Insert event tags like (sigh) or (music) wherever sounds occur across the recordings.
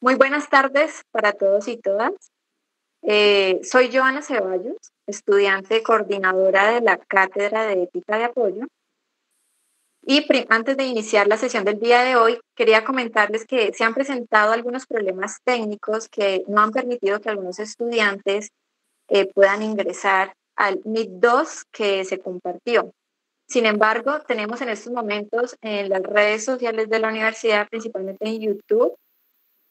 Muy buenas tardes para todos y todas. Eh, soy Joana Ceballos, estudiante coordinadora de la Cátedra de Ética de Apoyo. Y antes de iniciar la sesión del día de hoy, quería comentarles que se han presentado algunos problemas técnicos que no han permitido que algunos estudiantes eh, puedan ingresar al MIT 2 que se compartió. Sin embargo, tenemos en estos momentos en las redes sociales de la universidad, principalmente en YouTube,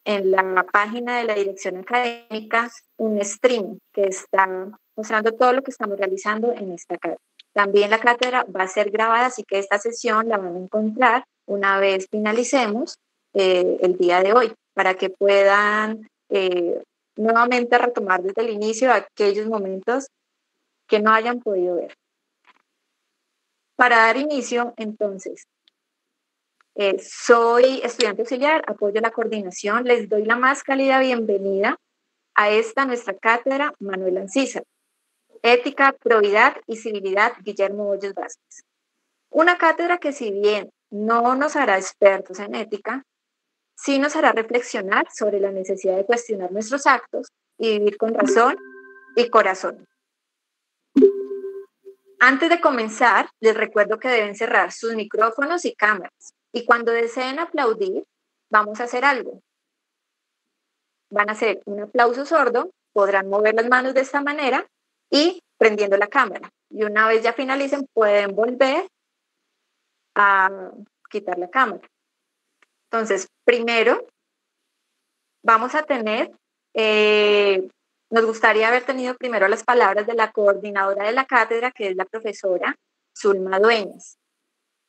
en la página de la dirección académica un stream que está mostrando todo lo que estamos realizando en esta cátedra. También la cátedra va a ser grabada, así que esta sesión la van a encontrar una vez finalicemos eh, el día de hoy, para que puedan eh, nuevamente retomar desde el inicio aquellos momentos que no hayan podido ver. Para dar inicio, entonces, eh, soy estudiante auxiliar, apoyo la coordinación, les doy la más cálida bienvenida a esta nuestra cátedra Manuel Ancisa, Ética, Probidad y Civilidad Guillermo Hoyos Vázquez. Una cátedra que si bien no nos hará expertos en ética, sí nos hará reflexionar sobre la necesidad de cuestionar nuestros actos y vivir con razón y corazón. Antes de comenzar, les recuerdo que deben cerrar sus micrófonos y cámaras y cuando deseen aplaudir, vamos a hacer algo. Van a hacer un aplauso sordo, podrán mover las manos de esta manera y prendiendo la cámara. Y una vez ya finalicen, pueden volver a quitar la cámara. Entonces, primero, vamos a tener, eh, nos gustaría haber tenido primero las palabras de la coordinadora de la cátedra, que es la profesora Zulma Dueñas.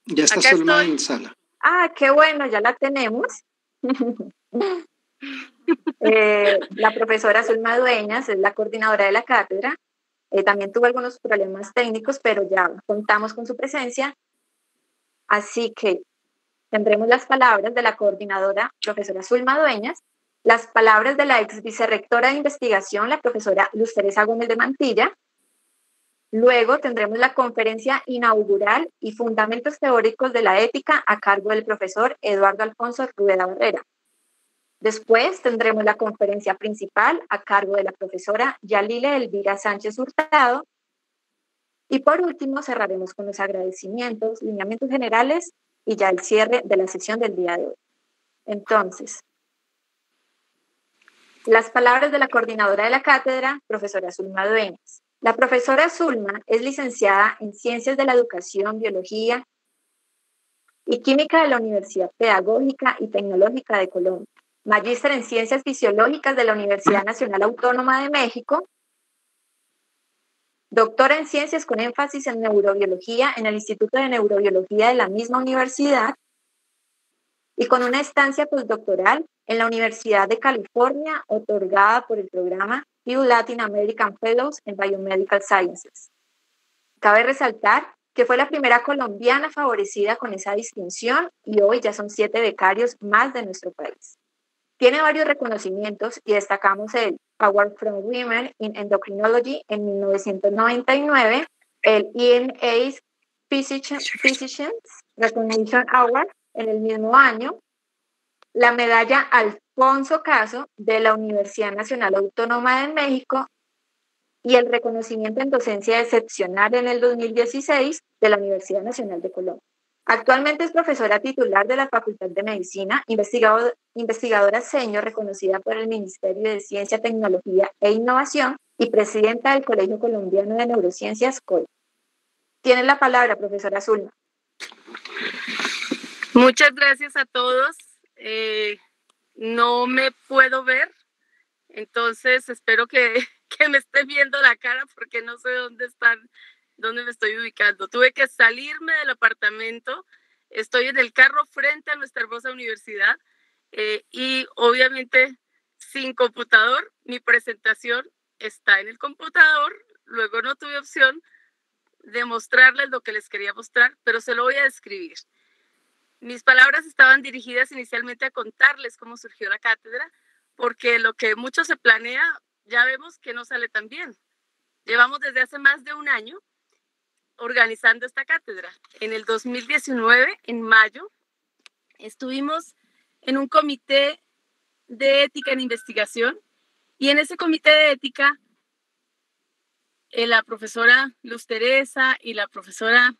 Ya está Zulma en sala. Ah, qué bueno, ya la tenemos. (laughs) Eh, la profesora Zulma Dueñas es la coordinadora de la cátedra. Eh, también tuvo algunos problemas técnicos, pero ya contamos con su presencia. Así que tendremos las palabras de la coordinadora, profesora Zulma Dueñas, las palabras de la ex vicerrectora de investigación, la profesora Luz Teresa Gómez de Mantilla, Luego tendremos la conferencia inaugural y fundamentos teóricos de la ética a cargo del profesor Eduardo Alfonso Rueda Barrera. Después tendremos la conferencia principal a cargo de la profesora Yalile Elvira Sánchez Hurtado. Y por último cerraremos con los agradecimientos, lineamientos generales y ya el cierre de la sesión del día de hoy. Entonces, las palabras de la coordinadora de la cátedra, profesora Zulma Dueñas. La profesora Zulma es licenciada en Ciencias de la Educación, Biología y Química de la Universidad Pedagógica y Tecnológica de Colombia, magíster en Ciencias Fisiológicas de la Universidad Nacional Autónoma de México, doctora en Ciencias con énfasis en Neurobiología en el Instituto de Neurobiología de la misma universidad y con una estancia postdoctoral en la Universidad de California otorgada por el programa Latin American Fellows en Biomedical Sciences. Cabe resaltar que fue la primera colombiana favorecida con esa distinción y hoy ya son siete becarios más de nuestro país. Tiene varios reconocimientos y destacamos el Award from Women in Endocrinology en 1999, el ENA Physicians Recognition Award en el mismo año, la medalla Alfonso Caso de la Universidad Nacional Autónoma de México y el reconocimiento en docencia excepcional en el 2016 de la Universidad Nacional de Colombia. Actualmente es profesora titular de la Facultad de Medicina, investigadora senior reconocida por el Ministerio de Ciencia, Tecnología e Innovación y presidenta del Colegio Colombiano de Neurociencias, COI. Tiene la palabra, profesora Zulma. Muchas gracias a todos. Eh, no me puedo ver, entonces espero que, (laughs) que, me esté viendo la cara porque no sé dónde están, dónde me estoy ubicando. Tuve que salirme del apartamento, estoy en el carro frente a nuestra hermosa universidad eh, y obviamente sin computador, mi presentación está en el computador, luego no tuve opción de mostrarles lo que les quería mostrar, pero se lo voy a describir. Mis palabras estaban dirigidas inicialmente a contarles cómo surgió la cátedra, porque lo que mucho se planea ya vemos que no sale tan bien. Llevamos desde hace más de un año organizando esta cátedra. En el 2019, en mayo, estuvimos en un comité de ética en investigación y en ese comité de ética eh, la profesora Luz Teresa y la profesora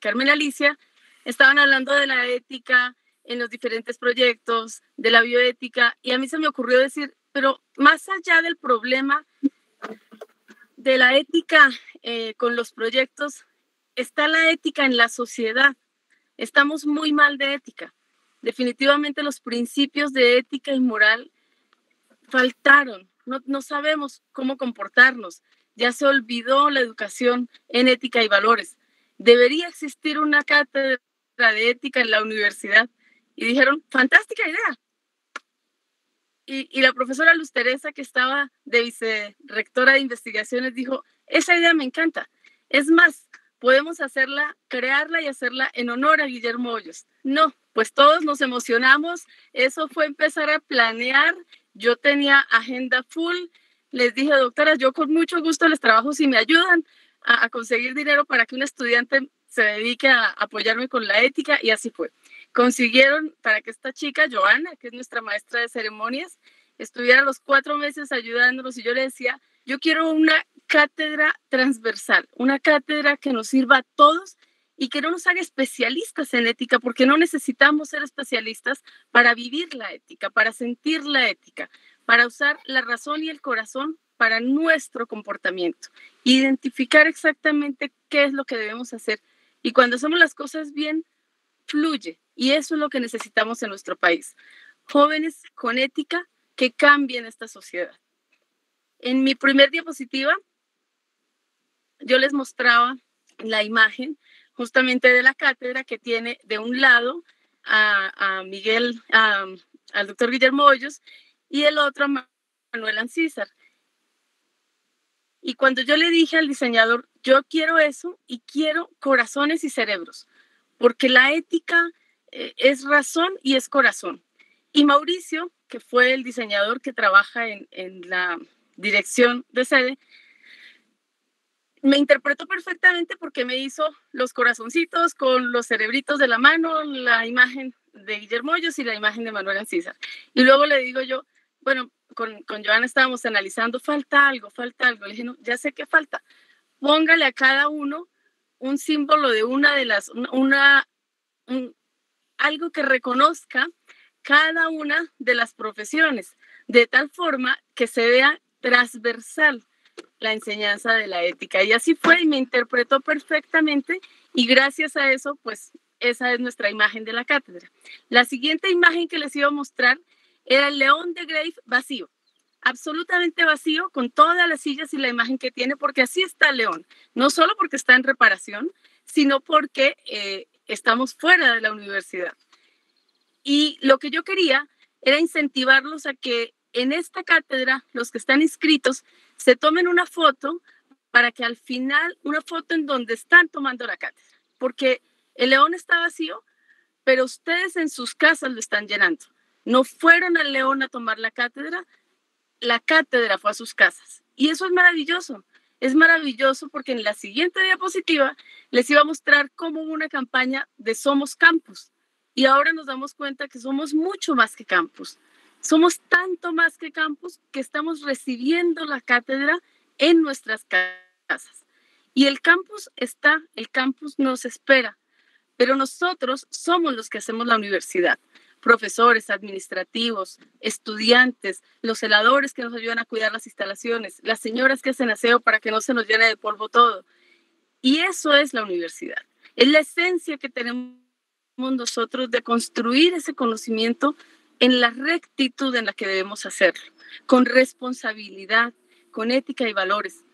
Carmen Alicia estaban hablando de la ética en los diferentes proyectos, de la bioética, y a mí se me ocurrió decir, pero más allá del problema de la ética eh, con los proyectos, está la ética en la sociedad. Estamos muy mal de ética. Definitivamente los principios de ética y moral faltaron. No, no sabemos cómo comportarnos. Ya se olvidó la educación en ética y valores. Debería existir una cátedra de ética en la universidad. Y dijeron, fantástica idea. Y, y la profesora Luz Teresa, que estaba de vicerrectora de investigaciones, dijo, esa idea me encanta. Es más, podemos hacerla, crearla y hacerla en honor a Guillermo Hoyos. No, pues todos nos emocionamos. Eso fue empezar a planear. Yo tenía agenda full. Les dije, doctoras, yo con mucho gusto les trabajo si me ayudan a conseguir dinero para que un estudiante se dedique a apoyarme con la ética y así fue. Consiguieron para que esta chica, Joana, que es nuestra maestra de ceremonias, estuviera los cuatro meses ayudándonos y yo le decía, yo quiero una cátedra transversal, una cátedra que nos sirva a todos y que no nos haga especialistas en ética, porque no necesitamos ser especialistas para vivir la ética, para sentir la ética, para usar la razón y el corazón para nuestro comportamiento, identificar exactamente qué es lo que debemos hacer y cuando hacemos las cosas bien, fluye. Y eso es lo que necesitamos en nuestro país. Jóvenes con ética que cambien esta sociedad. En mi primer diapositiva, yo les mostraba la imagen justamente de la cátedra que tiene de un lado a, Miguel, al doctor Guillermo Hoyos y el otro a Manuel Ancísar. Y cuando yo le dije al diseñador, yo quiero eso y quiero corazones y cerebros, porque la ética eh, es razón y es corazón. Y Mauricio, que fue el diseñador que trabaja en, en la dirección de sede, me interpretó perfectamente porque me hizo los corazoncitos con los cerebritos de la mano, la imagen de Guillermo Hoyos y la imagen de Manuel Ancísar. Y luego le digo yo, bueno, con, con Joana estábamos analizando, falta algo, falta algo. Le dije, no, ya sé qué falta. Póngale a cada uno un símbolo de una de las, una, algo que reconozca cada una de las profesiones, de tal forma que se vea transversal la enseñanza de la ética. Y así fue y me interpretó perfectamente y gracias a eso, pues esa es nuestra imagen de la cátedra. La siguiente imagen que les iba a mostrar era el león de Grave vacío, absolutamente vacío, con todas las sillas y la imagen que tiene, porque así está león, no solo porque está en reparación, sino porque eh, estamos fuera de la universidad. Y lo que yo quería era incentivarlos a que en esta cátedra, los que están inscritos, se tomen una foto para que al final, una foto en donde están tomando la cátedra, porque el león está vacío, pero ustedes en sus casas lo están llenando. No fueron al León a tomar la cátedra, la cátedra fue a sus casas. Y eso es maravilloso. Es maravilloso porque en la siguiente diapositiva les iba a mostrar cómo una campaña de Somos Campus. Y ahora nos damos cuenta que somos mucho más que campus. Somos tanto más que campus que estamos recibiendo la cátedra en nuestras casas. Y el campus está, el campus nos espera, pero nosotros somos los que hacemos la universidad profesores, administrativos, estudiantes, los celadores que nos ayudan a cuidar las instalaciones, las señoras que hacen aseo para que no se nos llene de polvo todo. Y eso es la universidad. Es la esencia que tenemos nosotros de construir ese conocimiento en la rectitud en la que debemos hacerlo, con responsabilidad, con ética y valores,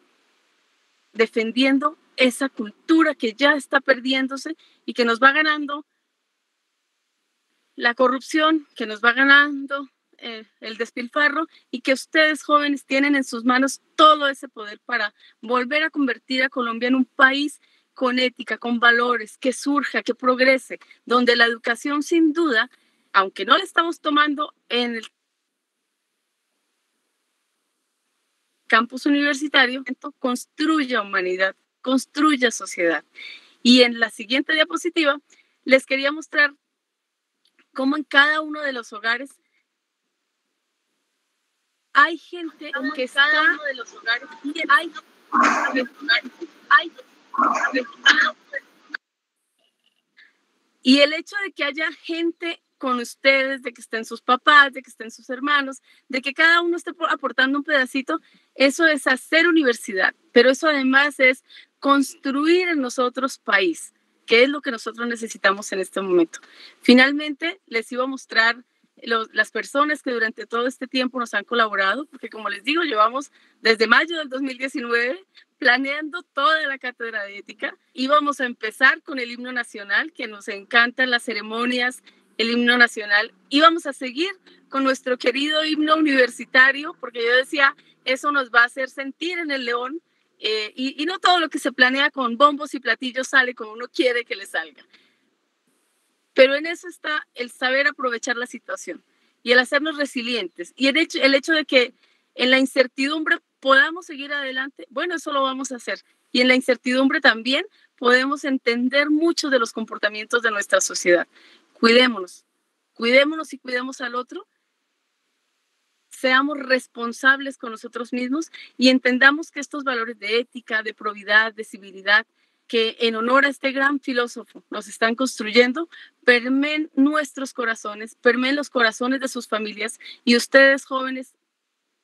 defendiendo esa cultura que ya está perdiéndose y que nos va ganando la corrupción que nos va ganando, eh, el despilfarro y que ustedes jóvenes tienen en sus manos todo ese poder para volver a convertir a Colombia en un país con ética, con valores, que surja, que progrese, donde la educación sin duda, aunque no la estamos tomando en el campus universitario, construya humanidad, construya sociedad. Y en la siguiente diapositiva les quería mostrar cómo en cada uno de los hogares hay gente que está de los hogares hay, hay, y el hecho de que haya gente con ustedes, de que estén sus papás, de que estén sus hermanos, de que cada uno esté aportando un pedacito, eso es hacer universidad, pero eso además es construir en nosotros país, que es lo que nosotros necesitamos en este momento. Finalmente, les iba a mostrar las personas que durante todo este tiempo nos han colaborado, porque como les digo, llevamos desde mayo del 2019 planeando toda la cátedra de ética. Íbamos a empezar con el himno nacional, que nos encantan las ceremonias, el himno nacional. Íbamos a seguir con nuestro querido himno universitario, porque yo decía, eso nos va a hacer sentir en el león. Eh, y, y no todo lo que se planea con bombos y platillos sale como uno quiere que le salga. Pero en eso está el saber aprovechar la situación y el hacernos resilientes. Y el hecho, el hecho de que en la incertidumbre podamos seguir adelante, bueno, eso lo vamos a hacer. Y en la incertidumbre también podemos entender mucho de los comportamientos de nuestra sociedad. Cuidémonos, cuidémonos y cuidemos al otro. Seamos responsables con nosotros mismos y entendamos que estos valores de ética, de probidad, de civilidad, que en honor a este gran filósofo nos están construyendo, permen nuestros corazones, permen los corazones de sus familias y ustedes jóvenes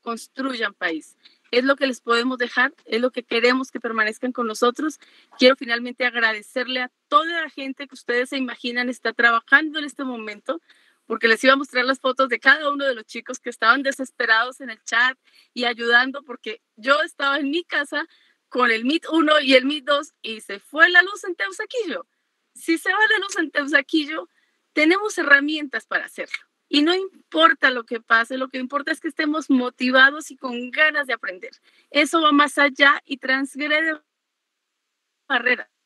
construyan país es lo que les podemos dejar, es lo que queremos que permanezcan con nosotros. Quiero finalmente agradecerle a toda la gente que ustedes se imaginan está trabajando en este momento, porque les iba a mostrar las fotos de cada uno de los chicos que estaban desesperados en el chat y ayudando, porque yo estaba en mi casa con el MIT 1 y el MIT 2 y se fue la luz en Teusaquillo. Si se va la luz en Teusaquillo, tenemos herramientas para hacerlo. Y no importa lo que pase, lo que importa es que estemos motivados y con ganas de aprender. Eso va más allá y transgrede barreras.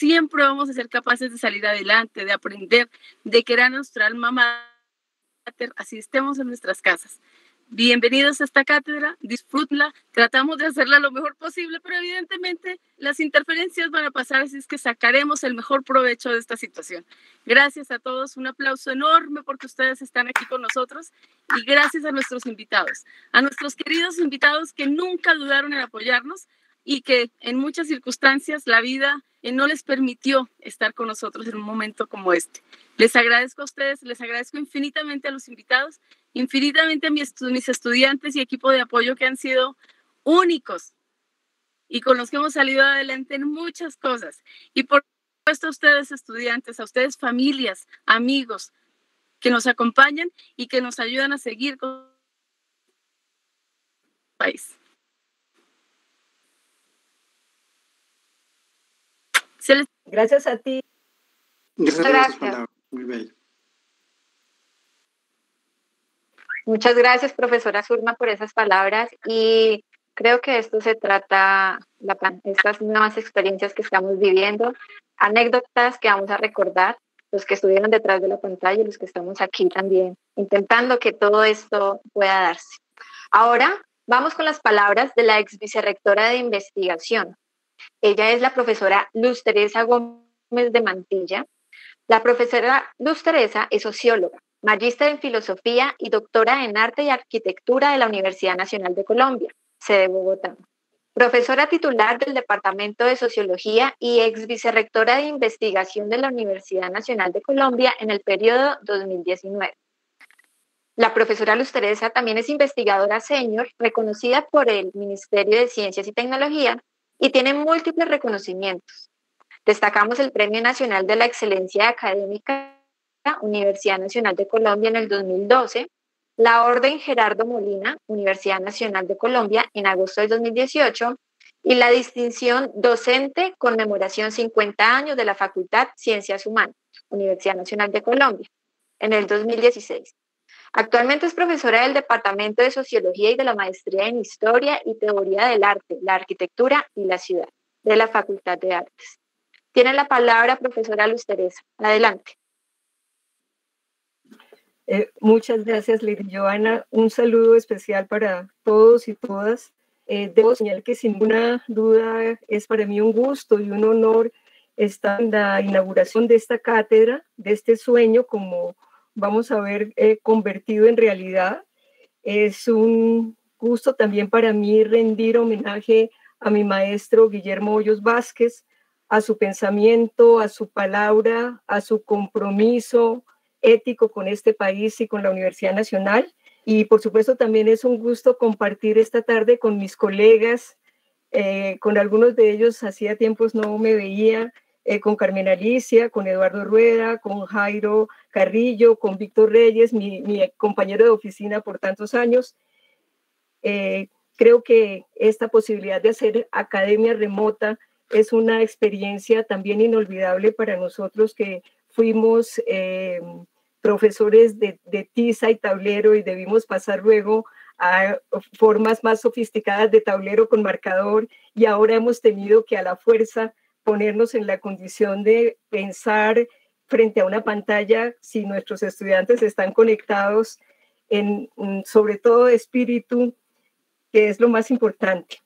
Siempre vamos a ser capaces de salir adelante, de aprender, de querer nuestra alma mater, así estemos en nuestras casas. Bienvenidos a esta cátedra, disfrútenla, tratamos de hacerla lo mejor posible, pero evidentemente las interferencias van a pasar, así es que sacaremos el mejor provecho de esta situación. Gracias a todos, un aplauso enorme porque ustedes están aquí con nosotros y gracias a nuestros invitados, a nuestros queridos invitados que nunca dudaron en apoyarnos y que en muchas circunstancias la vida eh, no les permitió estar con nosotros en un momento como este. Les agradezco a ustedes, les agradezco infinitamente a los invitados infinitamente a mis, estudiantes y equipo de apoyo que han sido únicos y con los que hemos salido adelante en muchas cosas. Y por supuesto a ustedes estudiantes, a ustedes familias, amigos que nos acompañan y que nos ayudan a seguir con el país. Gracias a ti. Gracias. Muy bello. Muchas gracias, profesora Surma, por esas palabras y creo que esto se trata, la, estas nuevas experiencias que estamos viviendo, anécdotas que vamos a recordar, los que estuvieron detrás de la pantalla y los que estamos aquí también, intentando que todo esto pueda darse. Ahora vamos con las palabras de la ex vicerrectora de investigación. Ella es la profesora Luz Teresa Gómez de Mantilla. La profesora Luz Teresa es socióloga, magíster en filosofía y doctora en arte y arquitectura de la Universidad Nacional de Colombia, sede Bogotá. Profesora titular del Departamento de Sociología y ex vicerrectora de investigación de la Universidad Nacional de Colombia en el periodo 2019. La profesora Luz Teresa también es investigadora senior, reconocida por el Ministerio de Ciencias y Tecnología y tiene múltiples reconocimientos. Destacamos el Premio Nacional de la Excelencia Académica Universidad Nacional de Colombia en el 2012, la Orden Gerardo Molina, Universidad Nacional de Colombia en agosto del 2018 y la distinción docente conmemoración 50 años de la Facultad Ciencias Humanas, Universidad Nacional de Colombia, en el 2016. Actualmente es profesora del Departamento de Sociología y de la Maestría en Historia y Teoría del Arte, la Arquitectura y la Ciudad de la Facultad de Artes. Tiene la palabra profesora Luz Teresa. Adelante. Eh, muchas gracias, Lady Joana. Un saludo especial para todos y todas. Eh, debo señalar que sin ninguna duda es para mí un gusto y un honor estar en la inauguración de esta cátedra, de este sueño, como vamos a ver, eh, convertido en realidad. Es un gusto también para mí rendir homenaje a mi maestro Guillermo Hoyos Vázquez, a su pensamiento, a su palabra, a su compromiso ético con este país y con la Universidad Nacional. Y por supuesto también es un gusto compartir esta tarde con mis colegas, eh, con algunos de ellos hacía tiempos no me veía, eh, con Carmen Alicia, con Eduardo Rueda, con Jairo Carrillo, con Víctor Reyes, mi, compañero de oficina por tantos años. Eh, creo que esta posibilidad de hacer academia remota es una experiencia también inolvidable para nosotros que fuimos eh, profesores de, tiza y tablero y debimos pasar luego a formas más sofisticadas de tablero con marcador y ahora hemos tenido que a la fuerza ponernos en la condición de pensar frente a una pantalla si nuestros estudiantes están conectados en sobre todo espíritu, que es lo más importante.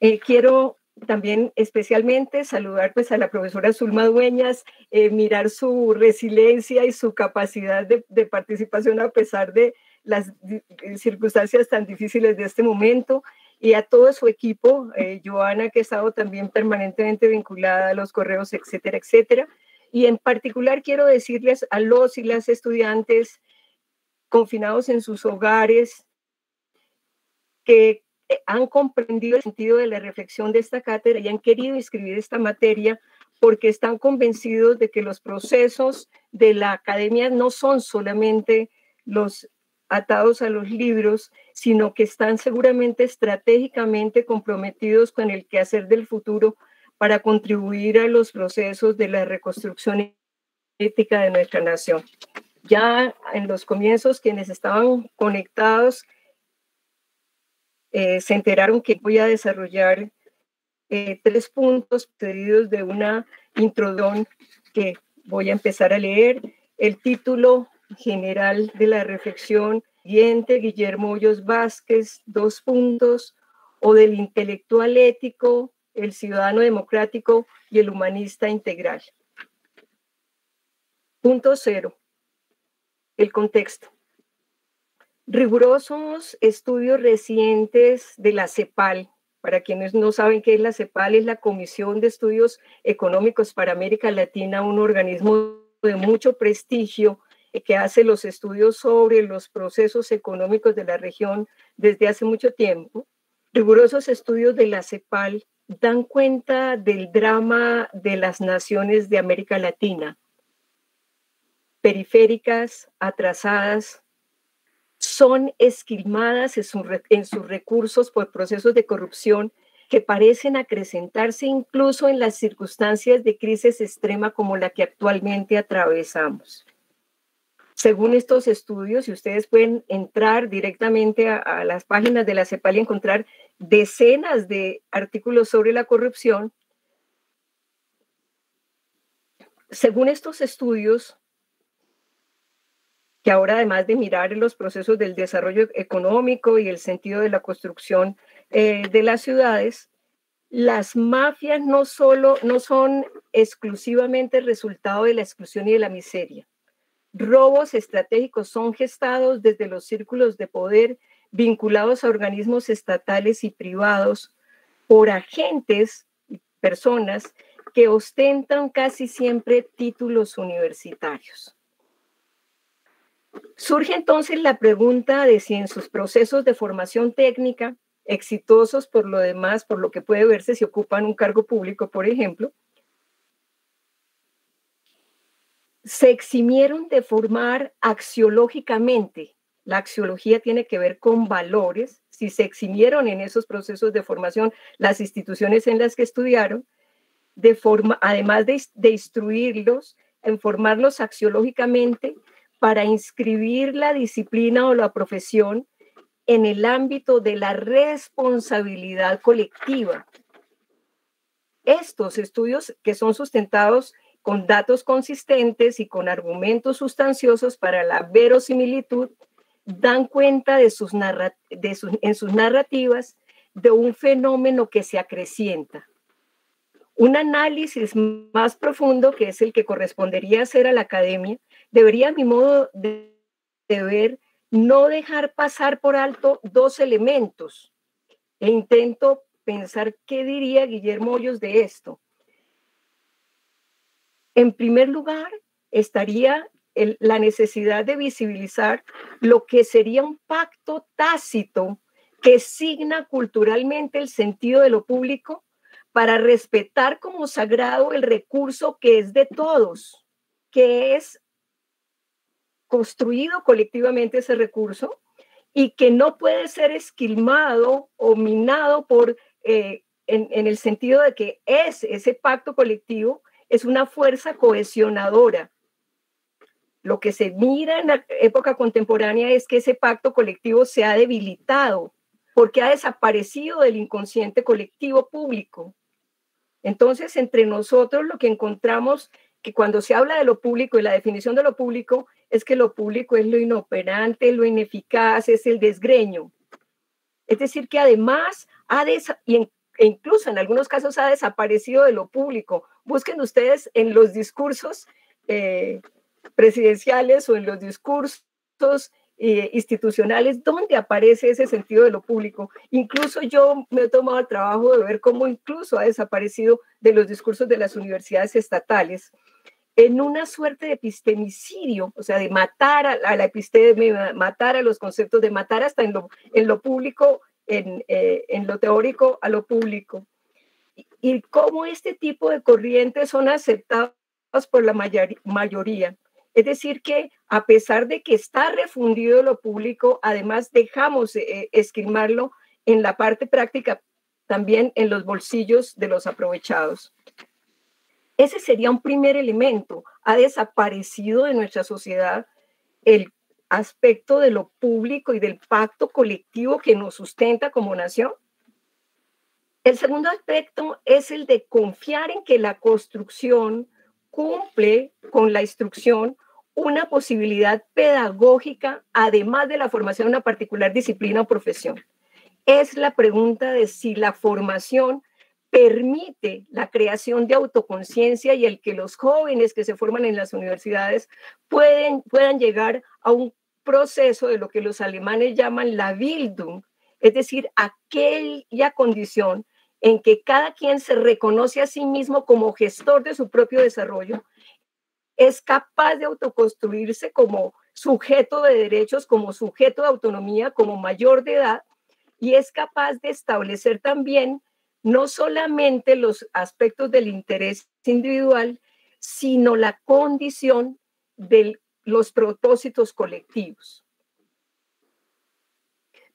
Eh, quiero también especialmente saludar pues a la profesora Zulma Dueñas, eh, mirar su resiliencia y su capacidad de, participación a pesar de las circunstancias tan difíciles de este momento y a todo su equipo, eh, Joana, que ha estado también permanentemente vinculada a los correos, etcétera, etcétera. Y en particular quiero decirles a los y las estudiantes confinados en sus hogares que han comprendido el sentido de la reflexión de esta cátedra y han querido inscribir esta materia porque están convencidos de que los procesos de la academia no son solamente los atados a los libros, sino que están seguramente estratégicamente comprometidos con el quehacer del futuro para contribuir a los procesos de la reconstrucción ética de nuestra nación. Ya en los comienzos, quienes estaban conectados eh, se enteraron que voy a desarrollar eh, tres puntos pedidos de una introducción que voy a empezar a leer. El título general de la reflexión siguiente, Guillermo Hoyos Vázquez, dos puntos, o del intelectual ético, el ciudadano democrático y el humanista integral. Punto cero, el contexto. Rigurosos estudios recientes de la CEPAL, para quienes no saben qué es la CEPAL, es la Comisión de Estudios Económicos para América Latina, un organismo de mucho prestigio que hace los estudios sobre los procesos económicos de la región desde hace mucho tiempo. Rigurosos estudios de la CEPAL dan cuenta del drama de las naciones de América Latina, periféricas, atrasadas, son esquilmadas en, en sus recursos por procesos de corrupción que parecen acrecentarse incluso en las circunstancias de crisis extrema como la que actualmente atravesamos. Según estos estudios, y ustedes pueden entrar directamente a, las páginas de la CEPAL y encontrar decenas de artículos sobre la corrupción, según estos estudios, que ahora además de mirar los procesos del desarrollo económico y el sentido de la construcción eh, de las ciudades, las mafias no solo no son exclusivamente resultado de la exclusión y de la miseria robos estratégicos son gestados desde los círculos de poder vinculados a organismos estatales y privados por agentes personas que ostentan casi siempre títulos universitarios. Surge entonces la pregunta de si en sus procesos de formación técnica, exitosos por lo demás, por lo que puede verse si ocupan un cargo público, por ejemplo, se eximieron de formar axiológicamente. La axiología tiene que ver con valores. Si se eximieron en esos procesos de formación las instituciones en las que estudiaron, de forma, además de, de instruirlos, en formarlos axiológicamente para inscribir la disciplina o la profesión en el ámbito de la responsabilidad colectiva. Estos estudios que son sustentados con datos consistentes y con argumentos sustanciosos para la verosimilitud, dan cuenta de sus, en sus narrativas de un fenómeno que se acrecienta. Un análisis más profundo, que es el que correspondería hacer a la academia, debería, a mi modo de deber no dejar pasar por alto dos elementos. E intento pensar qué diría Guillermo Hoyos de esto. En primer lugar, estaría la necesidad de visibilizar lo que sería un pacto tácito que signa culturalmente el sentido de lo público para respetar como sagrado el recurso que es de todos, que es construido colectivamente ese recurso y que no puede ser esquilmado o minado por, eh, en, en, el sentido de que es ese pacto colectivo, es una fuerza cohesionadora. Lo que se mira en la época contemporánea es que ese pacto colectivo se ha debilitado porque ha desaparecido del inconsciente colectivo público. Entonces, entre nosotros lo que encontramos que cuando se habla de lo público y la definición de lo público es que lo público es lo inoperante, lo ineficaz, es el desgreño. Es decir, que además ha e incluso en algunos casos ha desaparecido de lo público. Busquen ustedes en los discursos eh, presidenciales o en los discursos eh, institucionales dónde aparece ese sentido de lo público. Incluso yo me he tomado el trabajo de ver cómo incluso ha desaparecido de los discursos de las universidades estatales en una suerte de epistemicidio, o sea, de matar a, la episteme, matar a los conceptos, de matar hasta en lo, en lo público, en, eh, en lo teórico a lo público. Y, cómo este tipo de corrientes son aceptadas por la mayoría. Es decir, que a pesar de que está refundido lo público, además dejamos eh, escrimarlo en la parte práctica, también en los bolsillos de los aprovechados. Ese sería un primer elemento. Ha desaparecido de nuestra sociedad el aspecto de lo público y del pacto colectivo que nos sustenta como nación. El segundo aspecto es el de confiar en que la construcción cumple con la instrucción una posibilidad pedagógica, además de la formación en una particular disciplina o profesión. Es la pregunta de si la formación permite la creación de autoconciencia y el que los jóvenes que se forman en las universidades pueden, puedan llegar a un proceso de lo que los alemanes llaman la Bildung, es decir, aquella condición en que cada quien se reconoce a sí mismo como gestor de su propio desarrollo, es capaz de autoconstruirse como sujeto de derechos, como sujeto de autonomía, como mayor de edad, y es capaz de establecer también no solamente los aspectos del interés individual, sino la condición de los propósitos colectivos.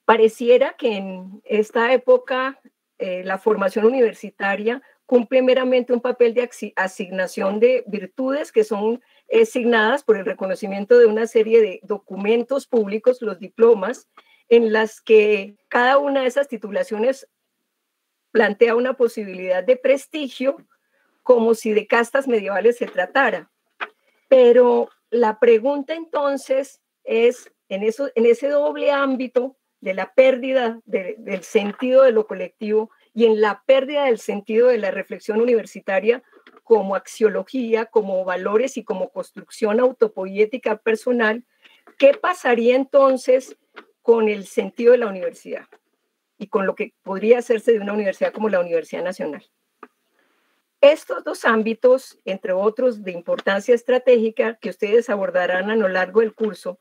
Pareciera que en esta época eh, la formación universitaria cumple meramente un papel de asignación de virtudes que son asignadas por el reconocimiento de una serie de documentos públicos, los diplomas, en las que cada una de esas titulaciones plantea una posibilidad de prestigio como si de castas medievales se tratara. Pero la pregunta entonces es, en, eso, en ese doble ámbito de la pérdida del sentido de lo colectivo y en la pérdida del sentido de la reflexión universitaria como axiología, como valores y como construcción autopoética personal, ¿qué pasaría entonces con el sentido de la universidad? y con lo que podría hacerse de una universidad como la Universidad Nacional. Estos dos ámbitos, entre otros de importancia estratégica que ustedes abordarán a lo largo del curso,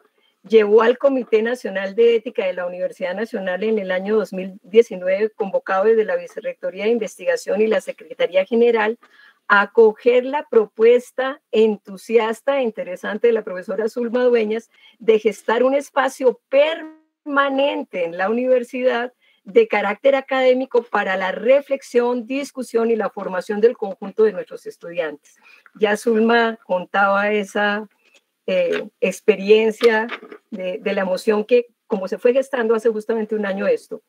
llevó al Comité Nacional de Ética de la Universidad Nacional en el año 2019, convocado desde la Vicerrectoría de Investigación y la Secretaría General, a acoger la propuesta entusiasta e interesante de la profesora Zulma Dueñas de gestar un espacio permanente en la universidad de carácter académico para la reflexión, discusión y la formación del conjunto de nuestros estudiantes. Ya Zulma contaba esa eh, experiencia de, la emoción que, como se fue gestando hace justamente un año esto.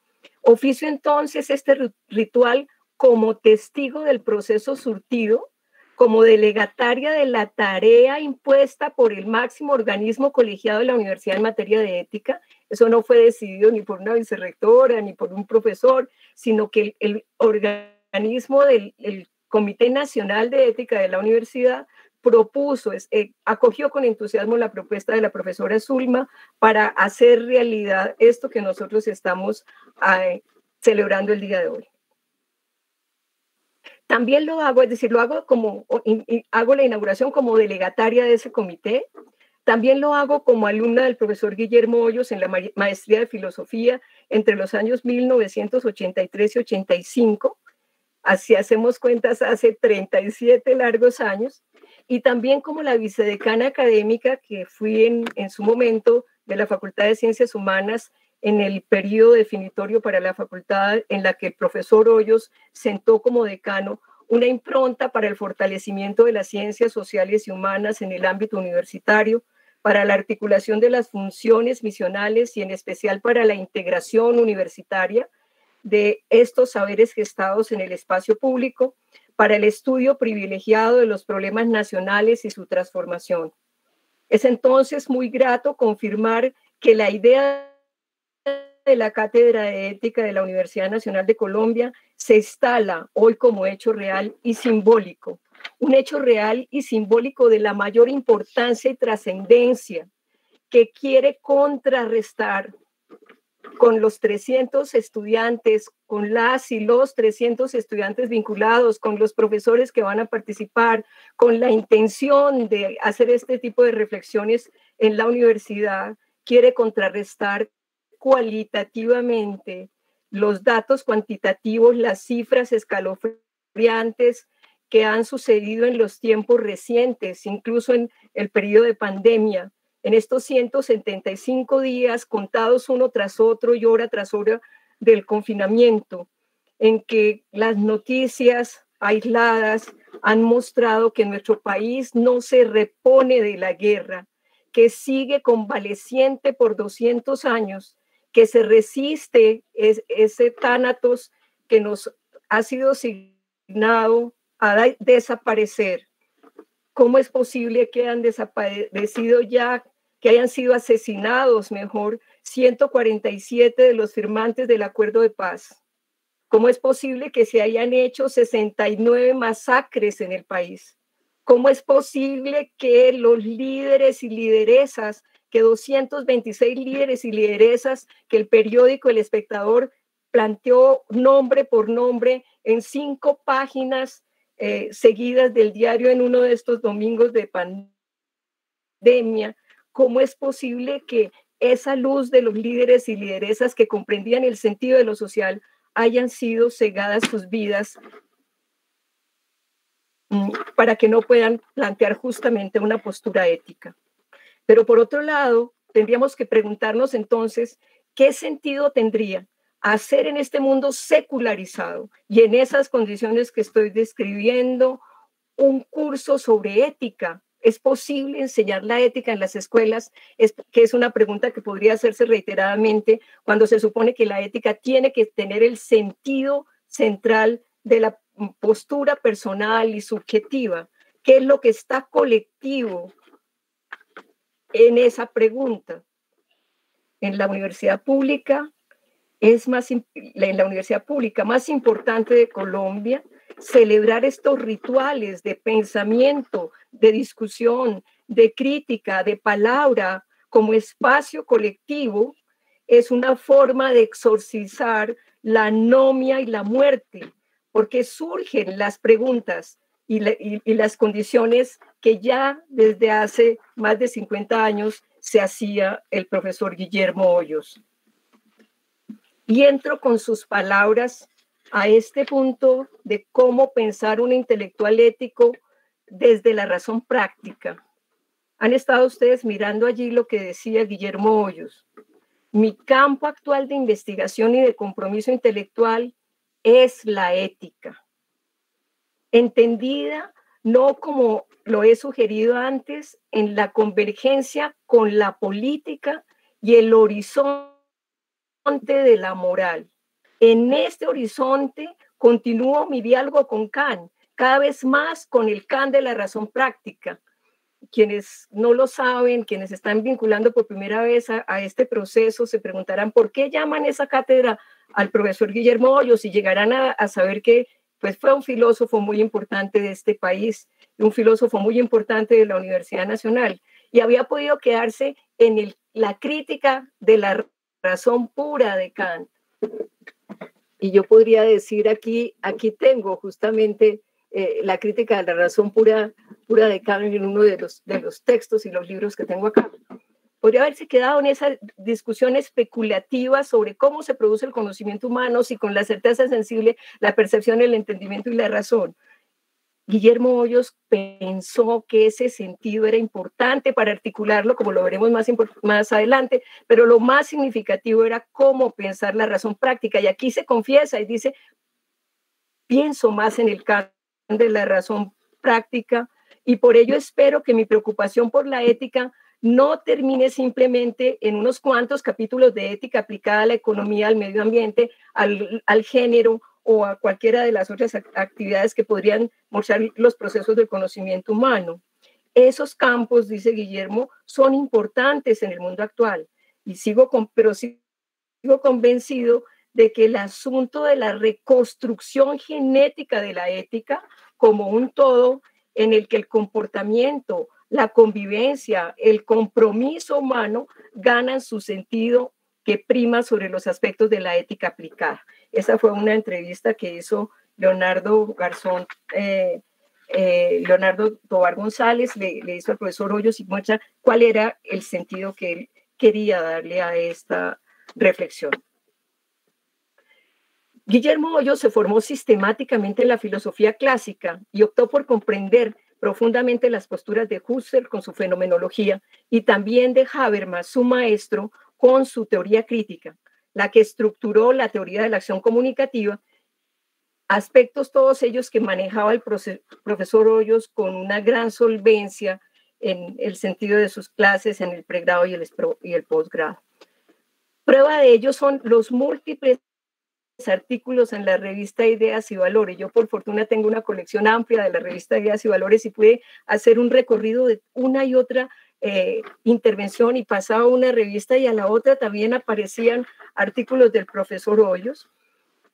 Oficio entonces este ritual como testigo del proceso surtido, como delegataria de la tarea impuesta por el máximo organismo colegiado de la universidad en materia de ética eso no fue decidido ni por una vicerrectora ni por un profesor, sino que el, organismo del Comité Nacional de Ética de la universidad propuso, eh, acogió con entusiasmo la propuesta de la profesora Zulma para hacer realidad esto que nosotros estamos celebrando el día de hoy. También lo hago, es decir, lo hago como, hago la inauguración como delegataria de ese comité. También lo hago como alumna del profesor Guillermo Hoyos en la maestría de filosofía entre los años 1983 y 85. Así hacemos cuentas hace 37 largos años. Y también como la vicedecana académica que fui en, en su momento de la Facultad de Ciencias Humanas en el periodo definitorio para la facultad en la que el profesor Hoyos sentó como decano una impronta para el fortalecimiento de las ciencias sociales y humanas en el ámbito universitario, para la articulación de las funciones misionales y en especial para la integración universitaria de estos saberes gestados en el espacio público, para el estudio privilegiado de los problemas nacionales y su transformación. Es entonces muy grato confirmar que la idea de la Cátedra de Ética de la Universidad Nacional de Colombia se instala hoy como hecho real y simbólico, un hecho real y simbólico de la mayor importancia y trascendencia que quiere contrarrestar con los 300 estudiantes, con las y los 300 estudiantes vinculados, con los profesores que van a participar, con la intención de hacer este tipo de reflexiones en la universidad, quiere contrarrestar cualitativamente los datos cuantitativos, las cifras escalofriantes que han sucedido en los tiempos recientes, incluso en el periodo de pandemia, en estos 175 días contados uno tras otro y hora tras hora del confinamiento, en que las noticias aisladas han mostrado que nuestro país no se repone de la guerra, que sigue convaleciente por 200 años que se resiste ese tánatos que nos ha sido asignado a desaparecer. ¿Cómo es posible que hayan desaparecido ya, que hayan sido asesinados, mejor, 147 de los firmantes del acuerdo de paz? ¿Cómo es posible que se hayan hecho 69 masacres en el país? ¿Cómo es posible que los líderes y lideresas que 226 líderes y lideresas que el periódico El Espectador planteó nombre por nombre en cinco páginas eh, seguidas del diario en uno de estos domingos de pandemia, ¿cómo es posible que esa luz de los líderes y lideresas que comprendían el sentido de lo social hayan sido cegadas sus vidas mm, para que no puedan plantear justamente una postura ética? Pero por otro lado, tendríamos que preguntarnos entonces, ¿qué sentido tendría hacer en este mundo secularizado y en esas condiciones que estoy describiendo un curso sobre ética? ¿Es posible enseñar la ética en las escuelas? Es, que es una pregunta que podría hacerse reiteradamente cuando se supone que la ética tiene que tener el sentido central de la postura personal y subjetiva. ¿Qué es lo que está colectivo en esa pregunta. En la universidad pública es más en la universidad pública más importante de Colombia celebrar estos rituales de pensamiento, de discusión, de crítica, de palabra como espacio colectivo es una forma de exorcizar la anomia y la muerte, porque surgen las preguntas y, las condiciones que ya desde hace más de 50 años se hacía el profesor Guillermo Hoyos. Y entro con sus palabras a este punto de cómo pensar un intelectual ético desde la razón práctica. Han estado ustedes mirando allí lo que decía Guillermo Hoyos. Mi campo actual de investigación y de compromiso intelectual es la ética entendida no como lo he sugerido antes, en la convergencia con la política y el horizonte de la moral. En este horizonte continúo mi diálogo con Kant, cada vez más con el Kant de la razón práctica. Quienes no lo saben, quienes están vinculando por primera vez a, este proceso, se preguntarán por qué llaman esa cátedra al profesor Guillermo Hoyos y llegarán a saber que pues fue un filósofo muy importante de este país un filósofo muy importante de la Universidad Nacional, y había podido quedarse en la crítica de la razón pura de Kant. Y yo podría decir aquí, aquí tengo justamente eh, la crítica de la razón pura, pura de Kant en uno de los, de los textos y los libros que tengo acá. Podría haberse quedado en esa discusión especulativa sobre cómo se produce el conocimiento humano, si con la certeza sensible, la percepción, el entendimiento y la razón. Guillermo Hoyos pensó que ese sentido era importante para articularlo, como lo veremos más, más adelante, pero lo más significativo era cómo pensar la razón práctica. Y aquí se confiesa y dice, pienso más en el caso de la razón práctica y por ello espero que mi preocupación por la ética no termine simplemente en unos cuantos capítulos de ética aplicada a la economía, al medio ambiente, al, al género o a cualquiera de las otras actividades que podrían mostrar los procesos del conocimiento humano. Esos campos, dice Guillermo, son importantes en el mundo actual y sigo con, pero sigo convencido de que el asunto de la reconstrucción genética de la ética como un todo en el que el comportamiento, la convivencia, el compromiso humano ganan su sentido que prima sobre los aspectos de la ética aplicada. Esa fue una entrevista que hizo Leonardo Garzón, eh, eh, Leonardo Tobar González, le, hizo al profesor Hoyos y muestra cuál era el sentido que él quería darle a esta reflexión. Guillermo Hoyos se formó sistemáticamente en la filosofía clásica y optó por comprender profundamente las posturas de Husserl con su fenomenología y también de Habermas, su maestro, con su teoría crítica la que estructuró la teoría de la acción comunicativa, aspectos todos ellos que manejaba el profesor Hoyos con una gran solvencia en el sentido de sus clases en el pregrado y el, y el posgrado. Prueba de ello son los múltiples artículos en la revista Ideas y Valores. Yo por fortuna tengo una colección amplia de la revista Ideas y Valores y pude hacer un recorrido de una y otra eh, intervención y pasaba una revista y a la otra también aparecían artículos del profesor Hoyos,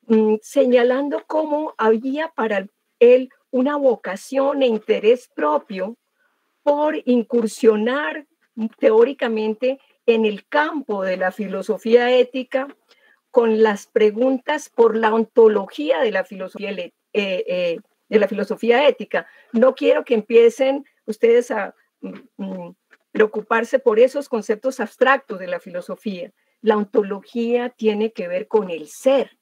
mm, señalando cómo había para él una vocación e interés propio por incursionar teóricamente en el campo de la filosofía ética con las preguntas por la ontología de la filosofía, eh, eh, de la filosofía ética. No quiero que empiecen ustedes a mm, mm, preocuparse por esos conceptos abstractos de la filosofía. La ontología tiene que ver con el ser,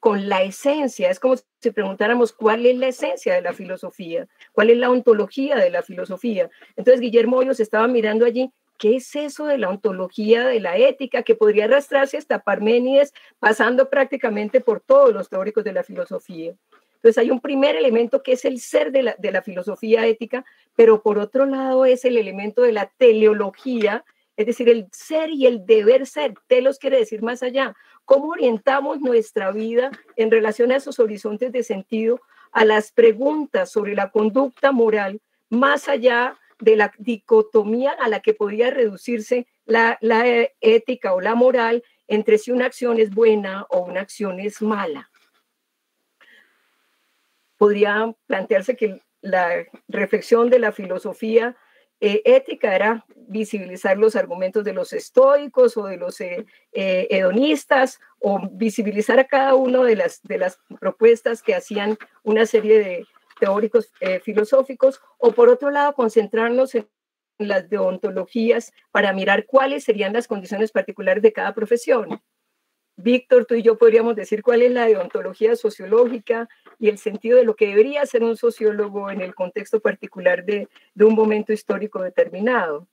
con la esencia. Es como si preguntáramos cuál es la esencia de la filosofía, cuál es la ontología de la filosofía. Entonces Guillermo Hoyos estaba mirando allí, ¿qué es eso de la ontología de la ética que podría arrastrarse hasta Parménides, pasando prácticamente por todos los teóricos de la filosofía? Entonces hay un primer elemento que es el ser de la, de la filosofía ética, pero por otro lado es el elemento de la teleología, es decir, el ser y el deber ser. Telos quiere decir más allá. ¿Cómo orientamos nuestra vida en relación a esos horizontes de sentido, a las preguntas sobre la conducta moral, más allá de la dicotomía a la que podría reducirse la, la ética o la moral entre si una acción es buena o una acción es mala? Podría plantearse que la reflexión de la filosofía eh, ética era visibilizar los argumentos de los estoicos o de los eh, eh, hedonistas o visibilizar a cada una de las, de las propuestas que hacían una serie de teóricos filosóficos o por otro lado concentrarnos en las deontologías para mirar cuáles serían las condiciones particulares de cada profesión. Víctor, tú y yo podríamos decir cuál es la deontología sociológica y el sentido de lo que debería ser un sociólogo en el contexto particular de, un momento histórico determinado.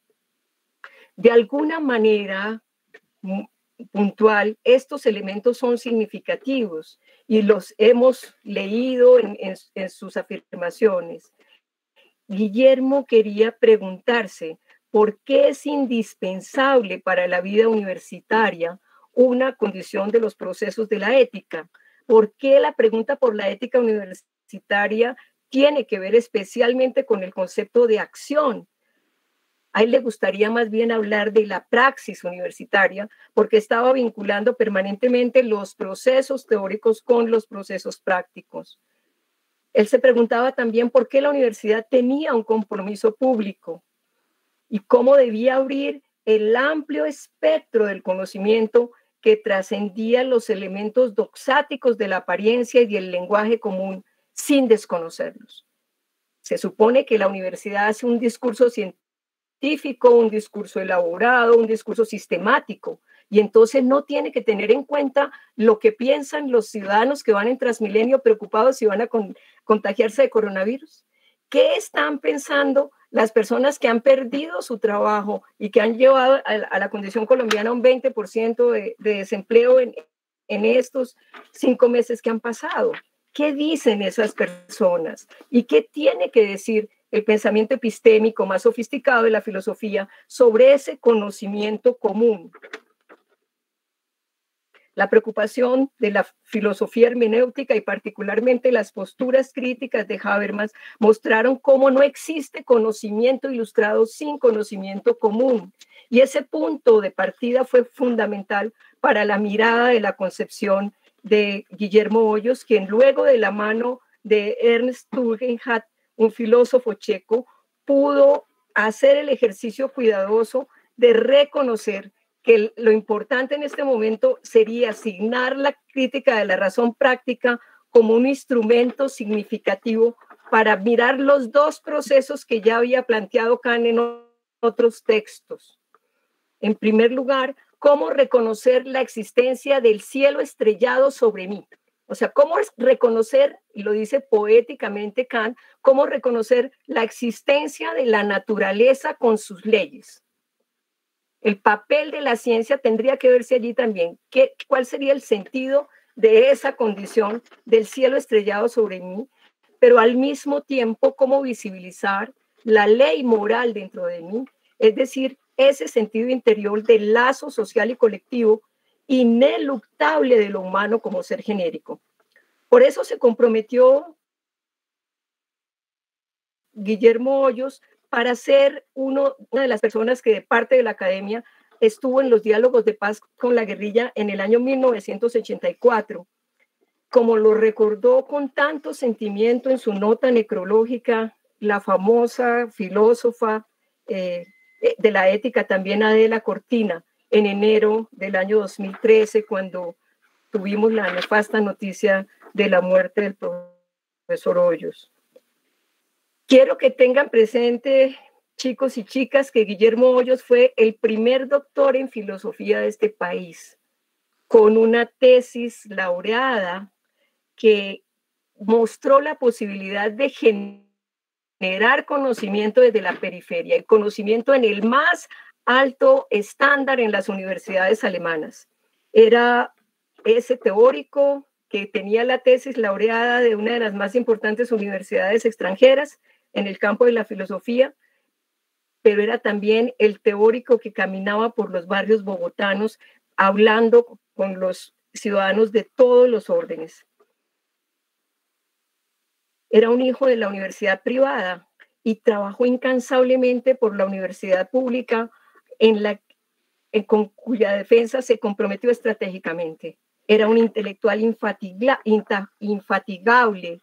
De alguna manera puntual, estos elementos son significativos y los hemos leído en sus afirmaciones. Guillermo quería preguntarse por qué es indispensable para la vida universitaria una condición de los procesos de la ética. ¿Por qué la pregunta por la ética universitaria tiene que ver especialmente con el concepto de acción? A él le gustaría más bien hablar de la praxis universitaria, porque estaba vinculando permanentemente los procesos teóricos con los procesos prácticos. Él se preguntaba también por qué la universidad tenía un compromiso público y cómo debía abrir el amplio espectro del conocimiento que trascendía los elementos doxáticos de la apariencia y del lenguaje común sin desconocerlos. Se supone que la universidad hace un discurso científico, un discurso elaborado, un discurso sistemático, y entonces no tiene que tener en cuenta lo que piensan los ciudadanos que van en Transmilenio preocupados si van a contagiarse de coronavirus. ¿Qué están pensando las personas que han perdido su trabajo y que han llevado a, la condición colombiana un 20% de, de, desempleo en estos cinco meses que han pasado? ¿Qué dicen esas personas? ¿Y qué tiene que decir el pensamiento epistémico más sofisticado de la filosofía sobre ese conocimiento común? La preocupación de la filosofía hermenéutica y particularmente las posturas críticas de Habermas mostraron cómo no existe conocimiento ilustrado sin conocimiento común. Y ese punto de partida fue fundamental para la mirada de la concepción de Guillermo Hoyos, quien luego de la mano de Ernst Tugendhat, un filósofo checo, pudo hacer el ejercicio cuidadoso de reconocer que lo importante en este momento sería asignar la crítica de la razón práctica como un instrumento significativo para mirar los dos procesos que ya había planteado Kant en otros textos. En primer lugar, cómo reconocer la existencia del cielo estrellado sobre mí. O sea, cómo reconocer, y lo dice poéticamente Kant, cómo reconocer la existencia de la naturaleza con sus leyes. El papel de la ciencia tendría que verse allí también. ¿Qué, ¿Cuál sería el sentido de esa condición del cielo estrellado sobre mí? Pero al mismo tiempo, cómo visibilizar la ley moral dentro de mí, es decir, ese sentido interior del lazo social y colectivo ineluctable de lo humano como ser genérico. Por eso se comprometió Guillermo Hoyos para ser uno, una de las personas que de parte de la academia estuvo en los diálogos de paz con la guerrilla en el año 1984. Como lo recordó con tanto sentimiento en su nota necrológica la famosa filósofa eh, de la ética también Adela Cortina en enero del año 2013 cuando tuvimos la nefasta noticia de la muerte del profesor Hoyos. Quiero que tengan presente, chicos y chicas, que Guillermo Hoyos fue el primer doctor en filosofía de este país, con una tesis laureada que mostró la posibilidad de generar conocimiento desde la periferia, el conocimiento en el más alto estándar en las universidades alemanas. Era ese teórico que tenía la tesis laureada de una de las más importantes universidades extranjeras en el campo de la filosofía, pero era también el teórico que caminaba por los barrios bogotanos hablando con los ciudadanos de todos los órdenes. Era un hijo de la universidad privada y trabajó incansablemente por la universidad pública en la, con cuya defensa se comprometió estratégicamente. Era un intelectual infatigable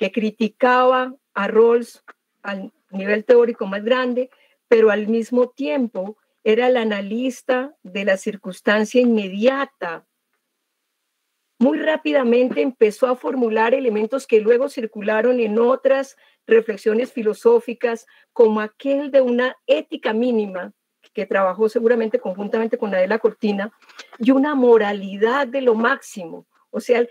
que criticaba a Rawls al nivel teórico más grande, pero al mismo tiempo era el analista de la circunstancia inmediata. Muy rápidamente empezó a formular elementos que luego circularon en otras reflexiones filosóficas, como aquel de una ética mínima, que trabajó seguramente conjuntamente con Adela Cortina, y una moralidad de lo máximo. O sea,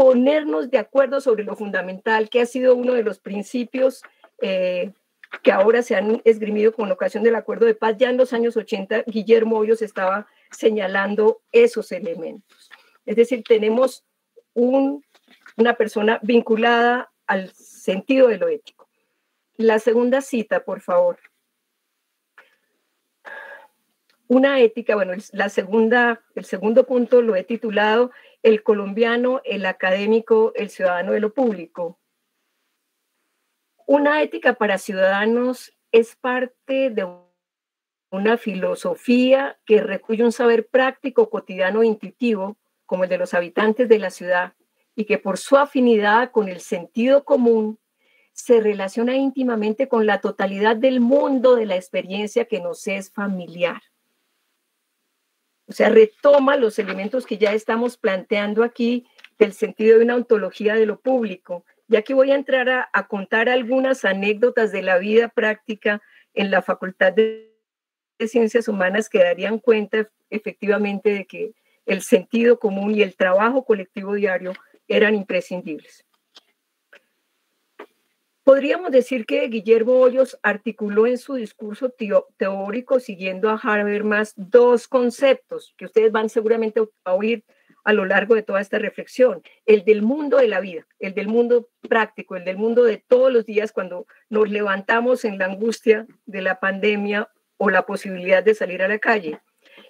ponernos de acuerdo sobre lo fundamental, que ha sido uno de los principios eh, que ahora se han esgrimido con ocasión del acuerdo de paz. Ya en los años 80, Guillermo Hoyos estaba señalando esos elementos. Es decir, tenemos un, una persona vinculada al sentido de lo ético. La segunda cita, por favor. Una ética, bueno, la segunda, el segundo punto lo he titulado el colombiano, el académico, el ciudadano de lo público. Una ética para ciudadanos es parte de una filosofía que recuye un saber práctico, cotidiano e intuitivo, como el de los habitantes de la ciudad, y que por su afinidad con el sentido común se relaciona íntimamente con la totalidad del mundo de la experiencia que nos es familiar. O sea, retoma los elementos que ya estamos planteando aquí del sentido de una ontología de lo público. Y aquí voy a entrar a, a contar algunas anécdotas de la vida práctica en la Facultad de Ciencias Humanas que darían cuenta efectivamente de que el sentido común y el trabajo colectivo diario eran imprescindibles. Podríamos decir que Guillermo Hoyos articuló en su discurso teórico, siguiendo a Habermas, dos conceptos que ustedes van seguramente a oír a lo largo de toda esta reflexión. El del mundo de la vida, el del mundo práctico, el del mundo de todos los días cuando nos levantamos en la angustia de la pandemia o la posibilidad de salir a la calle.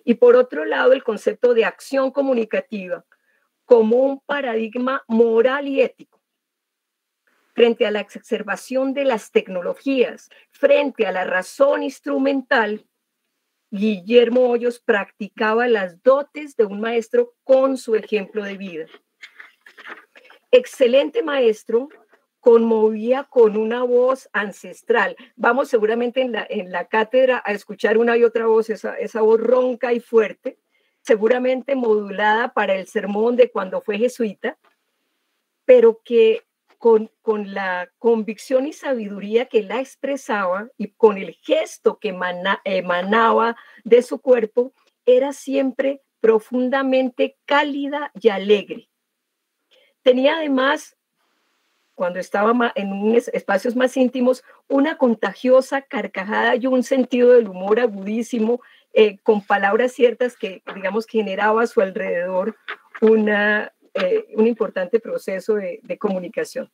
Y por otro lado, el concepto de acción comunicativa como un paradigma moral y ético frente a la exacerbación de las tecnologías, frente a la razón instrumental, Guillermo Hoyos practicaba las dotes de un maestro con su ejemplo de vida. Excelente maestro, conmovía con una voz ancestral. Vamos seguramente en la, en la cátedra a escuchar una y otra voz, esa, esa voz ronca y fuerte, seguramente modulada para el sermón de cuando fue jesuita, pero que con, la convicción y sabiduría que la expresaba y con el gesto que emanaba de su cuerpo, era siempre profundamente cálida y alegre. Tenía además, cuando estaba en espacios más íntimos, una contagiosa carcajada y un sentido del humor agudísimo, eh, con palabras ciertas que, digamos, generaba a su alrededor una, eh, un importante proceso de, comunicación.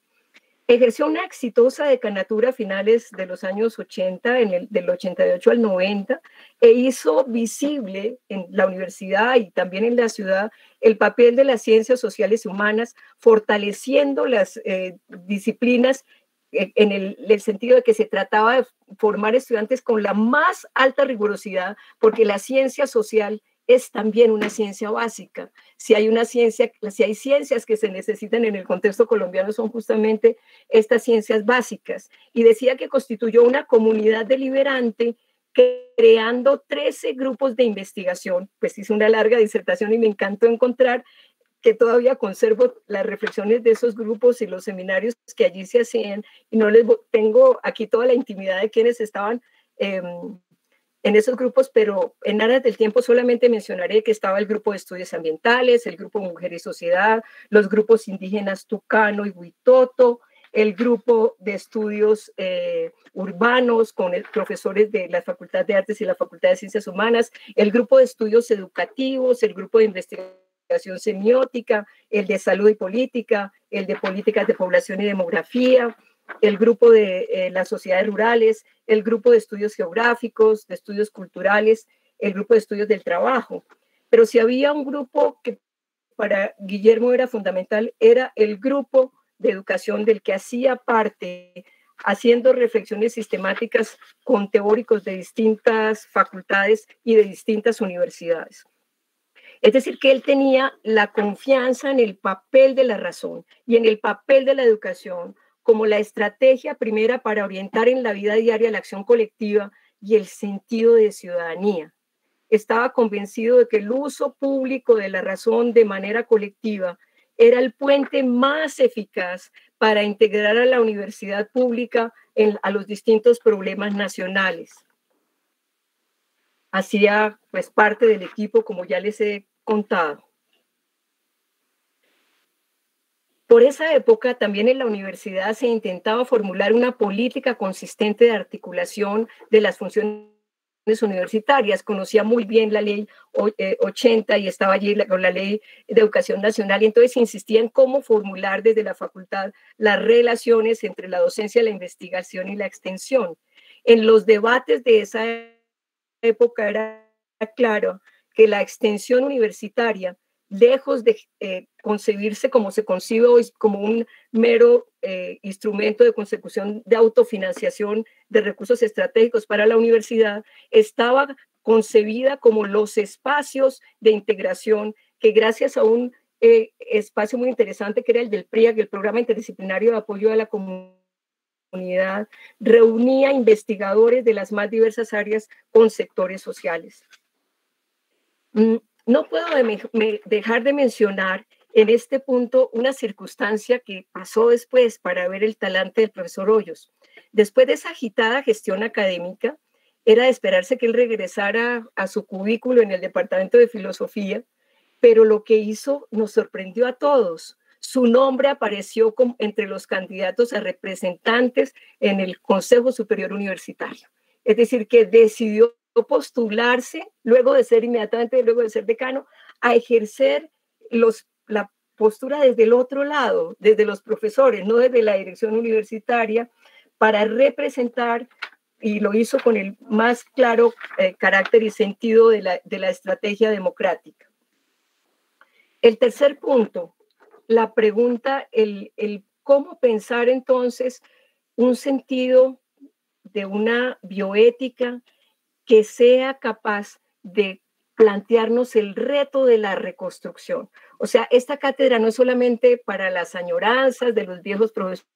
Ejerció una exitosa decanatura a finales de los años 80, en el, del 88 al 90, e hizo visible en la universidad y también en la ciudad el papel de las ciencias sociales y humanas, fortaleciendo las eh, disciplinas en el, el, sentido de que se trataba de formar estudiantes con la más alta rigurosidad, porque la ciencia social es también una ciencia básica. Si hay una ciencia, si hay ciencias que se necesitan en el contexto colombiano son justamente estas ciencias básicas. Y decía que constituyó una comunidad deliberante creando 13 grupos de investigación. Pues hice una larga disertación y me encantó encontrar que todavía conservo las reflexiones de esos grupos y los seminarios que allí se hacían y no les tengo aquí toda la intimidad de quienes estaban eh, en esos grupos, pero en áreas del tiempo solamente mencionaré que estaba el grupo de estudios ambientales, el grupo Mujer y Sociedad, los grupos indígenas Tucano y Huitoto, el grupo de estudios eh, urbanos con profesores de la Facultad de Artes y la Facultad de Ciencias Humanas, el grupo de estudios educativos, el grupo de investigación semiótica, el de salud y política, el de políticas de población y demografía, el grupo de eh, las sociedades rurales, el grupo de estudios geográficos, de estudios culturales, el grupo de estudios del trabajo. Pero si había un grupo que para Guillermo era fundamental, era el grupo de educación del que hacía parte, haciendo reflexiones sistemáticas con teóricos de distintas facultades y de distintas universidades. Es decir, que él tenía la confianza en el papel de la razón y en el papel de la educación como la estrategia primera para orientar en la vida diaria la acción colectiva y el sentido de ciudadanía. Estaba convencido de que el uso público de la razón de manera colectiva era el puente más eficaz para integrar a la universidad pública a los distintos problemas nacionales. Hacía pues parte del equipo, como ya les he contado. Por esa época, también en la universidad se intentaba formular una política consistente de articulación de las funciones universitarias. Conocía muy bien la ley 80 eh, y estaba allí con la ley de educación nacional y entonces insistía en cómo formular desde la facultad las relaciones entre la docencia, la investigación y la extensión. En los debates de esa época era claro que la extensión universitaria lejos de eh, concebirse como se concibe hoy, como un mero eh, instrumento de consecución de autofinanciación de recursos estratégicos para la universidad, estaba concebida como los espacios de integración que gracias a un eh, espacio muy interesante que era el del PRIAC, el Programa Interdisciplinario de Apoyo a la Comunidad, reunía investigadores de las más diversas áreas con sectores sociales. Mm, no puedo dejar de mencionar en este punto una circunstancia que pasó después para ver el talante del profesor Hoyos. Después de esa agitada gestión académica, era de esperarse que él regresara a su cubículo en el Departamento de Filosofía, pero lo que hizo nos sorprendió a todos. Su nombre apareció entre los candidatos a representantes en el Consejo Superior Universitario. Es decir, que decidió postularse, luego de ser inmediatamente, luego de ser decano, a ejercer los, la postura desde el otro lado, desde los profesores, no desde la dirección universitaria, para representar, y lo hizo con el más claro eh, carácter y sentido de la, de la estrategia democrática. El tercer punto, la pregunta, el, el cómo pensar entonces un sentido de una bioética que sea capaz de plantearnos el reto de la reconstrucción. O sea, esta cátedra no es solamente para las añoranzas de los viejos profesores,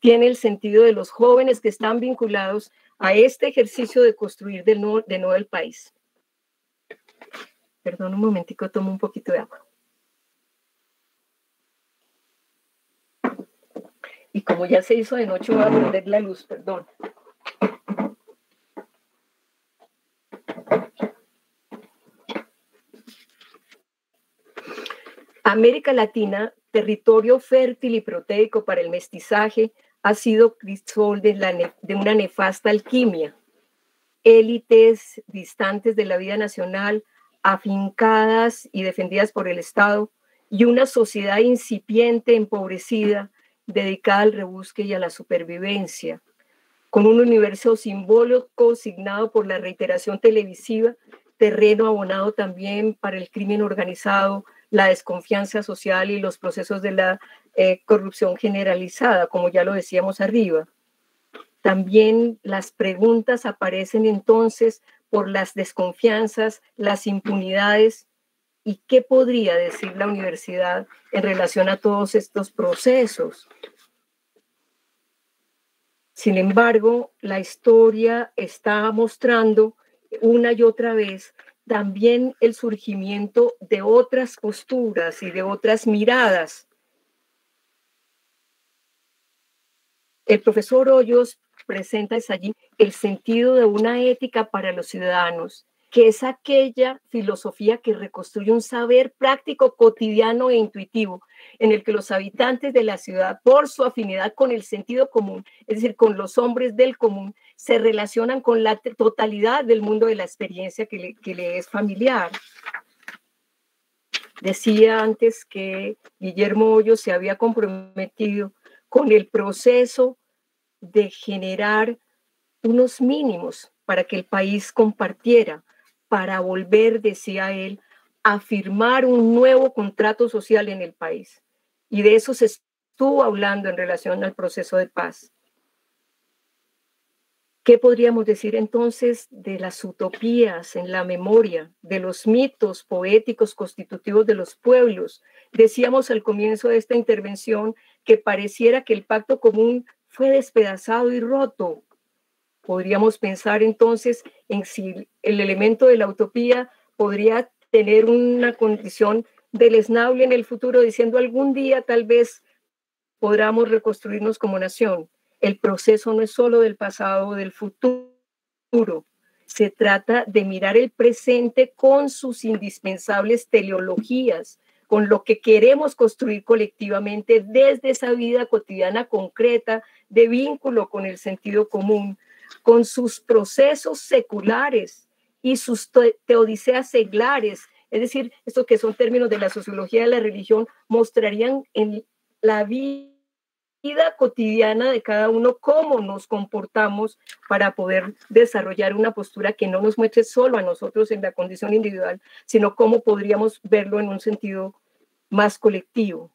tiene el sentido de los jóvenes que están vinculados a este ejercicio de construir de nuevo, el país. Perdón un momentico, tomo un poquito de agua. Y como ya se hizo de noche, voy a prender la luz, perdón. América Latina, territorio fértil y proteico para el mestizaje, ha sido crisol de, de una nefasta alquimia. Élites distantes de la vida nacional, afincadas y defendidas por el Estado, y una sociedad incipiente, empobrecida, dedicada al rebusque y a la supervivencia, con un universo simbólico signado por la reiteración televisiva, terreno abonado también para el crimen organizado, la desconfianza social y los procesos de la eh, corrupción generalizada, como ya lo decíamos arriba. También las preguntas aparecen entonces por las desconfianzas, las impunidades y qué podría decir la universidad en relación a todos estos procesos. Sin embargo, la historia está mostrando una y otra vez también el surgimiento de otras posturas y de otras miradas. El profesor Hoyos presenta allí el sentido de una ética para los ciudadanos, que es aquella filosofía que reconstruye un saber práctico, cotidiano e intuitivo, en el que los habitantes de la ciudad, por su afinidad con el sentido común, es decir, con los hombres del común, se relacionan con la totalidad del mundo de la experiencia que le, es familiar. Decía antes que Guillermo Hoyo se había comprometido con el proceso de generar unos mínimos para que el país compartiera, para volver, decía él, a firmar un nuevo contrato social en el país. Y de eso se estuvo hablando en relación al proceso de paz. ¿Qué podríamos decir entonces de las utopías en la memoria, de los mitos poéticos constitutivos de los pueblos? Decíamos al comienzo de esta intervención que pareciera que el pacto común fue despedazado y roto. Podríamos pensar entonces en si el elemento de la utopía podría tener una condición deleznable en el futuro, diciendo algún día tal vez podamos reconstruirnos como nación. El proceso no es solo del pasado o del futuro. Se trata de mirar el presente con sus indispensables teleologías, con lo que queremos construir colectivamente desde esa vida cotidiana concreta de vínculo con el sentido común, con sus procesos seculares y sus teodiceas seglares, es decir, estos que son términos de la sociología de la religión, mostrarían en la vida cotidiana de cada uno, cómo nos comportamos para poder desarrollar una postura que no nos muestre solo a nosotros en la condición individual, sino cómo podríamos verlo en un sentido más colectivo.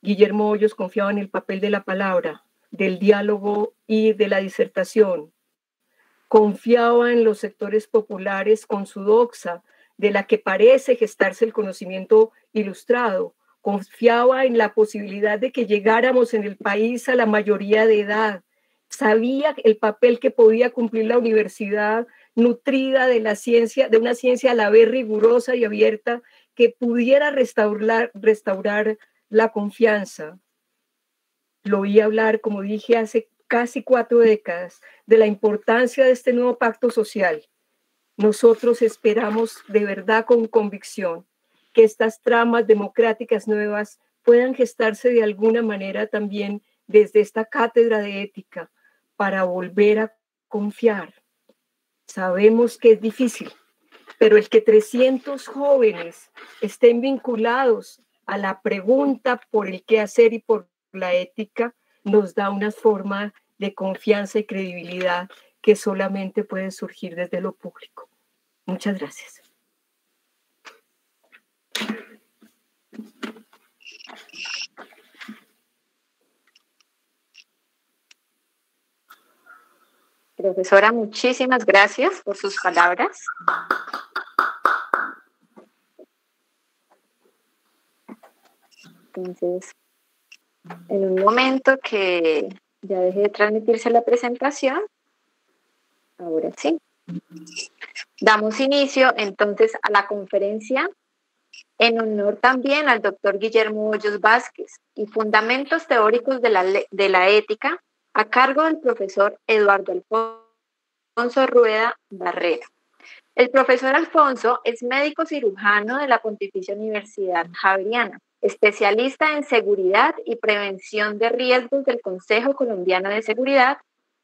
Guillermo Hoyos confiaba en el papel de la palabra, del diálogo y de la disertación. Confiaba en los sectores populares con su doxa de la que parece gestarse el conocimiento ilustrado. Confiaba en la posibilidad de que llegáramos en el país a la mayoría de edad. Sabía el papel que podía cumplir la universidad nutrida de la ciencia, de una ciencia a la vez rigurosa y abierta que pudiera restaurar, restaurar la confianza. Lo oí hablar, como dije, hace casi cuatro décadas de la importancia de este nuevo pacto social. Nosotros esperamos de verdad con convicción que estas tramas democráticas nuevas puedan gestarse de alguna manera también desde esta cátedra de ética para volver a confiar. Sabemos que es difícil, pero el que 300 jóvenes estén vinculados a la pregunta por el qué hacer y por la ética nos da una forma de confianza y credibilidad que solamente puede surgir desde lo público. Muchas gracias. Profesora, muchísimas gracias por sus palabras. Entonces, en un momento que ya deje de transmitirse la presentación, ahora sí. Damos inicio entonces a la conferencia en honor también al doctor Guillermo Hoyos Vázquez y Fundamentos Teóricos de la, de la Ética a cargo del profesor Eduardo Alfonso Rueda Barrera. El profesor Alfonso es médico cirujano de la Pontificia Universidad Javeriana especialista en seguridad y prevención de riesgos del Consejo Colombiano de Seguridad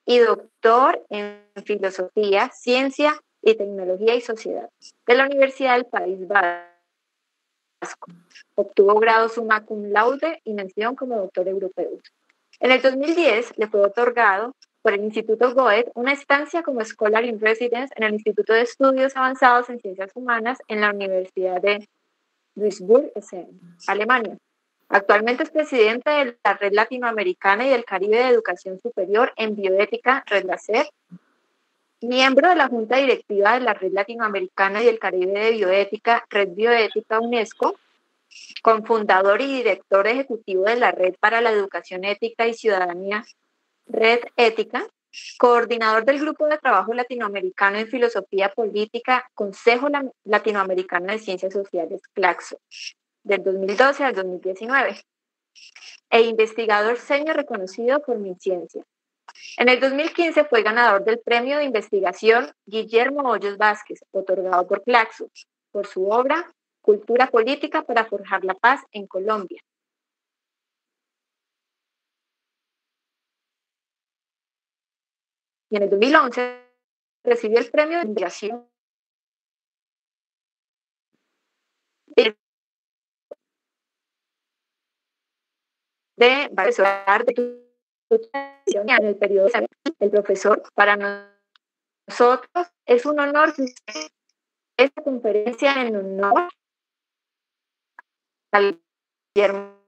y doctor en filosofía, ciencia y tecnología y sociedad de la Universidad del País Vasco. Obtuvo grado summa cum laude y mención como doctor europeo. En el 2010 le fue otorgado por el Instituto Goethe una estancia como Scholar in Residence en el Instituto de Estudios Avanzados en Ciencias Humanas en la Universidad de Duisburg, Alemania. Actualmente es presidente de la Red Latinoamericana y del Caribe de Educación Superior en Bioética, Red LACER, miembro de la Junta Directiva de la Red Latinoamericana y del Caribe de Bioética, Red Bioética UNESCO, cofundador y director ejecutivo de la Red para la Educación Ética y Ciudadanía, Red Ética, coordinador del Grupo de Trabajo Latinoamericano en Filosofía Política, Consejo Latinoamericano de Ciencias Sociales, CLACSO, del 2012 al 2019, e investigador seño reconocido por mi ciencia. En el 2015 fue ganador del premio de investigación Guillermo Hoyos Vázquez, otorgado por CLACSO, por su obra Cultura Política para Forjar la Paz en Colombia, y en el 2011 recibió el premio de investigación de profesor de en el periodo el profesor para nosotros es un honor esta conferencia en honor al Guillermo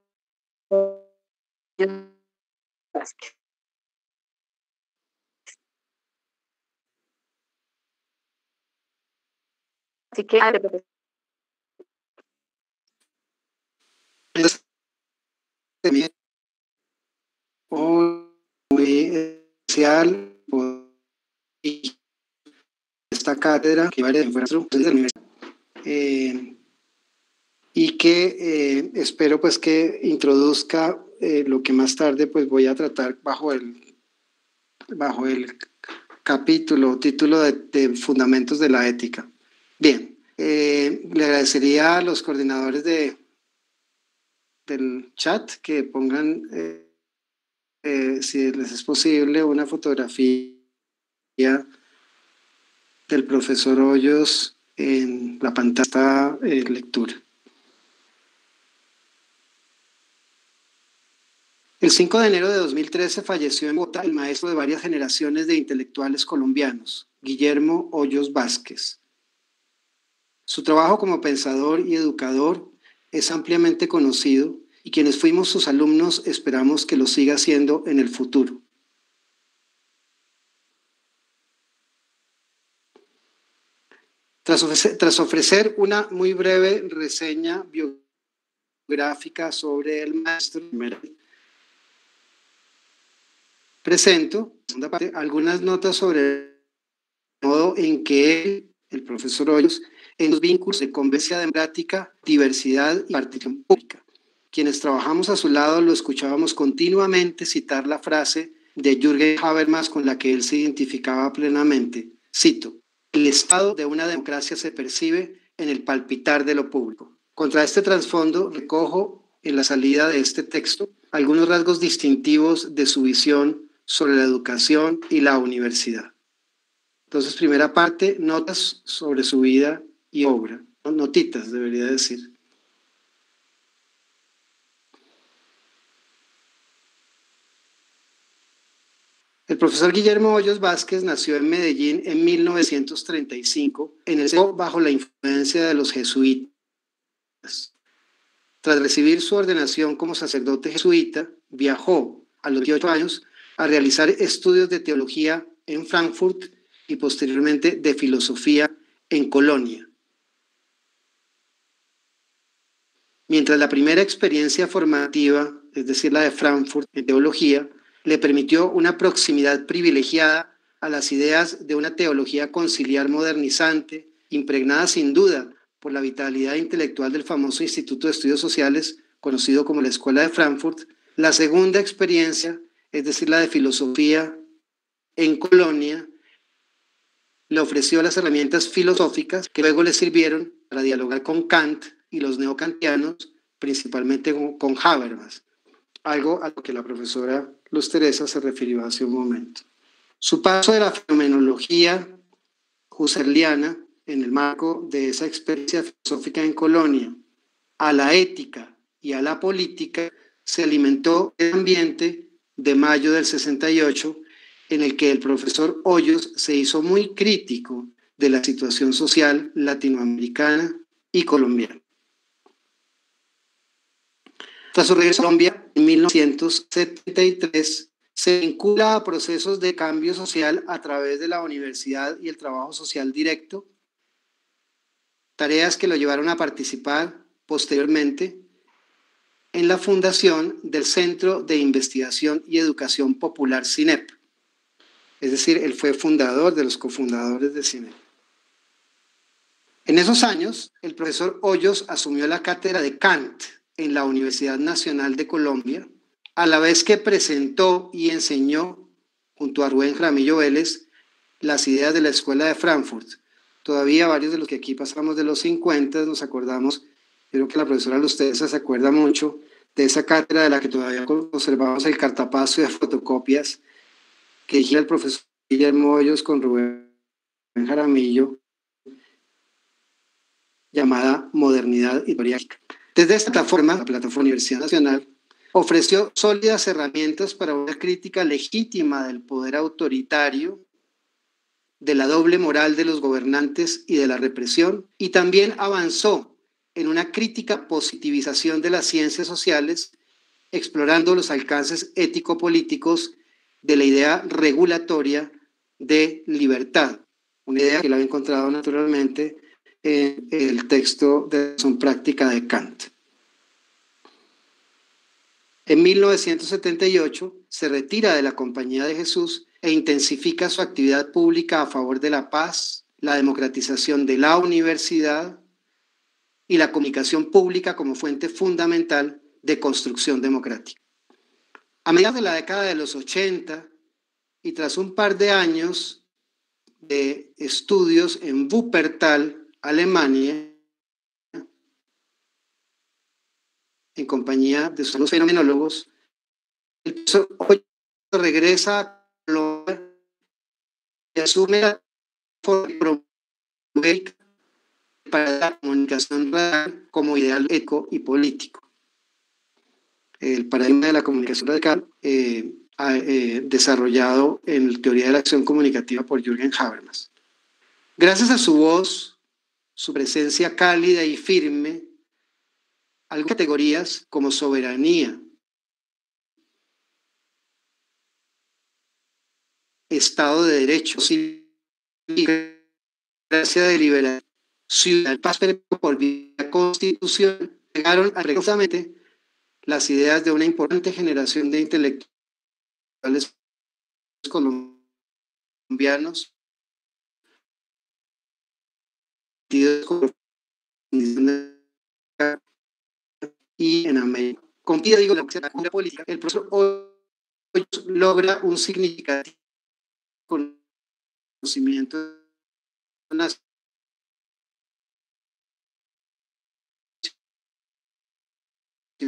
Vázquez. Así que muy especial esta cátedra que va de eh, y que eh, espero pues que introduzca eh, lo que más tarde pues voy a tratar bajo el bajo el capítulo título de fundamentos de la ética Bien, eh, le agradecería a los coordinadores de, del chat que pongan, eh, eh, si les es posible, una fotografía del profesor Hoyos en la pantalla de lectura. El 5 de enero de 2013 falleció en Bogotá el maestro de varias generaciones de intelectuales colombianos, Guillermo Hoyos Vázquez. Su trabajo como pensador y educador es ampliamente conocido y quienes fuimos sus alumnos esperamos que lo siga siendo en el futuro. Tras ofrecer, una muy breve reseña biográfica sobre el maestro, presento algunas notas sobre el modo en que él, el profesor Hoyos, en los vínculos de convivencia democrática, diversidad y participación pública. Quienes trabajamos a su lado lo escuchábamos continuamente citar la frase de Jürgen Habermas con la que él se identificaba plenamente. Cito, el estado de una democracia se percibe en el palpitar de lo público. Contra este trasfondo recojo en la salida de este texto algunos rasgos distintivos de su visión sobre la educación y la universidad. Entonces, primera parte, notas sobre su vida y obra, notitas debería decir. El profesor Guillermo Hoyos Vázquez nació en Medellín en 1935, en el bajo la influencia de los jesuitas. Tras recibir su ordenación como sacerdote jesuita, viajó a los 18 años a realizar estudios de teología en Frankfurt y posteriormente de filosofía en Colonia. Mientras la primera experiencia formativa, es decir, la de Frankfurt en teología, le permitió una proximidad privilegiada a las ideas de una teología conciliar modernizante, impregnada sin duda por la vitalidad intelectual del famoso Instituto de Estudios Sociales, conocido como la Escuela de Frankfurt. La segunda experiencia, es decir, la de filosofía en Colonia, le ofreció las herramientas filosóficas que luego le sirvieron para dialogar con Kant y los neocantianos, principalmente con Habermas, algo a lo que la profesora Luz Teresa se refirió hace un momento. Su paso de la fenomenología husserliana en el marco de esa experiencia filosófica en Colonia a la ética y a la política se alimentó el ambiente de mayo del 68 en el que el profesor Hoyos se hizo muy crítico de la situación social latinoamericana y colombiana. Tras su regreso a Colombia en 1973, se vincula a procesos de cambio social a través de la universidad y el trabajo social directo, tareas que lo llevaron a participar posteriormente en la fundación del Centro de Investigación y Educación Popular CINEP. Es decir, él fue fundador de los cofundadores de CINEP. En esos años, el profesor Hoyos asumió la cátedra de Kant en la Universidad Nacional de Colombia, a la vez que presentó y enseñó junto a Rubén Ramillo Vélez las ideas de la Escuela de Frankfurt. Todavía varios de los que aquí pasamos de los 50 nos acordamos, creo que la profesora Lusteza se acuerda mucho de esa cátedra de la que todavía conservamos el cartapaso de fotocopias que dirigía el profesor Guillermo Hoyos con Rubén Jaramillo, llamada Modernidad Historiática. Desde esta plataforma, la Plataforma Universidad Nacional, ofreció sólidas herramientas para una crítica legítima del poder autoritario, de la doble moral de los gobernantes y de la represión, y también avanzó en una crítica positivización de las ciencias sociales, explorando los alcances ético-políticos de la idea regulatoria de libertad, una idea que la he encontrado naturalmente en el texto de son práctica de Kant. En 1978 se retira de la Compañía de Jesús e intensifica su actividad pública a favor de la paz, la democratización de la universidad y la comunicación pública como fuente fundamental de construcción democrática. A mediados de la década de los 80 y tras un par de años de estudios en Wuppertal, Alemania, en compañía de sus fenomenólogos, el regresa a Colombia y asume la para la comunicación como ideal ético y político. El paradigma de la comunicación radical eh, eh, desarrollado en la teoría de la acción comunicativa por Jürgen Habermas. Gracias a su voz, su presencia cálida y firme, algunas categorías como soberanía, Estado de Derecho, gracia de liberación Ciudad Paz por vía constitución llegaron a precisamente las ideas de una importante generación de intelectuales colombianos y en América. Con digo la política, el profesor logra un significativo conocimiento nacional y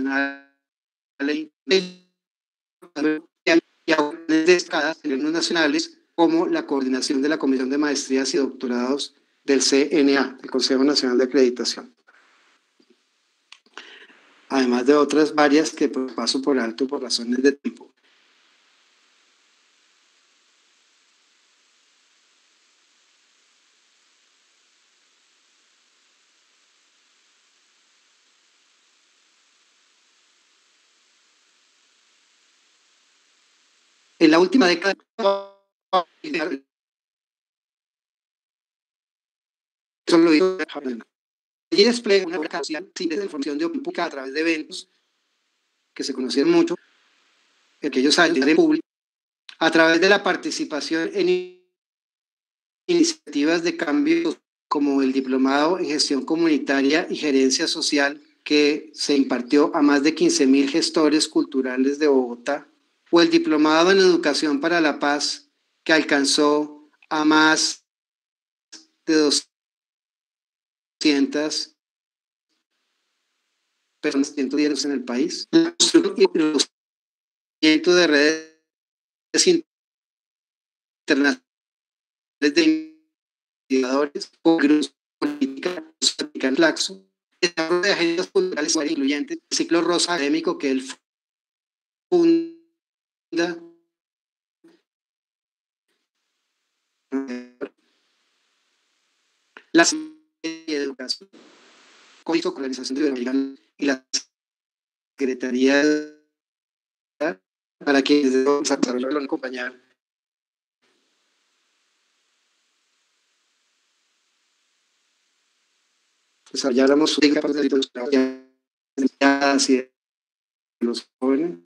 en nacionales como la coordinación de la Comisión de Maestrías y Doctorados del CNA, el Consejo Nacional de Acreditación. Además de otras varias que paso por alto por razones de tiempo. En la última década, solo digo, allí despliega una social de información de opinión pública a través de eventos que se conocían mucho aquellos años de público, a través de la participación en iniciativas de cambio como el diplomado en gestión comunitaria y gerencia social que se impartió a más de 15.000 gestores culturales de Bogotá o el diplomado en educación para la paz que alcanzó a más de 200 personas, 110 en el país. Los de redes internacionales de investigadores o grupos políticos Flaxo, de agendas culturales incluyentes, el ciclo rosa académico que él funda la educación, con organización de y la Secretaría para que desarrollo lo acompañar. Desarrolláramos su de los jóvenes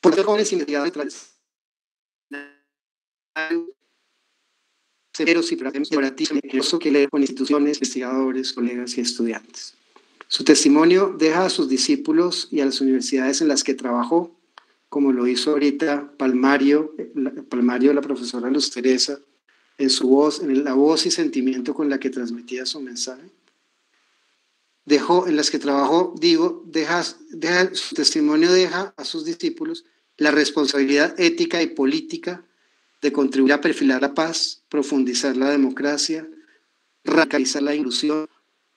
por jóvenes investigadores severos y eso que leer con instituciones, investigadores, colegas y estudiantes. Su testimonio deja a sus discípulos y a las universidades en las que trabajó, como lo hizo ahorita Palmario, Palmario la profesora Luz Teresa, en su voz, en la voz y sentimiento con la que transmitía su mensaje. Dejó, en las que trabajó, digo, deja, deja, su testimonio deja a sus discípulos la responsabilidad ética y política de contribuir a perfilar la paz, profundizar la democracia, radicalizar la inclusión,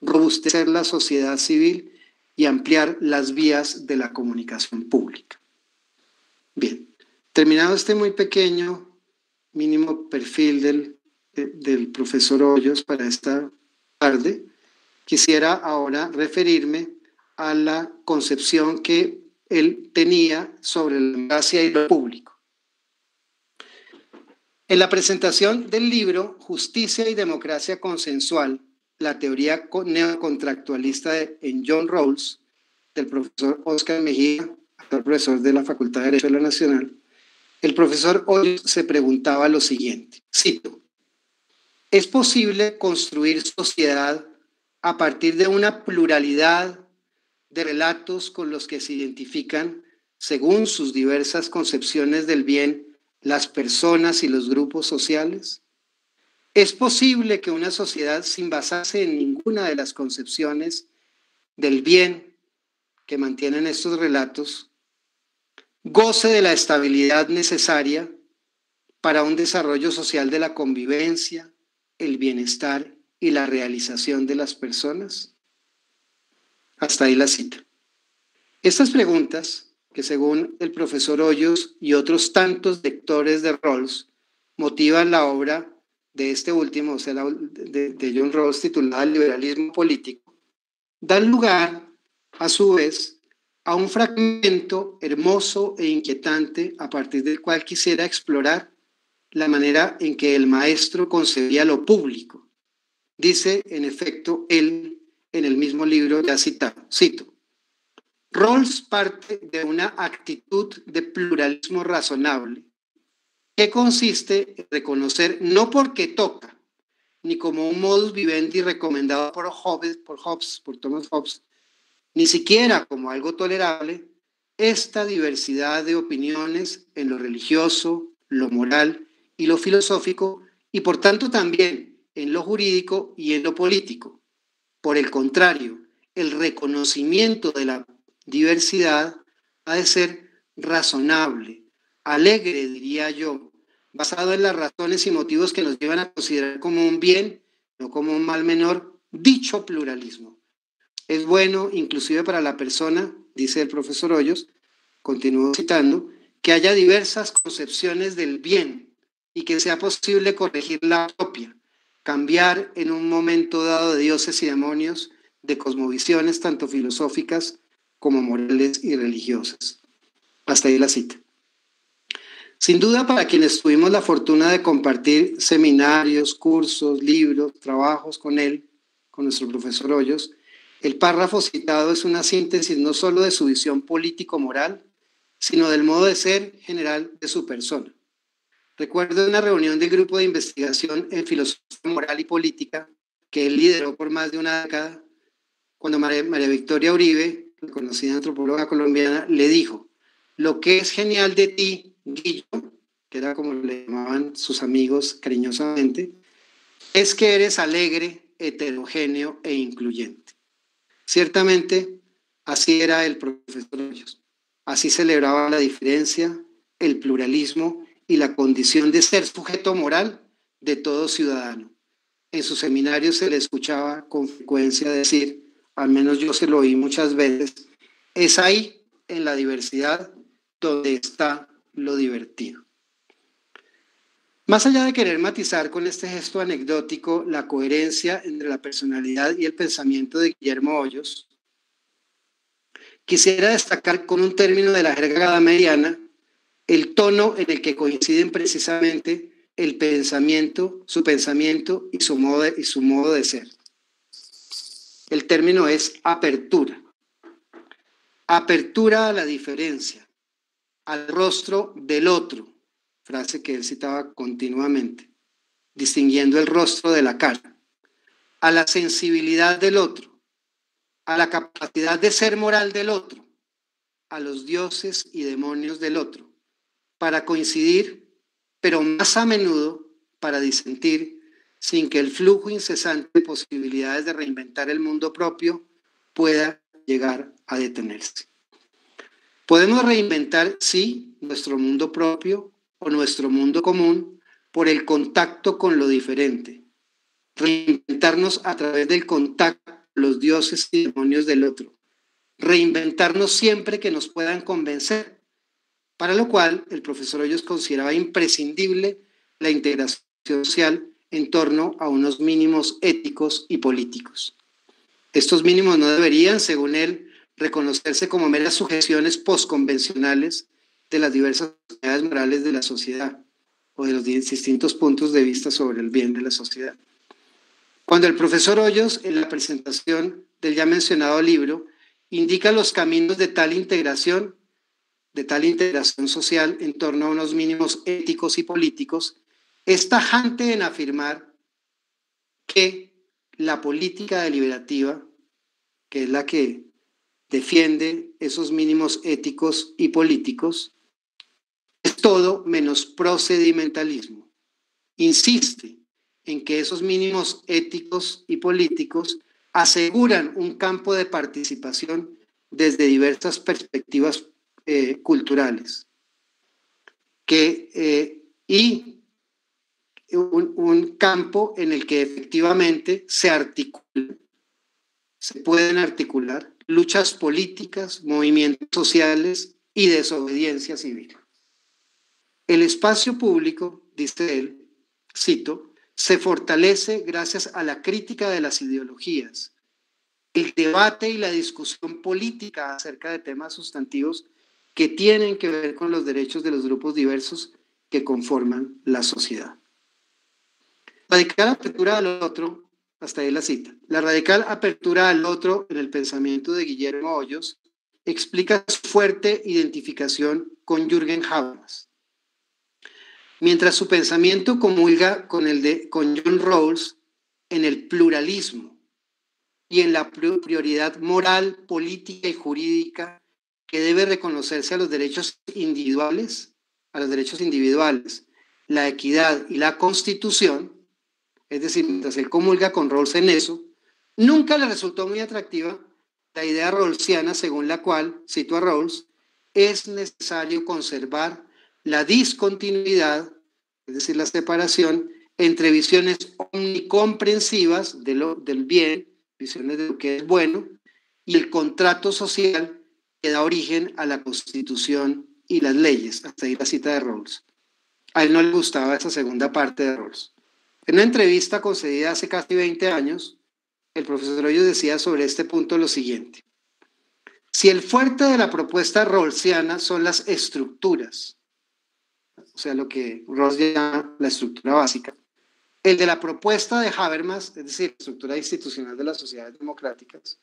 robustecer la sociedad civil y ampliar las vías de la comunicación pública. Bien, terminado este muy pequeño, mínimo perfil del, del profesor Hoyos para esta tarde, quisiera ahora referirme a la concepción que él tenía sobre la democracia y lo público. En la presentación del libro Justicia y Democracia Consensual, la teoría neocontractualista en John Rawls, del profesor Oscar Mejía, actual profesor de la Facultad de Derecho de la Nacional, el profesor hoy se preguntaba lo siguiente, cito, ¿es posible construir sociedad a partir de una pluralidad de relatos con los que se identifican, según sus diversas concepciones del bien, las personas y los grupos sociales? ¿Es posible que una sociedad sin basarse en ninguna de las concepciones del bien que mantienen estos relatos goce de la estabilidad necesaria para un desarrollo social de la convivencia, el bienestar y la realización de las personas? Hasta ahí la cita. Estas preguntas, que según el profesor Hoyos y otros tantos lectores de Rawls, motivan la obra de este último, o sea, de, John Rawls titulada Liberalismo Político, dan lugar, a su vez, a un fragmento hermoso e inquietante a partir del cual quisiera explorar la manera en que el maestro concebía lo público. Dice, en efecto, él en el mismo libro ya citado, cito, Rawls parte de una actitud de pluralismo razonable que consiste en reconocer no porque toca, ni como un modus vivendi recomendado por Hobbes, por Hobbes, por Thomas Hobbes, ni siquiera como algo tolerable, esta diversidad de opiniones en lo religioso, lo moral y lo filosófico, y por tanto también en lo jurídico y en lo político. Por el contrario, el reconocimiento de la diversidad ha de ser razonable, alegre, diría yo, basado en las razones y motivos que nos llevan a considerar como un bien, no como un mal menor, dicho pluralismo. Es bueno, inclusive para la persona, dice el profesor Hoyos, continúo citando, que haya diversas concepciones del bien y que sea posible corregir la propia, cambiar en un momento dado de dioses y demonios, de cosmovisiones tanto filosóficas como morales y religiosas. Hasta ahí la cita. Sin duda, para quienes tuvimos la fortuna de compartir seminarios, cursos, libros, trabajos con él, con nuestro profesor Hoyos, el párrafo citado es una síntesis no solo de su visión político-moral, sino del modo de ser general de su persona. Recuerdo una reunión del grupo de investigación en filosofía moral y política que él lideró por más de una década, cuando María, Victoria Uribe, conocida antropóloga colombiana, le dijo, lo que es genial de ti, Guillo, que era como le llamaban sus amigos cariñosamente, es que eres alegre, heterogéneo e incluyente. Ciertamente, así era el profesor Hoyos. Así celebraba la diferencia, el pluralismo y la condición de ser sujeto moral de todo ciudadano. En sus seminarios se le escuchaba con frecuencia decir, al menos yo se lo oí muchas veces, es ahí, en la diversidad, donde está lo divertido. Más allá de querer matizar con este gesto anecdótico la coherencia entre la personalidad y el pensamiento de Guillermo Hoyos, Quisiera destacar con un término de la jerga mediana el tono en el que coinciden precisamente el pensamiento, su pensamiento y su modo y su modo de ser. El término es apertura. Apertura a la diferencia, al rostro del otro, frase que él citaba continuamente, distinguiendo el rostro de la cara, a la sensibilidad del otro, a la capacidad de ser moral del otro, a los dioses y demonios del otro, para coincidir, pero más a menudo para disentir, sin que el flujo incesante de posibilidades de reinventar el mundo propio pueda llegar a detenerse. Podemos reinventar, sí, nuestro mundo propio o nuestro mundo común por el contacto con lo diferente. Reinventarnos a través del contacto los dioses y demonios del otro. Reinventarnos siempre que nos puedan convencer, para lo cual el profesor Hoyos consideraba imprescindible la integración social en torno a unos mínimos éticos y políticos. Estos mínimos no deberían, según él, reconocerse como meras sujeciones postconvencionales de las diversas unidades morales de la sociedad o de los distintos puntos de vista sobre el bien de la sociedad. Cuando el profesor Hoyos, en la presentación del ya mencionado libro, indica los caminos de tal integración, de tal integración social en torno a unos mínimos éticos y políticos, es tajante en afirmar que la política deliberativa, que es la que defiende esos mínimos éticos y políticos, es todo menos procedimentalismo. Insiste en que esos mínimos éticos y políticos aseguran un campo de participación desde diversas perspectivas eh, culturales que, eh, y un, campo en el que efectivamente se articulan, se pueden articular luchas políticas, movimientos sociales y desobediencia civil. El espacio público, dice él, cito, se fortalece gracias a la crítica de las ideologías, el debate y la discusión política acerca de temas sustantivos que tienen que ver con los derechos de los grupos diversos que conforman la sociedad. Radical apertura al otro, hasta ahí la cita. La radical apertura al otro en el pensamiento de Guillermo Hoyos explica su fuerte identificación con Jürgen Habermas. Mientras su pensamiento comulga con el de con John Rawls en el pluralismo y en la prioridad moral, política y jurídica que debe reconocerse a los derechos individuales, a los derechos individuales, la equidad y la constitución, es decir, mientras él comulga con Rawls en eso, nunca le resultó muy atractiva la idea rawlsiana según la cual, cito a Rawls, es necesario conservar la discontinuidad, es decir, la separación entre visiones omnicomprensivas del bien, visiones de lo que es bueno, y el contrato social que da origen a la constitución y las leyes. Hasta ahí la cita de Rawls. A él no le gustaba esa segunda parte de Rawls. En una entrevista concedida hace casi 20 años, el profesor Hoyos decía sobre este punto lo siguiente. Si el fuerte de la propuesta rawlsiana son las estructuras, o sea, lo que Rawls llama la estructura básica, el de la propuesta de Habermas, es decir, la estructura institucional de las sociedades democráticas,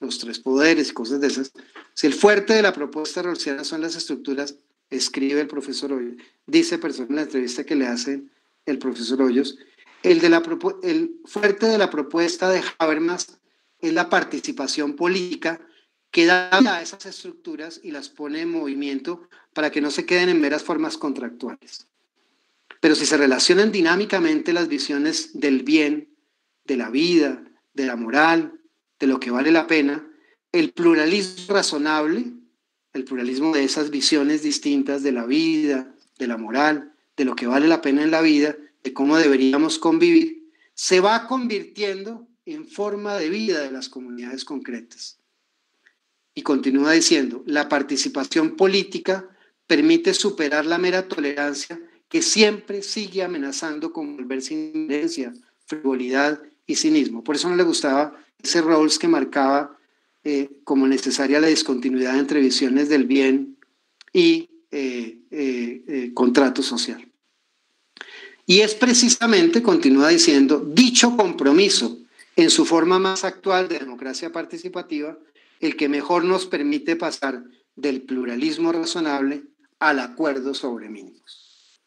los tres poderes y cosas de esas, si el fuerte de la propuesta rawlsiana son las estructuras, escribe el profesor Hoyos, dice persona en la entrevista que le hace el profesor Hoyos, el, de la, el fuerte de la propuesta de Habermas es la participación política que da a esas estructuras y las pone en movimiento para que no se queden en meras formas contractuales. Pero si se relacionan dinámicamente las visiones del bien, de la vida, de la moral, de lo que vale la pena, el pluralismo razonable, el pluralismo de esas visiones distintas de la vida, de la moral, de lo que vale la pena en la vida, cómo deberíamos convivir, se va convirtiendo en forma de vida de las comunidades concretas. Y continúa diciendo, la participación política permite superar la mera tolerancia que siempre sigue amenazando con volverse independencia, frivolidad y cinismo. Por eso no le gustaba ese Rawls que marcaba eh, como necesaria la discontinuidad entre visiones del bien y eh, eh, contrato social. Y es precisamente, continúa diciendo, dicho compromiso en su forma más actual de democracia participativa, el que mejor nos permite pasar del pluralismo razonable al acuerdo sobre mínimos.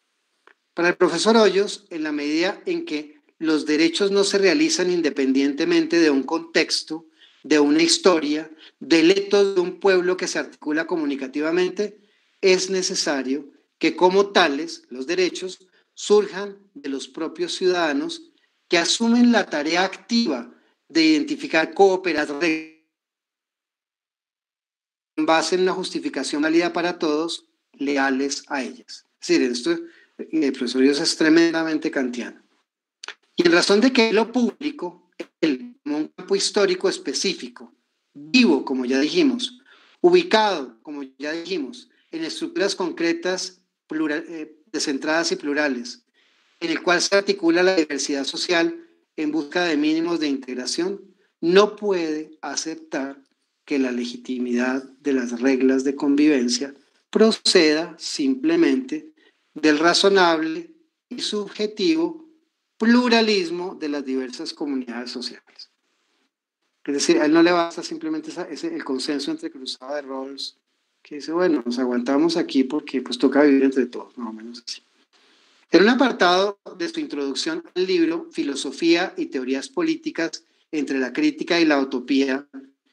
Para el profesor Hoyos, en la medida en que los derechos no se realizan independientemente de un contexto, de una historia, del etos de un pueblo que se articula comunicativamente, es necesario que como tales los derechos surjan de los propios ciudadanos que asumen la tarea activa de identificar, cooperar en base en una justificación válida para todos, leales a ellas. Es decir, esto, el eh, profesor es tremendamente kantiano. Y en razón de que lo público, el, como un campo histórico específico, vivo, como ya dijimos, ubicado, como ya dijimos, en estructuras concretas, plural, eh, descentradas y plurales, en el cual se articula la diversidad social en busca de mínimos de integración, no puede aceptar que la legitimidad de las reglas de convivencia proceda simplemente del razonable y subjetivo pluralismo de las diversas comunidades sociales. Es decir, a él no le basta simplemente ese, el consenso entre Cruzada de Rawls, que dice, bueno, nos aguantamos aquí porque pues toca vivir entre todos, más o menos así. En un apartado de su introducción al libro Filosofía y Teorías Políticas entre la Crítica y la Utopía,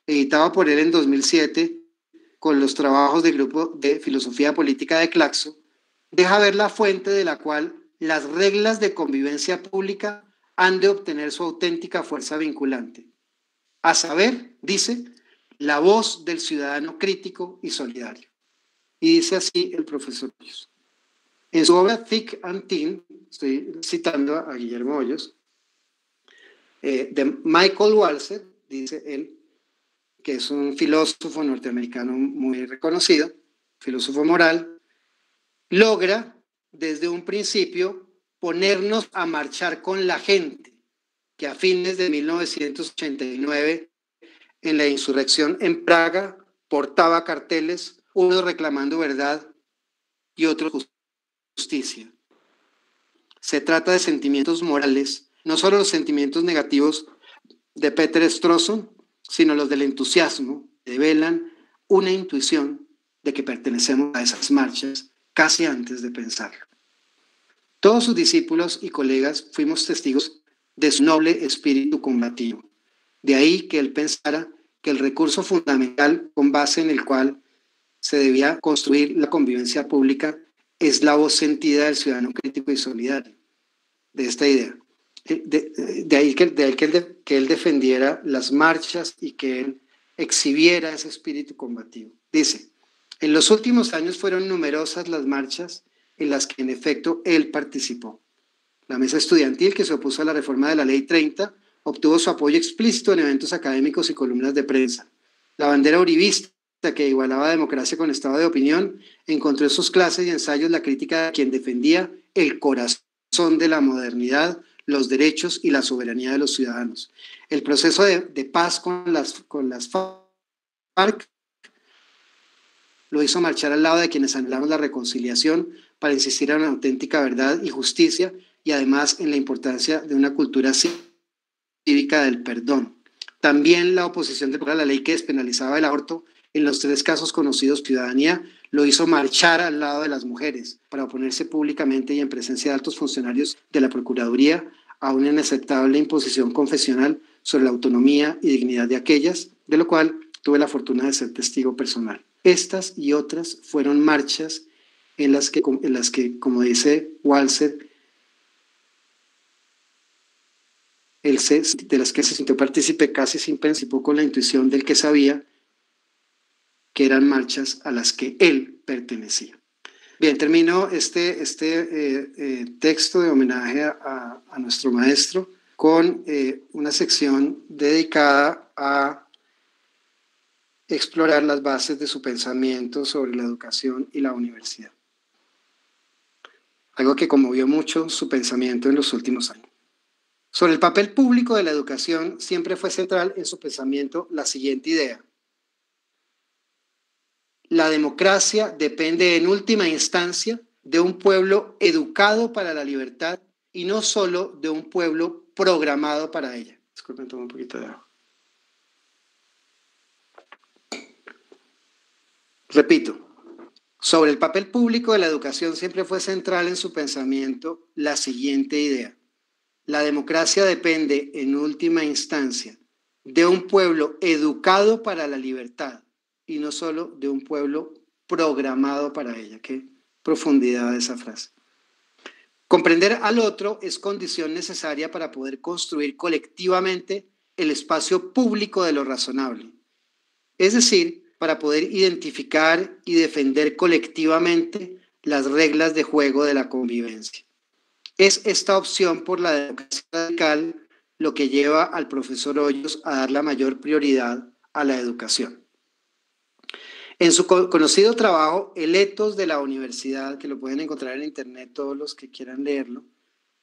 editado por él en 2007 con los trabajos del Grupo de Filosofía Política de Claxo, deja ver la fuente de la cual las reglas de convivencia pública han de obtener su auténtica fuerza vinculante. A saber, dice, la voz del ciudadano crítico y solidario. Y dice así el profesor Hoyos. En su obra Thick and Thin, estoy citando a Guillermo Hoyos, eh, de Michael Walzer, dice él, que es un filósofo norteamericano muy reconocido, filósofo moral, logra desde un principio ponernos a marchar con la gente, que a fines de 1989 en la insurrección en Praga portaba carteles, unos reclamando verdad y otros justicia. Se trata de sentimientos morales, no solo los sentimientos negativos de Peter Strawson, sino los del entusiasmo, que develan una intuición de que pertenecemos a esas marchas casi antes de pensarlo. Todos sus discípulos y colegas fuimos testigos de su noble espíritu combativo. De ahí que él pensara que el recurso fundamental con base en el cual se debía construir la convivencia pública es la voz sentida del ciudadano crítico y solidario, de esta idea. Eh, de, ahí, que, de que, él que él defendiera las marchas y que él exhibiera ese espíritu combativo. Dice, en los últimos años fueron numerosas las marchas en las que en efecto él participó. La mesa estudiantil que se opuso a la reforma de la Ley 30 obtuvo su apoyo explícito en eventos académicos y columnas de prensa. La bandera uribista que igualaba democracia con estado de opinión, encontró en sus clases y ensayos la crítica de quien defendía el corazón de la modernidad, los derechos y la soberanía de los ciudadanos. El proceso de, paz con las, con las FARC lo hizo marchar al lado de quienes anhelamos la reconciliación para insistir en una auténtica verdad y justicia y además en la importancia de una cultura cívica del perdón. También la oposición de la ley que despenalizaba el aborto en los tres casos conocidos ciudadanía, lo hizo marchar al lado de las mujeres para oponerse públicamente y en presencia de altos funcionarios de la Procuraduría a una inaceptable imposición confesional sobre la autonomía y dignidad de aquellas, de lo cual tuve la fortuna de ser testigo personal. Estas y otras fueron marchas en las que, en las que como dice Walser, de las que se sintió partícipe casi sin participó con la intuición del que sabía que eran marchas a las que él pertenecía. Bien, termino este, este eh, eh, texto de homenaje a, nuestro maestro con eh, una sección dedicada a explorar las bases de su pensamiento sobre la educación y la universidad. Algo que conmovió mucho su pensamiento en los últimos años. Sobre el papel público de la educación siempre fue central en su pensamiento la siguiente idea la democracia depende en última instancia de un pueblo educado para la libertad y no solo de un pueblo programado para ella. Disculpen, tomo un poquito de agua. Repito, sobre el papel público de la educación siempre fue central en su pensamiento la siguiente idea. La democracia depende en última instancia de un pueblo educado para la libertad y no solo de un pueblo programado para ella. Qué profundidad de esa frase. Comprender al otro es condición necesaria para poder construir colectivamente el espacio público de lo razonable. Es decir, para poder identificar y defender colectivamente las reglas de juego de la convivencia. Es esta opción por la democracia radical lo que lleva al profesor Hoyos a dar la mayor prioridad a la educación. En su conocido trabajo, El etos de la universidad, que lo pueden encontrar en internet todos los que quieran leerlo,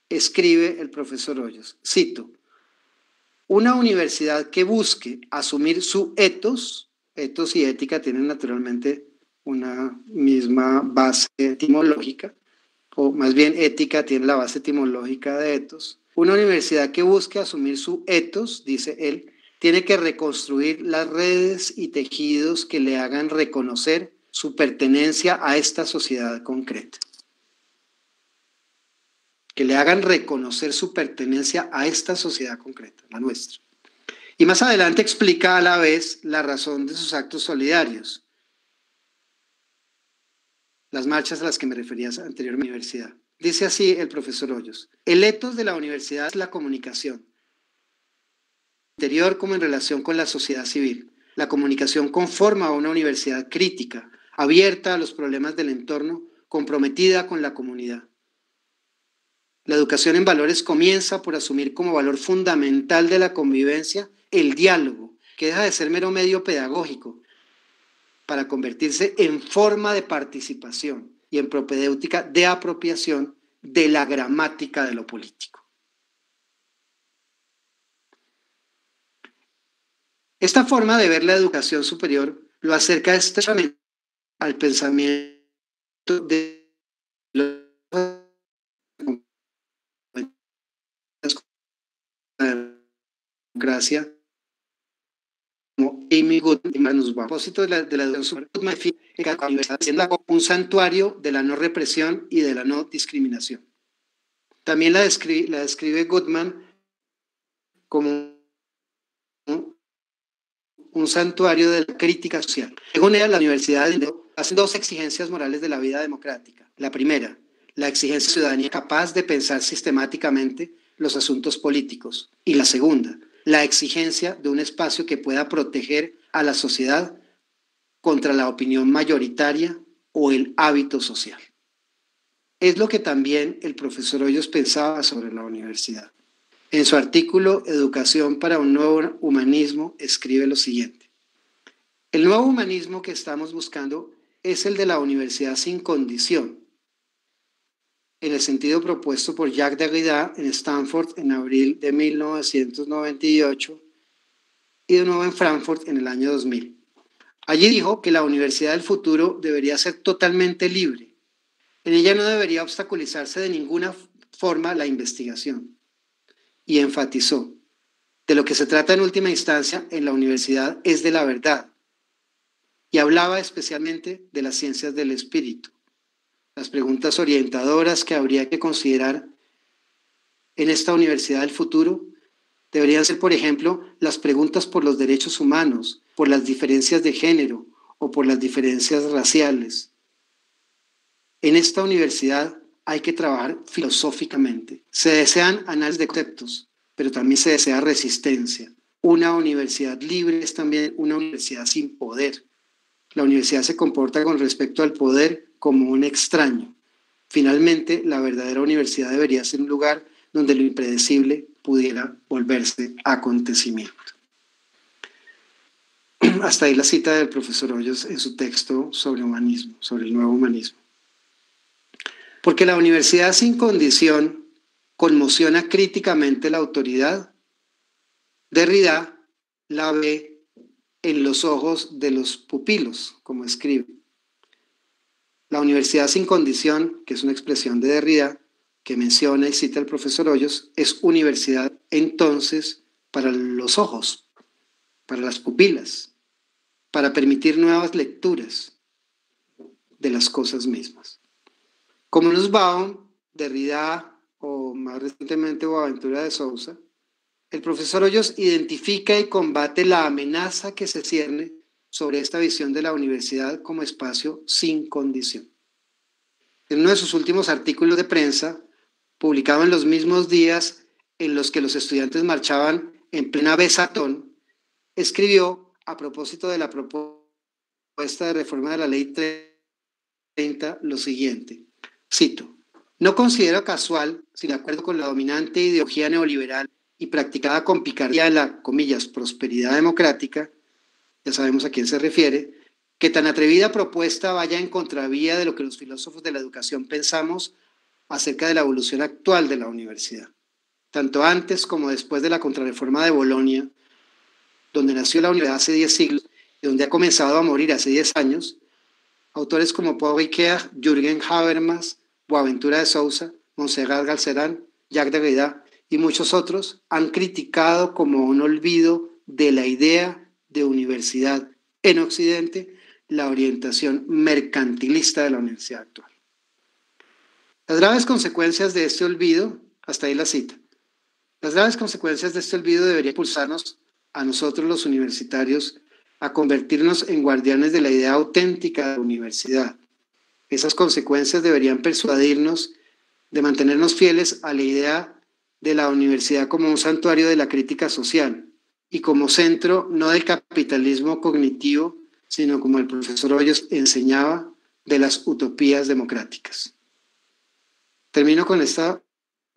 escribe el profesor Hoyos, cito, una universidad que busque asumir su etos, etos y ética tienen naturalmente una misma base etimológica, o más bien ética tiene la base etimológica de etos. Una universidad que busque asumir su etos, dice él, tiene que reconstruir las redes y tejidos que le hagan reconocer su pertenencia a esta sociedad concreta. Que le hagan reconocer su pertenencia a esta sociedad concreta, la nuestra. Y más adelante explica a la vez la razón de sus actos solidarios. Las marchas a las que me refería anteriormente universidad. Dice así el profesor Hoyos. El etos de la universidad es la comunicación interior como en relación con la sociedad civil. La comunicación conforma a una universidad crítica, abierta a los problemas del entorno, comprometida con la comunidad. La educación en valores comienza por asumir como valor fundamental de la convivencia el diálogo, que deja de ser mero medio pedagógico, para convertirse en forma de participación y en propedéutica de apropiación de la gramática de lo político. Esta forma de ver la educación superior lo acerca estrechamente al pensamiento de democracia Amy Goodman. A propósito de la, de la educación, un santuario de la no represión y de la no discriminación. También la describe, la describe Goodman como un santuario de la crítica social. Según ella, la universidad hace dos exigencias morales de la vida democrática. La primera, la exigencia de ciudadanía capaz de pensar sistemáticamente los asuntos políticos. Y la segunda, la exigencia de un espacio que pueda proteger a la sociedad contra la opinión mayoritaria o el hábito social. Es lo que también el profesor Hoyos pensaba sobre la universidad. En su artículo Educación para un nuevo humanismo escribe lo siguiente. El nuevo humanismo que estamos buscando es el de la universidad sin condición, en el sentido propuesto por Jacques Derrida en Stanford en abril de 1998 y de nuevo en Frankfurt en el año 2000. Allí dijo que la universidad del futuro debería ser totalmente libre. En ella no debería obstaculizarse de ninguna forma la investigación. Y enfatizó, de lo que se trata en última instancia en la universidad es de la verdad. Y hablaba especialmente de las ciencias del espíritu las preguntas orientadoras que habría que considerar en esta universidad del futuro deberían ser, por ejemplo, las preguntas por los derechos humanos, por las diferencias de género o por las diferencias raciales. En esta universidad hay que trabajar filosóficamente. Se desean análisis de conceptos, pero también se desea resistencia. Una universidad libre es también una universidad sin poder. La universidad se comporta con respecto al poder como un extraño. Finalmente, la verdadera universidad debería ser un lugar donde lo impredecible pudiera volverse acontecimiento. (clears throat) Hasta ahí la cita del profesor Hoyos en su texto sobre humanismo, sobre el nuevo humanismo. Porque la universidad sin condición conmociona críticamente la autoridad. Derrida la ve en los ojos de los pupilos, como escribe. La universidad sin condición, que es una expresión de Derrida, que menciona y cita el profesor Hoyos, es universidad entonces para los ojos, para las pupilas, para permitir nuevas lecturas de las cosas mismas. Como Nussbaum, Derrida o más recientemente Boaventura de Sousa, el profesor Hoyos identifica y combate la amenaza que se cierne sobre esta visión de la universidad como espacio sin condición. En uno de sus últimos artículos de prensa, publicado en los mismos días en los que los estudiantes marchaban en plena besatón, escribió a propósito de la propuesta de reforma de la ley 30 lo siguiente, cito, no considero casual, si de acuerdo con la dominante ideología neoliberal y practicada con picardía en la, comillas, prosperidad democrática, ya sabemos a quién se refiere, que tan atrevida propuesta vaya en contravía de lo que los filósofos de la educación pensamos acerca de la evolución actual de la universidad. Tanto antes como después de la contrarreforma de Bolonia, donde nació la universidad hace 10 siglos y donde ha comenzado a morir hace 10 años, autores como Paul Ricoeur, Jürgen Habermas, Boaventura de Sousa, Monserrat Galcerán, Jacques Derrida y muchos otros han criticado como un olvido de la idea de universidad en Occidente la orientación mercantilista de la universidad actual. Las graves consecuencias de este olvido, hasta ahí la cita, las graves consecuencias de este olvido deberían impulsarnos a nosotros los universitarios a convertirnos en guardianes de la idea auténtica de la universidad. Esas consecuencias deberían persuadirnos de mantenernos fieles a la idea de la universidad como un santuario de la crítica social, y como centro no del capitalismo cognitivo, sino como el profesor Hoyos enseñaba, de las utopías democráticas. Termino con esta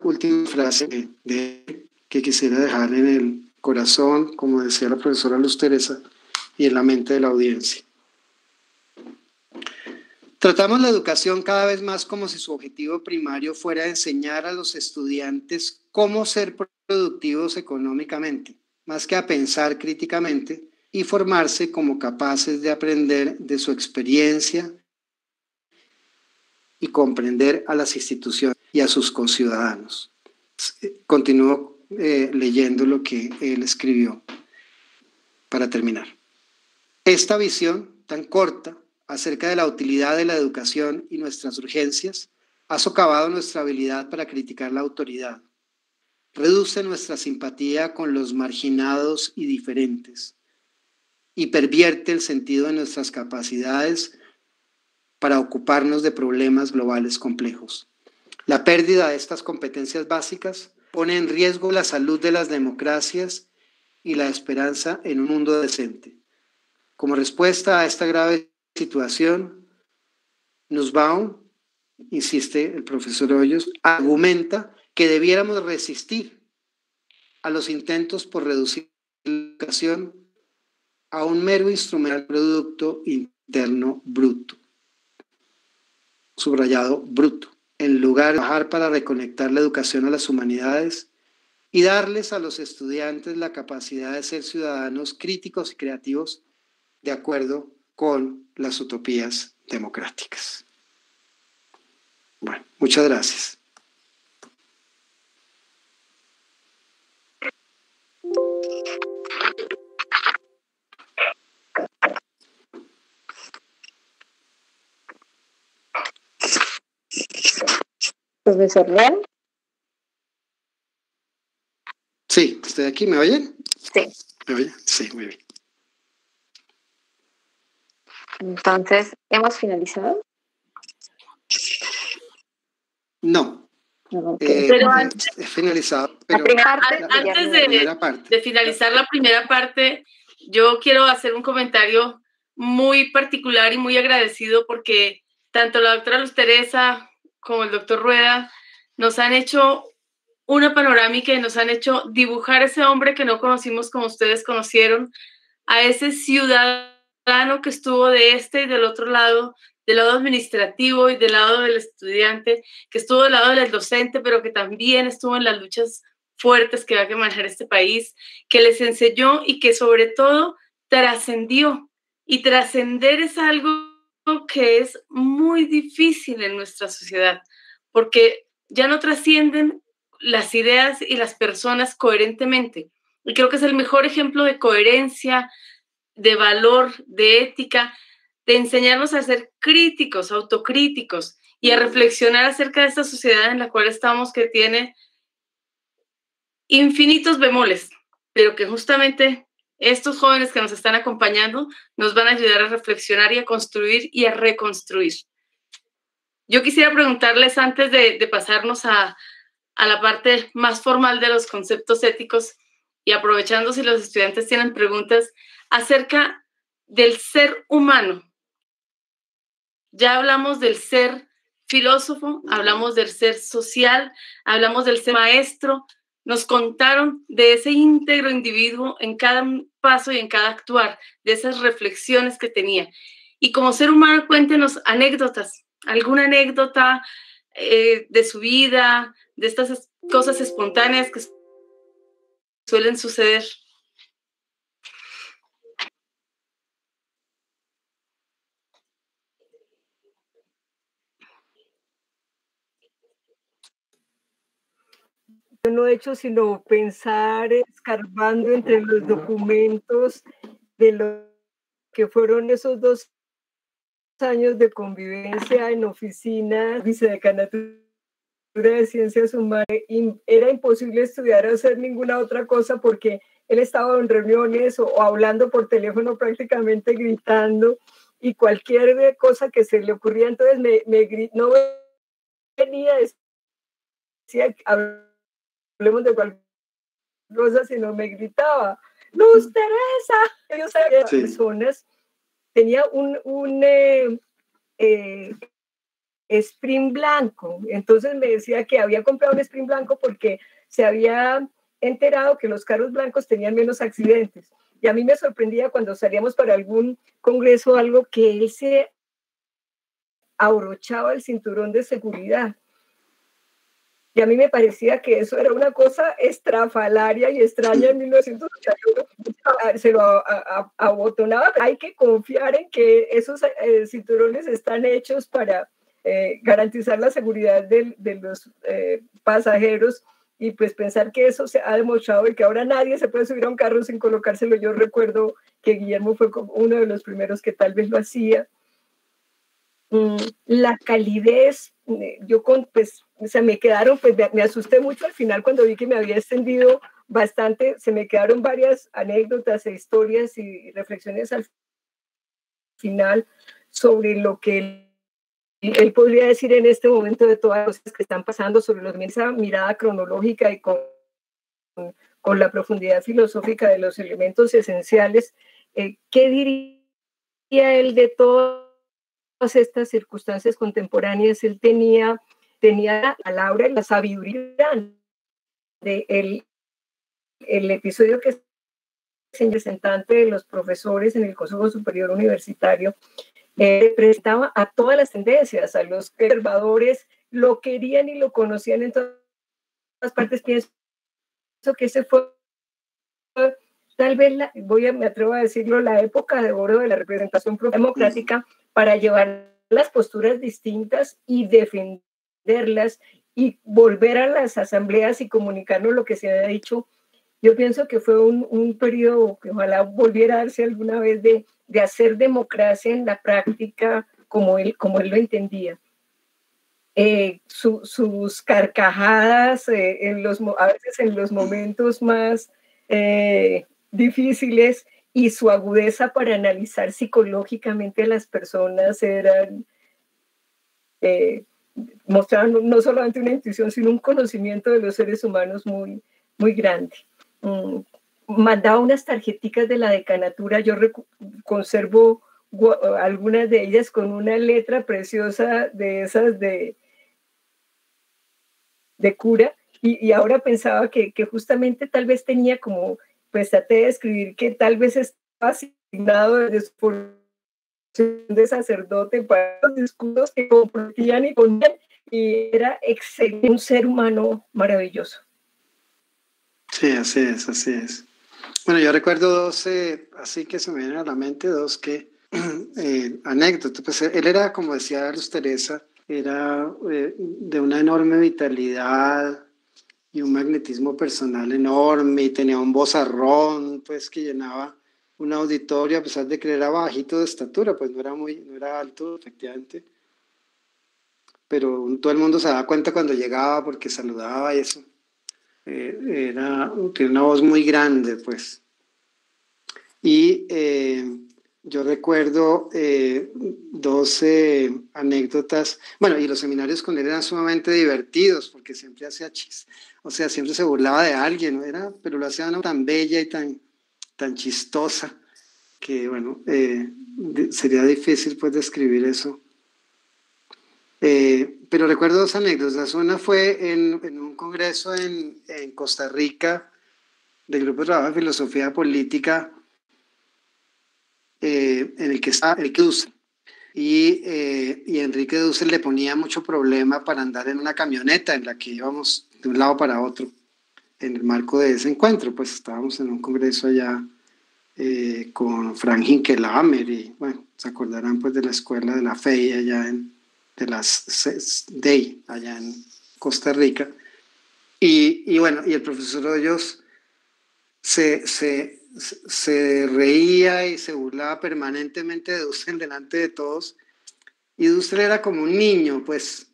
última frase que quisiera dejar en el corazón, como decía la profesora Luz Teresa, y en la mente de la audiencia. Tratamos la educación cada vez más como si su objetivo primario fuera enseñar a los estudiantes cómo ser productivos económicamente más que a pensar críticamente y formarse como capaces de aprender de su experiencia y comprender a las instituciones y a sus conciudadanos. Continúo eh, leyendo lo que él escribió para terminar. Esta visión tan corta acerca de la utilidad de la educación y nuestras urgencias ha socavado nuestra habilidad para criticar la autoridad, reduce nuestra simpatía con los marginados y diferentes y pervierte el sentido de nuestras capacidades para ocuparnos de problemas globales complejos. La pérdida de estas competencias básicas pone en riesgo la salud de las democracias y la esperanza en un mundo decente. Como respuesta a esta grave situación, Nussbaum, insiste el profesor Hoyos, argumenta que debiéramos resistir a los intentos por reducir la educación a un mero instrumental producto interno bruto, subrayado bruto, en lugar de trabajar para reconectar la educación a las humanidades y darles a los estudiantes la capacidad de ser ciudadanos críticos y creativos de acuerdo con las utopías democráticas. Bueno, muchas gracias. Profesor Leal. Sí, estoy aquí, ¿me oyen? Sí. ¿Me oyen? Sí, muy bien. Entonces, ¿hemos finalizado? No. Eh, pero antes, he finalizado. Pero antes de, de finalizar la primera parte, yo quiero hacer un comentario muy particular y muy agradecido porque tanto la doctora Luz Teresa como el doctor Rueda nos han hecho una panorámica y nos han hecho dibujar ese hombre que no conocimos como ustedes conocieron, a ese ciudadano que estuvo de este y del otro lado, del lado administrativo y del lado del estudiante, que estuvo del lado del docente, pero que también estuvo en las luchas fuertes que va a manejar este país, que les enseñó y que sobre todo trascendió. Y trascender es algo que es muy difícil en nuestra sociedad, porque ya no trascienden las ideas y las personas coherentemente. Y creo que es el mejor ejemplo de coherencia, de valor, de ética, de enseñarnos a ser críticos, autocríticos y a reflexionar acerca de esta sociedad en la cual estamos que tiene infinitos bemoles, pero que justamente estos jóvenes que nos están acompañando nos van a ayudar a reflexionar y a construir y a reconstruir. Yo quisiera preguntarles antes de, pasarnos a, a la parte más formal de los conceptos éticos y aprovechando si los estudiantes tienen preguntas acerca del ser humano. Ya hablamos del ser filósofo, hablamos del ser social, hablamos del ser maestro, nos contaron de ese íntegro individuo en cada paso y en cada actuar, de esas reflexiones que tenía. Y como ser humano, cuéntenos anécdotas, alguna anécdota eh, de su vida, de estas cosas espontáneas que suelen suceder. Yo no he hecho sino pensar, escarbando entre los documentos de lo que fueron esos dos años de convivencia en oficinas, vicedecanatura de ciencias humanas. Era imposible estudiar o hacer ninguna otra cosa porque él estaba en reuniones o, hablando por teléfono prácticamente gritando y cualquier cosa que se le ocurría, entonces me, me no venía, decía, hablemos de cualquier cosa, sino me gritaba, Luz Teresa. Yo sabía personas, tenía un, un eh, eh, sprint blanco, entonces me decía que había comprado un sprint blanco porque se había enterado que los carros blancos tenían menos accidentes. Y a mí me sorprendía cuando salíamos para algún congreso algo que él se abrochaba el cinturón de seguridad. Y a mí me parecía que eso era una cosa estrafalaria y extraña en 1981. Se lo abotonaba. Hay que confiar en que esos eh, cinturones están hechos para, eh, garantizar la seguridad de, de los eh, pasajeros y pues pensar que eso se ha demostrado y que ahora nadie se puede subir a un carro sin colocárselo. Yo recuerdo que Guillermo fue uno de los primeros que tal vez lo hacía. Mm, la calidez, yo con, pues, se me quedaron, pues me asusté mucho al final cuando vi que me había extendido bastante, se me quedaron varias anécdotas e historias y reflexiones al final sobre lo que él, podría decir en este momento de todas las cosas que están pasando, sobre los, esa mirada cronológica y con, con la profundidad filosófica de los elementos esenciales. Eh, ¿Qué diría él de todas estas circunstancias contemporáneas? Él tenía, tenía la palabra y la sabiduría de él el episodio que es el representante de los profesores en el Consejo Superior Universitario eh, presentaba a todas las tendencias, a los conservadores lo querían y lo conocían en todas partes. Pienso que ese fue tal vez, la, voy a, me atrevo a decirlo, la época de oro de la representación democrática para llevar las posturas distintas y defenderlas y volver a las asambleas y comunicarnos lo que se ha dicho yo pienso que fue un, un periodo que ojalá volviera a darse alguna vez de, de hacer democracia en la práctica como él, como él lo entendía. Eh, sus carcajadas eh, en los, a veces en los momentos más eh, difíciles y su agudeza para analizar psicológicamente a las personas eran, mostraban no solamente una intuición, sino un conocimiento de los seres humanos muy, muy grande. Mm, mandaba unas tarjeticas de la decanatura, yo conservo algunas de ellas con una letra preciosa de esas de, de cura, y, ahora pensaba que, justamente tal vez tenía como, pues traté de escribir que tal vez estaba asignado de de sacerdote para los discursos que compartían y ponían, y era un ser humano maravilloso. Sí, así es, así es. Bueno, yo recuerdo dos, eh, así que se me vienen a la mente, dos que (clears throat) eh, anécdotas. Pues él era, como decía Luz Teresa, era eh, de una enorme vitalidad y un magnetismo personal enorme y tenía un vozarrón, pues que llenaba un auditorio a pesar de que era bajito de estatura, pues no era muy, no era alto, efectivamente. Pero todo el mundo se daba cuenta cuando llegaba porque saludaba y eso. Eh, era, tiene una voz muy grande, pues. Y eh, yo recuerdo eh, dos anécdotas, bueno, y los seminarios con él eran sumamente divertidos, porque siempre hacía chis, o sea, siempre se burlaba de alguien, era, pero lo hacía tan bella y tan, tan chistosa, que bueno, sería difícil pues describir eso eh, pero recuerdo dos anécdotas. Una fue en, un congreso en, Costa Rica del Grupo de Trabajo de Filosofía Política, eh, en el que está Enrique Dussel. Y, eh, y Enrique Dussel le ponía mucho problema para andar en una camioneta en la que íbamos de un lado para otro en el marco de ese encuentro. Pues estábamos en un congreso allá con Frank Hinkelamer y bueno, se acordarán pues de la escuela de la FEI allá en, de las DEI allá en Costa Rica. Y, y bueno, y el profesor Hoyos se, se, se, reía y se burlaba permanentemente de Dussel delante de todos. Y Dussel era como un niño, pues,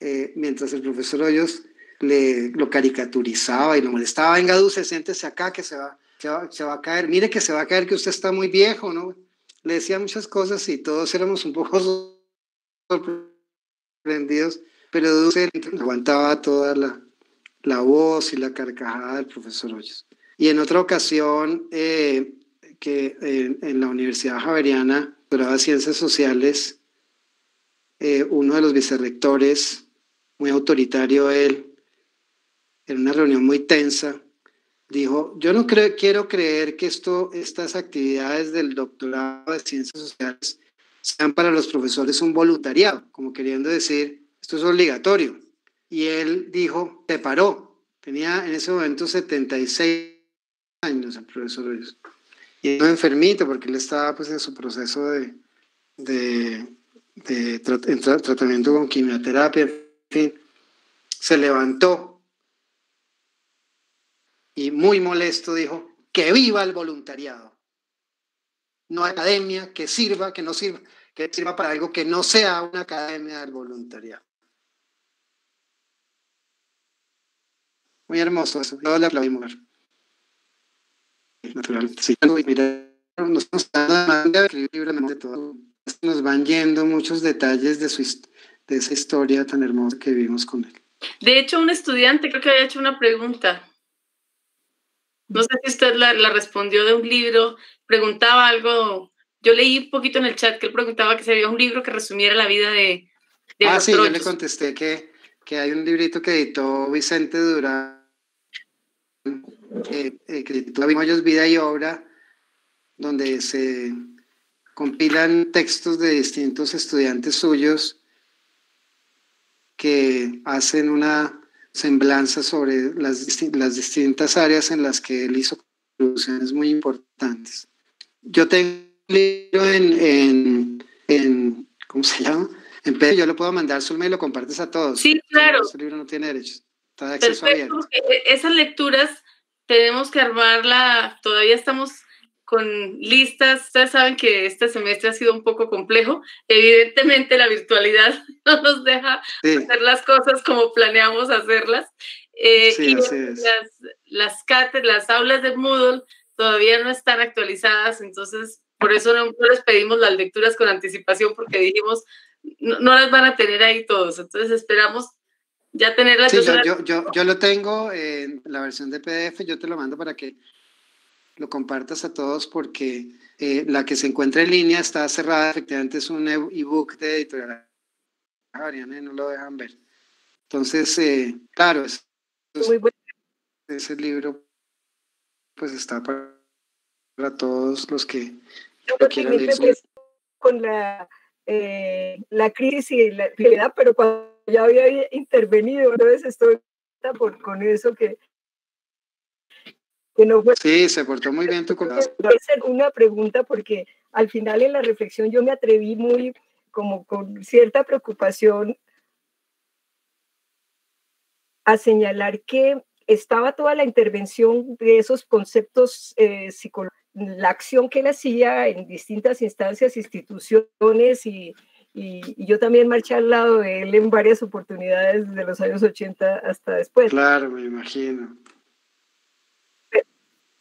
eh, mientras el profesor Hoyos le, lo caricaturizaba y lo molestaba. Venga, Dussel, siéntese acá que se va, se va, se va a caer. Mire que se va a caer, que usted está muy viejo, ¿no? le decía muchas cosas y todos éramos un poco (laughs) sorprendidos, pero Dulce aguantaba toda la, la, voz y la carcajada del profesor Hoyos. Y en otra ocasión, eh, que en, la Universidad Javeriana, de Ciencias Sociales, eh, uno de los vicerrectores, muy autoritario él, en una reunión muy tensa, dijo, yo no creo, quiero creer que esto, estas actividades del doctorado de ciencias sociales sean para los profesores un voluntariado, como queriendo decir, esto es obligatorio. Y él dijo, se paró, tenía en ese momento 76 años el profesor Hoyos. Y no enfermito porque él estaba pues en su proceso de, de, de tratamiento con quimioterapia, en fin, se levantó y muy molesto dijo, que viva el voluntariado. No academia que sirva, que no sirva, que sirva para algo que no sea una academia del voluntariado. Muy hermoso eso. Yo le aplaudimos. Naturalmente. Sí, mira, nos todo. Nos van yendo muchos detalles de, su, de esa historia tan hermosa que vivimos con él. De hecho, un estudiante creo que había hecho una pregunta. No sé si usted la, la respondió de un libro, preguntaba algo yo leí un poquito en el chat que él preguntaba que se había un libro que resumiera la vida de... de ah, sí, yo le contesté que, que, hay un librito que editó Vicente Durán, eh, eh, que editó Vida y Obra, donde se compilan textos de distintos estudiantes suyos que hacen una semblanza sobre las, las distintas áreas en las que él hizo contribuciones muy importantes. Yo tengo libro en, en, ¿cómo se llama? En PDF, yo lo puedo mandar, solo me lo compartes a todos. Sí, claro. Ese libro no tiene derechos, está de acceso abierto. E, esas lecturas tenemos que armarla, todavía estamos con listas, ustedes saben que este semestre ha sido un poco complejo, evidentemente la virtualidad (laughs) no nos deja hacer las cosas como planeamos hacerlas. Eh, sí, y las, las, las aulas de Moodle todavía no están actualizadas, entonces por eso no, les pedimos las lecturas con anticipación porque dijimos, no, las van a tener ahí todos. Entonces esperamos ya tenerlas. Sí, yo, yo, yo, lo tengo en la versión de PDF, yo te lo mando para que lo compartas a todos porque eh, la que se encuentra en línea está cerrada, efectivamente es un ebook de editorial. no lo dejan ver. Entonces, eh, claro, es, ese libro pues está para para todos los que, quieran ir. Con la, eh, la crisis y la realidad, pero cuando ya había intervenido, entonces estoy por, con eso que, que no fue. Sí, se portó muy bien tu corazón. hacer una pregunta porque al final en la reflexión yo me atreví muy como con cierta preocupación a señalar que estaba toda la intervención de esos conceptos eh, psicológicos la acción que él hacía en distintas instancias, instituciones y, y, yo también marché al lado de él en varias oportunidades desde los años 80 hasta después. Claro, me imagino.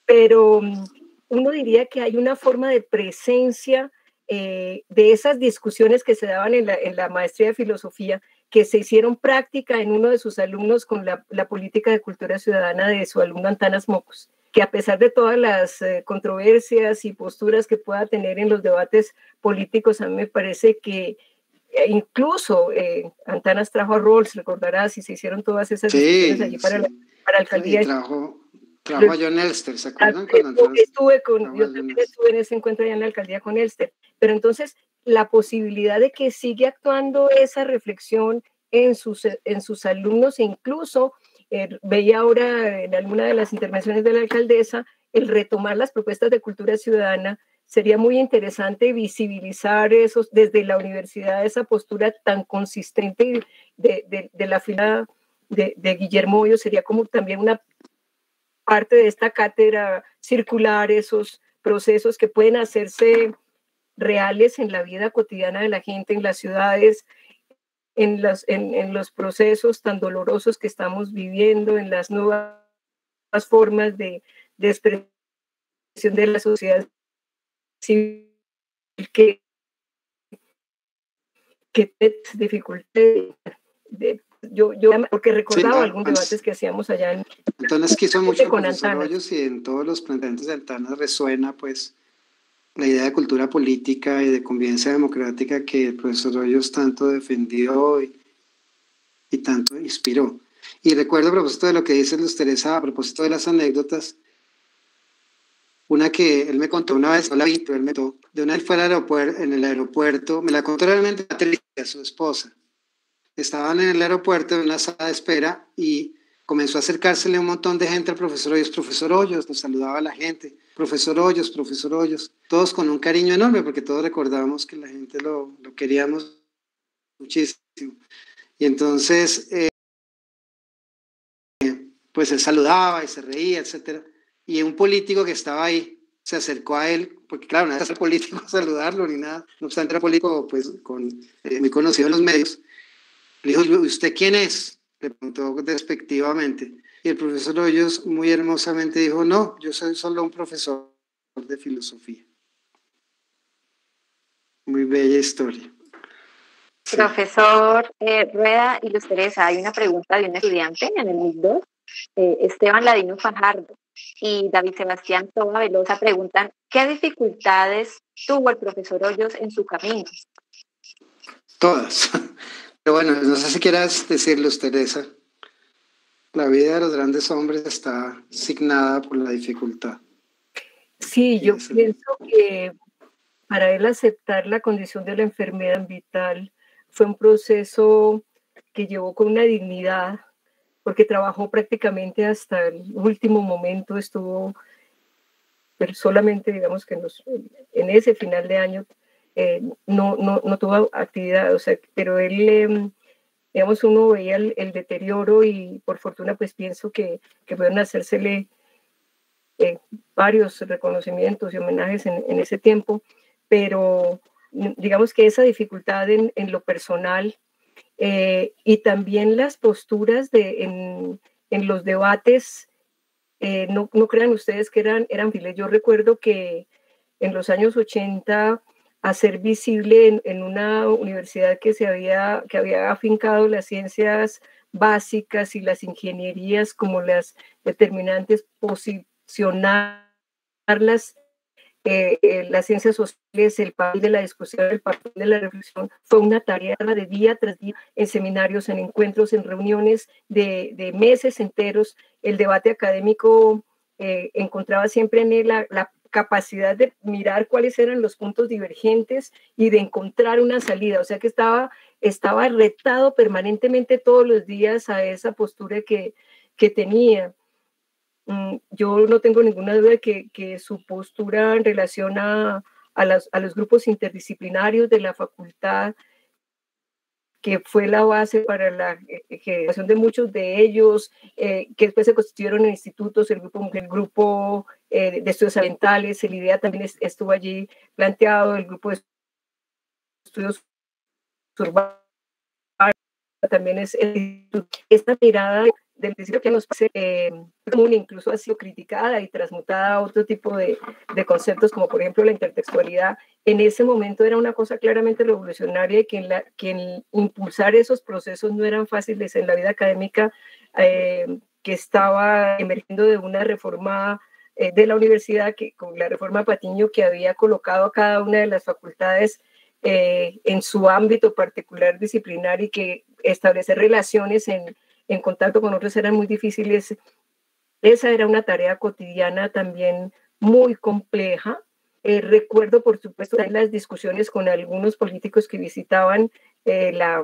Pero mm, uno diría que hay una forma de presencia eh, de esas discusiones que se daban en la, en la, maestría de filosofía que se hicieron práctica en uno de sus alumnos con la, la política de cultura ciudadana de su alumno Antanas Mocos que a pesar de todas las eh, controversias y posturas que pueda tener en los debates políticos, a mí me parece que eh, incluso eh, Antanas trajo a Rolls, recordarás, y se hicieron todas esas discusiones allí para, la, para alcaldía. Sí, trajo, John Elster, ¿se acuerdan? estuve con, yo también estuve en ese encuentro allá en la alcaldía con Elster. Pero entonces, la posibilidad de que siga actuando esa reflexión en sus, en sus alumnos e incluso eh, veía ahora en alguna de las intervenciones de la alcaldesa el retomar las propuestas de cultura ciudadana. Sería muy interesante visibilizar esos, desde la universidad esa postura tan consistente de, de, la fila de, de Guillermo Hoyo. Sería como también una parte de esta cátedra circular, esos procesos que pueden hacerse reales en la vida cotidiana de la gente, en las ciudades, en, las, en, los procesos tan dolorosos que estamos viviendo, en las nuevas formas de, de expresión de la sociedad civil que, que dificultades de, yo, yo porque recordaba algunos debates que hacíamos allá en entonces quiso mucho con Antanas y en todos los planteamientos de Antanas resuena pues la idea de cultura política y de convivencia democrática que el profesor Hoyos tanto defendió y, tanto inspiró. Y recuerdo a propósito de lo que dice Luz Teresa, a propósito de las anécdotas, una que él me contó una vez, no la vi, él me contó, de una vez fue al aeropuerto, en el aeropuerto, me la contó realmente Patricia, su esposa. Estaban en el aeropuerto en una sala de espera y comenzó a acercársele un montón de gente al profesor Hoyos, profesor Hoyos, nos saludaba a la gente profesor Hoyos, profesor Hoyos, todos con un cariño enorme porque todos recordábamos que la gente lo, lo queríamos muchísimo. Y entonces, eh, pues él saludaba y se reía, etcétera. Y un político que estaba ahí se acercó a él, porque claro, no (laughs) era político saludarlo ni nada, no obstante era político pues con, eh, muy conocido en los medios. Le dijo, ¿usted quién es? Le preguntó despectivamente. Y el profesor Hoyos muy hermosamente dijo, no, yo soy solo un profesor de filosofía. Muy bella historia. Profesor eh, Rueda y Luz Teresa, hay una pregunta de un estudiante en el MIS 2, eh, Esteban Ladino Fajardo y David Sebastián Toma Velosa preguntan, ¿qué dificultades tuvo el profesor Hoyos en su camino? Todas. Pero bueno, no sé si quieras decirlo, Teresa. La vida de los grandes hombres está signada por la dificultad. Sí, yo pienso que para él aceptar la condición de la enfermedad vital fue un proceso que llevó con una dignidad porque trabajó prácticamente hasta el último momento, estuvo pero solamente, digamos que en, ese final de año eh, no, no, no, tuvo actividad, o sea, pero él, em, digamos, uno veía el, deterioro y por fortuna pues pienso que, que pueden hacérsele eh, varios reconocimientos y homenajes en, ese tiempo, pero digamos que esa dificultad en, lo personal eh, y también las posturas de, en, en los debates, eh, no, no, crean ustedes que eran, eran files. Yo recuerdo que en los años 80 hacer visible en, una universidad que se había, que había afincado las ciencias básicas y las ingenierías como las determinantes, posicionarlas eh, eh, las ciencias sociales, el papel de la discusión, el papel de la reflexión, fue una tarea de día tras día en seminarios, en encuentros, en reuniones de, meses enteros. El debate académico eh, encontraba siempre en él la, capacidad de mirar cuáles eran los puntos divergentes y de encontrar una salida. O sea que estaba, estaba retado permanentemente todos los días a esa postura que, que tenía. Mm, yo no tengo ninguna duda de que, su postura en relación a, los grupos interdisciplinarios de la facultad, que fue la base para la generación de muchos de ellos, eh, que después se constituyeron en institutos, el grupo, el grupo de estudios ambientales, el IDEA también estuvo allí planteado, el grupo de estudios urbanos también es esta mirada del principio que nos parece eh, común, incluso ha sido criticada y transmutada a otro tipo de, de, conceptos, como por ejemplo la intertextualidad, en ese momento era una cosa claramente revolucionaria y que en, la, que impulsar esos procesos no eran fáciles en la vida académica eh, que estaba emergiendo de una reforma eh, de la universidad, que, con la reforma Patiño que había colocado a cada una de las facultades en su ámbito particular disciplinar y que establecer relaciones en en contacto con otros eran muy difíciles. Esa era una tarea cotidiana también muy compleja. Eh, recuerdo, por supuesto, las discusiones con algunos políticos que visitaban eh, la,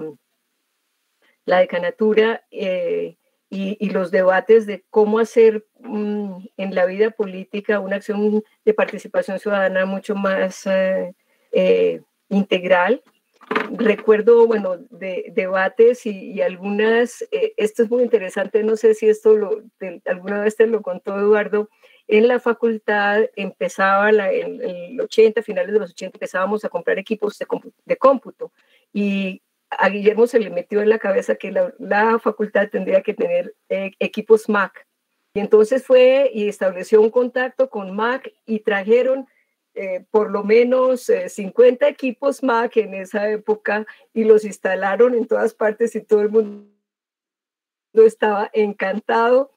la decanatura eh, y, los debates de cómo hacer mm, en la vida política una acción de participación ciudadana mucho más integral. Recuerdo, bueno, de debates y, algunas, eh, esto es muy interesante, no sé si esto lo, alguna vez te lo contó Eduardo, en la facultad empezaba la, en el 80, finales de los 80, empezábamos a comprar equipos de, cómputo y a Guillermo se le metió en la cabeza que la, facultad tendría que tener eh, equipos Mac. Y entonces fue y estableció un contacto con Mac y trajeron eh, por lo menos 50 eh, equipos Mac en esa época y los instalaron en todas partes y todo el mundo estaba encantado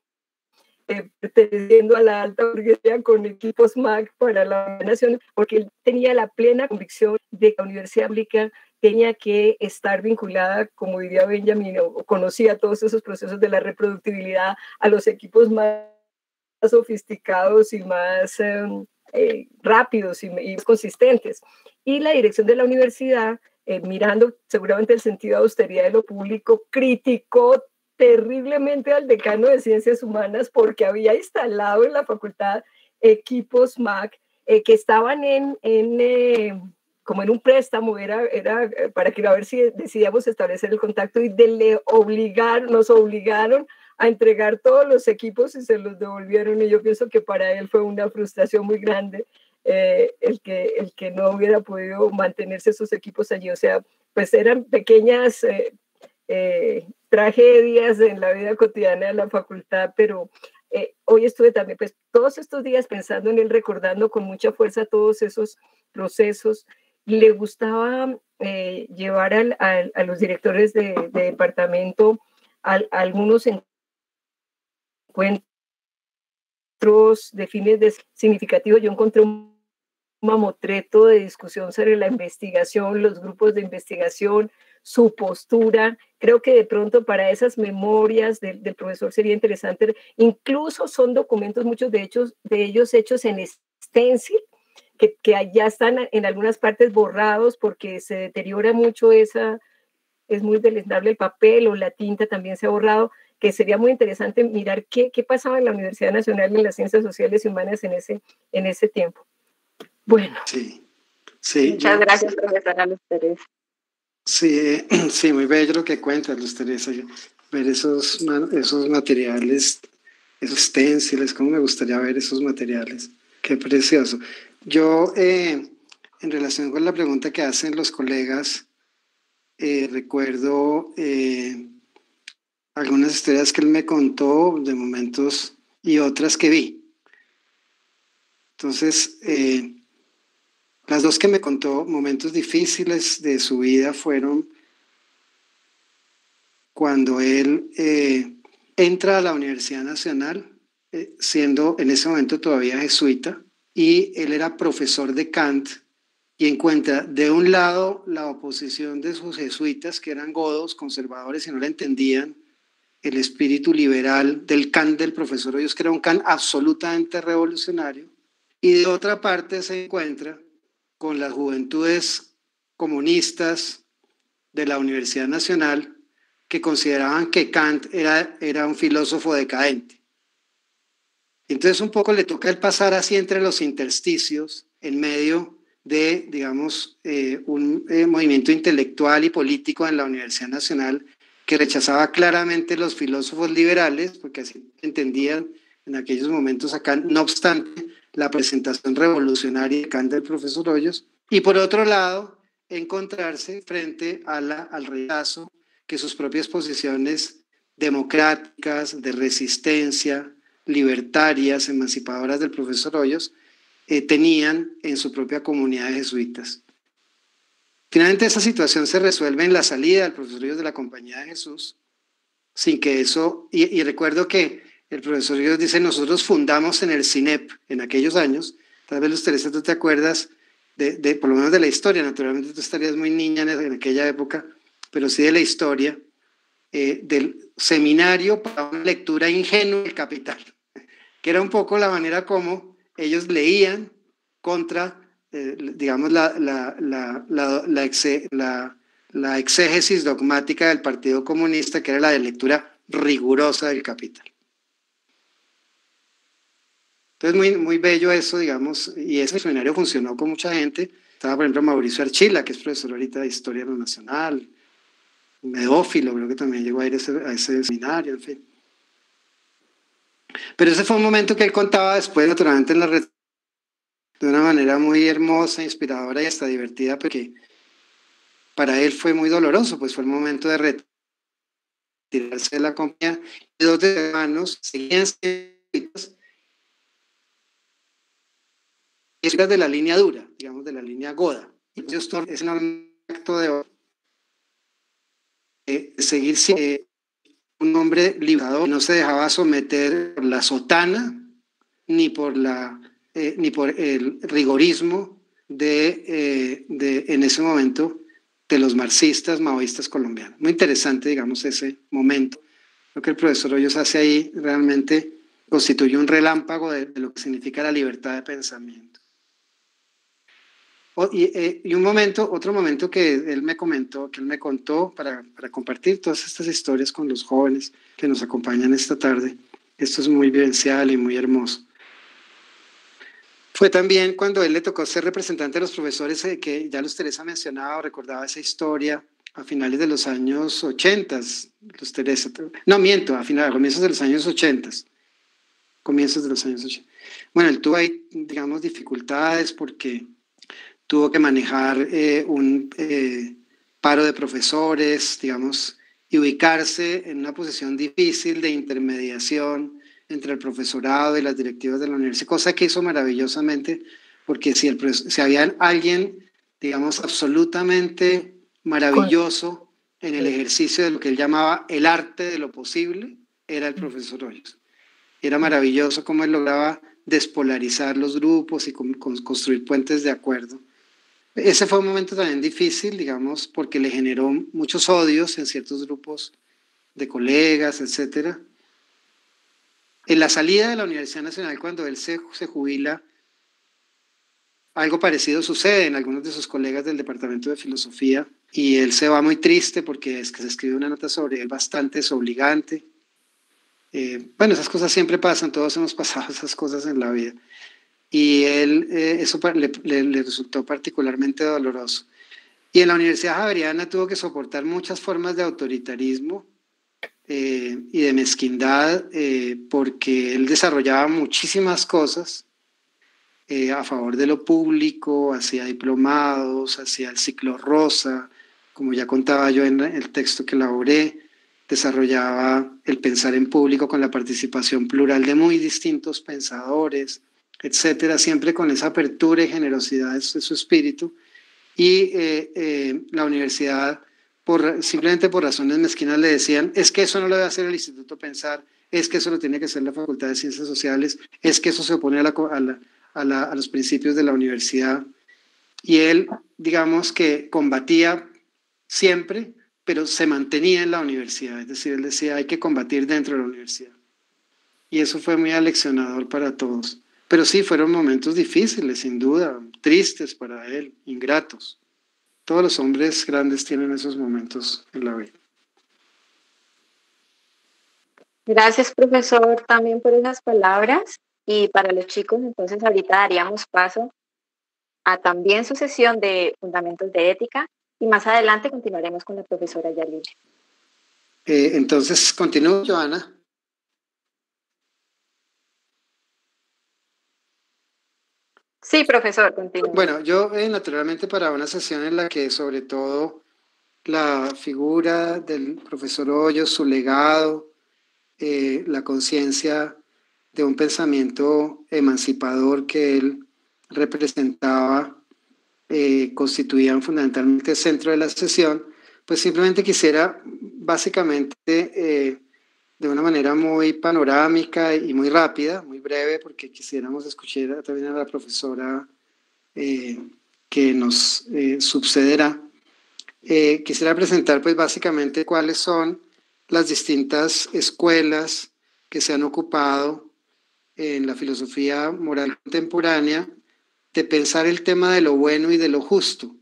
eh, perteneciendo a la alta burguesía con equipos Mac para la nación, porque él tenía la plena convicción de que la universidad pública tenía que estar vinculada, como diría Benjamin, o conocía todos esos procesos de la reproductibilidad a los equipos más sofisticados y más em, eh, rápidos y, consistentes. Y la dirección de la universidad, eh, mirando seguramente el sentido de austeridad de lo público, criticó terriblemente al decano de ciencias humanas porque había instalado en la facultad equipos Mac eh, que estaban en, en como en un préstamo, era, era eh, para que a ver si decidíamos establecer el contacto y de le obligar, nos obligaron a entregar todos los equipos y se los devolvieron y yo pienso que para él fue una frustración muy grande eh, el, que, el que no hubiera podido mantenerse esos equipos allí. O sea, pues eran pequeñas eh, tragedias en la vida cotidiana de la facultad, pero hoy estuve también, pues todos estos días pensando en él, recordando con mucha fuerza todos esos procesos le gustaba eh, llevar a los directores de, departamento a, algunos encuentros de fines de significativos. Yo encontré un mamotreto de discusión sobre la investigación, los grupos de investigación, su postura. Creo que de pronto para esas memorias del, profesor sería interesante. Incluso son documentos, muchos de, hechos, de ellos hechos en stencil, que, que ya están en algunas partes borrados porque se deteriora mucho esa, es muy deleznable el papel o la tinta también se ha borrado, que sería muy interesante mirar qué, qué pasaba en la Universidad Nacional en las Ciencias Sociales y Humanas en ese, en ese tiempo. Bueno. Sí, sí. Muchas gracias, profesora Luz Teresa. Sí, (clears throat) sí, muy bello lo que cuentas, Luz Teresa. Ver esos, esos materiales, esos stencils, cómo me gustaría ver esos materiales. Qué precioso. Yo, eh, en relación con la pregunta que hacen los colegas, eh, recuerdo eh, algunas historias que él me contó de momentos y otras que vi. Entonces, las dos que me contó, momentos difíciles de su vida, fueron cuando él entra a la Universidad Nacional, siendo en ese momento todavía jesuita, y él era profesor de Kant y encuentra de un lado la oposición de sus jesuitas, que eran godos, conservadores y no le entendían el espíritu liberal del Kant del profesor Hoyos, que un Kant absolutamente revolucionario, y de otra parte se encuentra con las juventudes comunistas de la Universidad Nacional que consideraban que Kant era, era un filósofo decadente. Entonces un poco le toca el pasar así entre los intersticios en medio de, digamos, eh, un eh, movimiento intelectual y político en la Universidad Nacional que rechazaba claramente los filósofos liberales, porque así entendían en aquellos momentos acá, no obstante la presentación revolucionaria de Kant del profesor Hoyos, y por otro lado, encontrarse frente al rechazo que sus propias posiciones democráticas, de resistencia, libertarias, emancipadoras del profesor Hoyos, eh, tenían en su propia comunidad de jesuitas. Finalmente esa situación se resuelve en la salida del profesor Hoyos de la Compañía de Jesús, sin que eso, y, recuerdo que el profesor Hoyos dice, nosotros fundamos en el CINEP en aquellos años, tal vez los Teresa tú te acuerdas de, de, por lo menos de la historia, naturalmente tú estarías muy niña en, aquella época, pero sí de la historia, eh, del seminario para una lectura ingenua del capital que era un poco la manera como ellos leían contra, eh, digamos, la, la, la, la, exégesis dogmática del Partido Comunista, que era la de lectura rigurosa del capital. Entonces, muy, muy bello eso, digamos, y ese seminario funcionó con mucha gente. Estaba, por ejemplo, Mauricio Archila, que es profesor ahorita de Historia Nacional, Medófilo, creo que también llegó a ir a ese seminario, en fin. Pero ese fue un momento que él contaba después, naturalmente, en la red, de una manera muy hermosa, inspiradora y hasta divertida, porque para él fue muy doloroso, pues fue el momento de retirarse de la compañía. Y dos hermanos seguían siendo de la línea dura, digamos, de la línea Goda. Es un acto de eh, seguir eh, un hombre liberador, no se dejaba someter por la sotana ni por, la, eh, ni por el rigorismo de, eh, de, en ese momento de los marxistas, maoístas colombianos. Muy interesante, digamos, ese momento. Lo que el profesor Hoyos hace ahí realmente constituye un relámpago de lo que significa la libertad de pensamiento. Eh, y, un momento, otro momento que él me comentó, que él me contó para, para, compartir todas estas historias con los jóvenes que nos acompañan esta tarde. Esto es muy vivencial y muy hermoso. Fue también cuando él le tocó ser representante de los profesores, eh, que ya los Teresa mencionaba, recordaba esa historia a finales de los años 80, los Teresa, no miento, a finales, a comienzos de los años 80, comienzos de los años 80. Bueno, él tuvo ahí, digamos, dificultades porque tuvo que manejar eh, un eh, paro de profesores, digamos, y ubicarse en una posición difícil de intermediación entre el profesorado y las directivas de la universidad, cosa que hizo maravillosamente, porque si, el, si había alguien, digamos, absolutamente maravilloso en el ejercicio de lo que él llamaba el arte de lo posible, era el profesor Hoyos. Era maravilloso cómo él lograba despolarizar los grupos y construir puentes de acuerdo. Ese fue un momento también difícil, digamos, porque le generó muchos odios en ciertos grupos de colegas, etcétera en la salida de la Universidad Nacional, cuando él se, se jubila, algo parecido sucede en algunos de sus colegas del Departamento de Filosofía y él se va muy triste porque es que se escribe una nota sobre él bastante desobligante. Eh, bueno, esas cosas siempre pasan, todos hemos (laughs) pasado esas cosas en la vida. Y él, eh, eso le, resultó particularmente doloroso. Y en la Universidad Javeriana tuvo que soportar muchas formas de autoritarismo eh, y de mezquindad eh, porque él desarrollaba muchísimas cosas a favor de lo público, hacía diplomados, hacía el ciclo rosa, como ya contaba yo en el texto que elaboré, desarrollaba el pensar en público con la participación plural de muy distintos pensadores, etcétera, siempre con esa apertura y generosidad de su espíritu. Y la universidad por, simplemente por razones mezquinas le decían, es que eso no lo debe hacer el Instituto Pensar, es que eso lo tiene que hacer la Facultad de Ciencias Sociales, es que eso se opone a, la, a, a los principios de la universidad. Y él, digamos que combatía siempre, pero se mantenía en la universidad, es decir, él decía, hay que combatir dentro de la universidad. Y eso fue muy aleccionador para todos. Pero sí, fueron momentos difíciles, sin duda, tristes para él, ingratos. Todos los hombres grandes tienen esos momentos en la vida. Gracias, profesor, también por esas palabras. Y para los chicos, entonces ahorita daríamos paso a también su sesión de Fundamentos de Ética y más adelante continuaremos con la profesora Yalil. Eh, entonces, continúo, Joana. Sí, profesor, continúe. Bueno, yo eh, naturalmente para una sesión en la que sobre todo la figura del profesor Hoyos, su legado, eh, la conciencia de un pensamiento emancipador que él representaba, eh, constituían fundamentalmente el centro de la sesión, pues simplemente quisiera básicamente de una manera muy panorámica y muy rápida, muy breve, porque quisiéramos escuchar también a la profesora eh, que nos eh, sucederá. Eh, quisiera presentar pues básicamente cuáles son las distintas escuelas que se han ocupado en la filosofía moral contemporánea de pensar el tema de lo bueno y de lo justo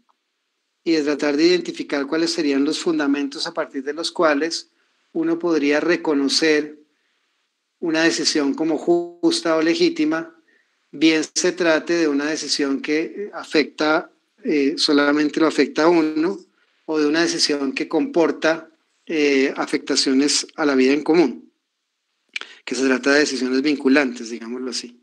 y de tratar de identificar cuáles serían los fundamentos a partir de los cuales uno podría reconocer una decisión como justa o legítima, bien se trate de una decisión que afecta, eh, solamente lo afecta a uno, o de una decisión que comporta eh, afectaciones a la vida en común, que se trata de decisiones vinculantes, digámoslo así.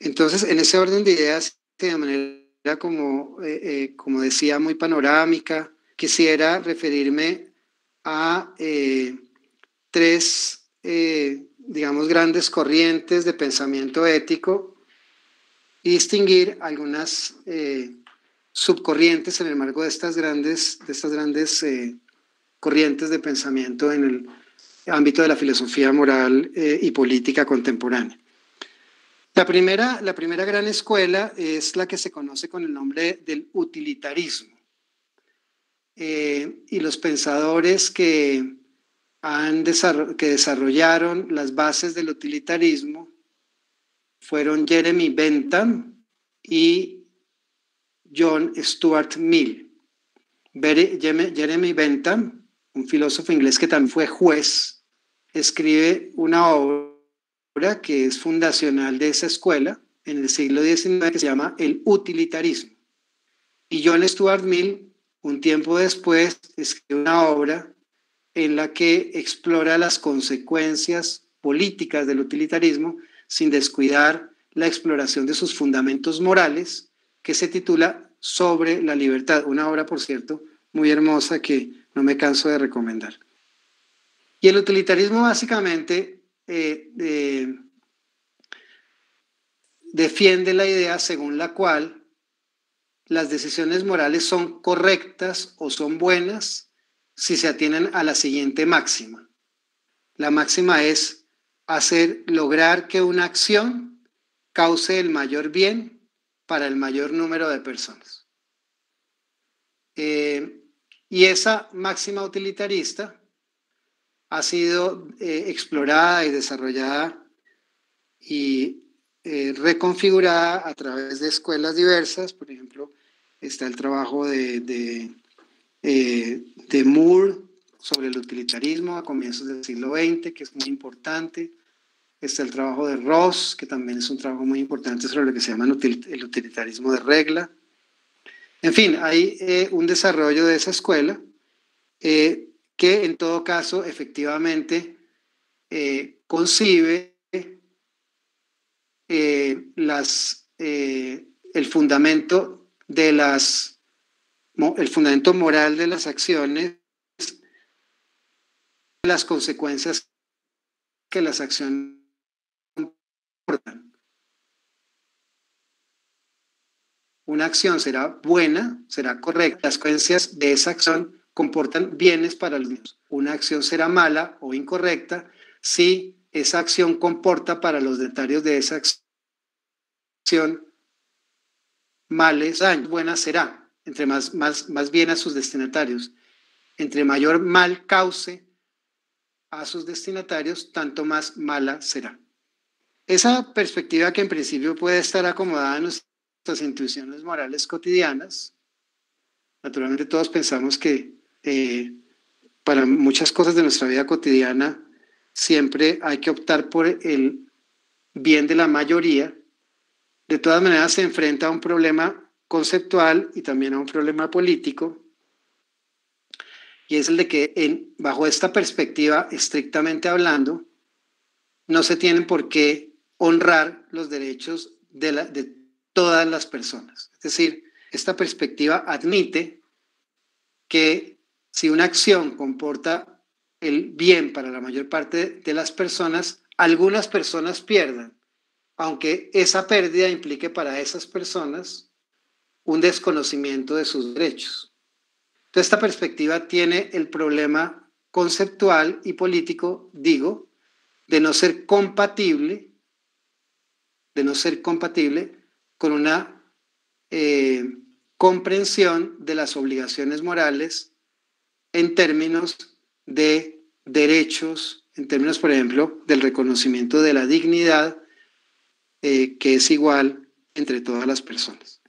Entonces, en ese orden de ideas, de manera como, eh, como decía, muy panorámica, quisiera referirme a eh, tres, eh, digamos, grandes corrientes de pensamiento ético y distinguir algunas eh, subcorrientes en el marco de estas grandes, de estas grandes corrientes de pensamiento en el ámbito de la filosofía moral y política contemporánea. La primera, la primera gran escuela es la que se conoce con el nombre del utilitarismo. Eh, y los pensadores que, han que desarrollaron las bases del utilitarismo fueron Jeremy Bentham y John Stuart Mill. Jeremy Bentham, un filósofo inglés que también fue juez, escribe una obra que es fundacional de esa escuela, en el siglo XIX que se llama el utilitarismo. Y John Stuart Mill, un tiempo después, escribe una obra en la que explora las consecuencias políticas del utilitarismo sin descuidar la exploración de sus fundamentos morales, que se titula Sobre la libertad, una obra, por cierto, muy hermosa que no me canso de recomendar. Y el utilitarismo básicamente eh, eh, defiende la idea según la cual las decisiones morales son correctas o son buenas si se atienen a la siguiente máxima. La máxima es hacer lograr que una acción cause el mayor bien para el mayor número de personas. Eh, y esa máxima utilitarista ha sido eh, explorada y desarrollada y eh, reconfigurada a través de escuelas diversas. Por ejemplo, está el trabajo de, de, eh, de Moore sobre el utilitarismo a comienzos del siglo XX, que es muy importante. Está el trabajo de Ross, que también es un trabajo muy importante sobre lo que se llama el utilitarismo de regla. En fin, hay eh, un desarrollo de esa escuela que en todo caso efectivamente concibe eh, las, eh, el fundamento de las, el fundamento moral de las acciones, las consecuencias que las acciones comportan. Una acción será buena, será correcta, las consecuencias de esa acción comportan bienes para los. Una acción será mala o incorrecta si esa acción comporta para los detalles de esa acción males, daños, buena será, entre más, más, más bien a sus destinatarios. Entre mayor mal cause a sus destinatarios, tanto más mala será. Esa perspectiva que en principio puede estar acomodada en nuestras intuiciones morales cotidianas, naturalmente todos pensamos que eh, para muchas cosas de nuestra vida cotidiana siempre hay que optar por el bien de la mayoría. De todas maneras, se enfrenta a un problema conceptual y también a un problema político, y es el de que bajo esta perspectiva, estrictamente hablando, no se tienen por qué honrar los derechos de todas las personas. Es decir, esta perspectiva admite que si una acción comporta el bien para la mayor parte de las personas, algunas personas pierdan, aunque esa pérdida implique para esas personas un desconocimiento de sus derechos. Entonces, esta perspectiva tiene el problema conceptual y político, digo, de no ser compatible, de no ser compatible con una eh, comprensión de las obligaciones morales en términos de derechos, en términos, por ejemplo, del reconocimiento de la dignidad, eh, que es igual entre todas las personas.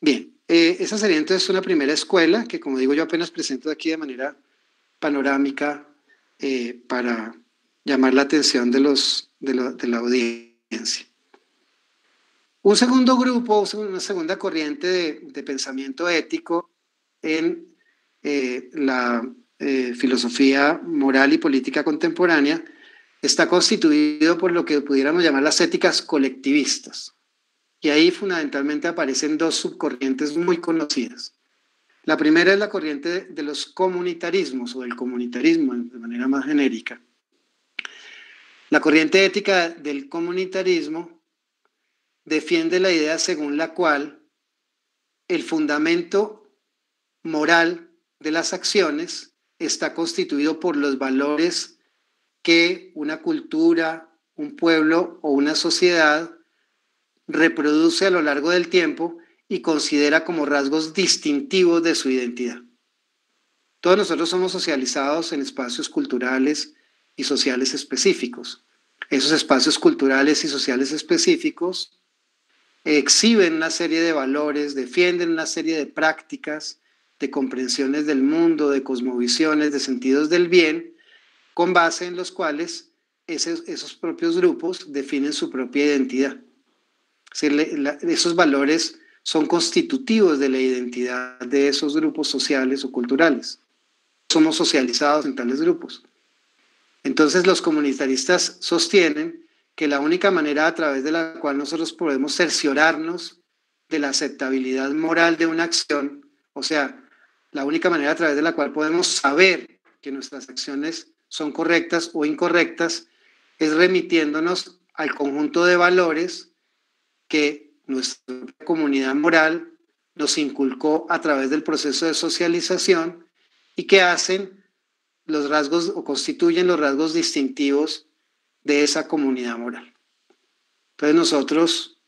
Bien, eh, esa sería entonces una primera escuela que, como digo, yo apenas presento aquí de manera panorámica eh, para llamar la atención de, los, de, la audiencia. Un segundo grupo, una segunda corriente de, de pensamiento ético en la eh, filosofía moral y política contemporánea, está constituido por lo que pudiéramos llamar las éticas colectivistas. Y ahí fundamentalmente aparecen dos subcorrientes muy conocidas. La primera es la corriente de los comunitarismos o del comunitarismo de manera más genérica. La corriente ética del comunitarismo defiende la idea según la cual el fundamento moral de las acciones está constituido por los valores que una cultura, un pueblo o una sociedad reproduce a lo largo del tiempo y considera como rasgos distintivos de su identidad. Todos nosotros somos socializados en espacios culturales y sociales específicos. Esos espacios culturales y sociales específicos exhiben una serie de valores, defienden una serie de prácticas, de comprensiones del mundo, de cosmovisiones, de sentidos del bien, con base en los cuales esos, esos propios grupos definen su propia identidad. esos valores son constitutivos de la identidad de esos grupos sociales o culturales. Somos socializados en tales grupos. Entonces los comunitaristas sostienen que la única manera a través de la cual nosotros podemos cerciorarnos de la aceptabilidad moral de una acción, o sea, la única manera a través de la cual podemos saber que nuestras acciones son correctas o incorrectas, es remitiéndonos al conjunto de valores que nuestra comunidad moral nos inculcó a través del proceso de socialización y que hacen los rasgos o constituyen los rasgos distintivos de esa comunidad moral. Entonces nosotros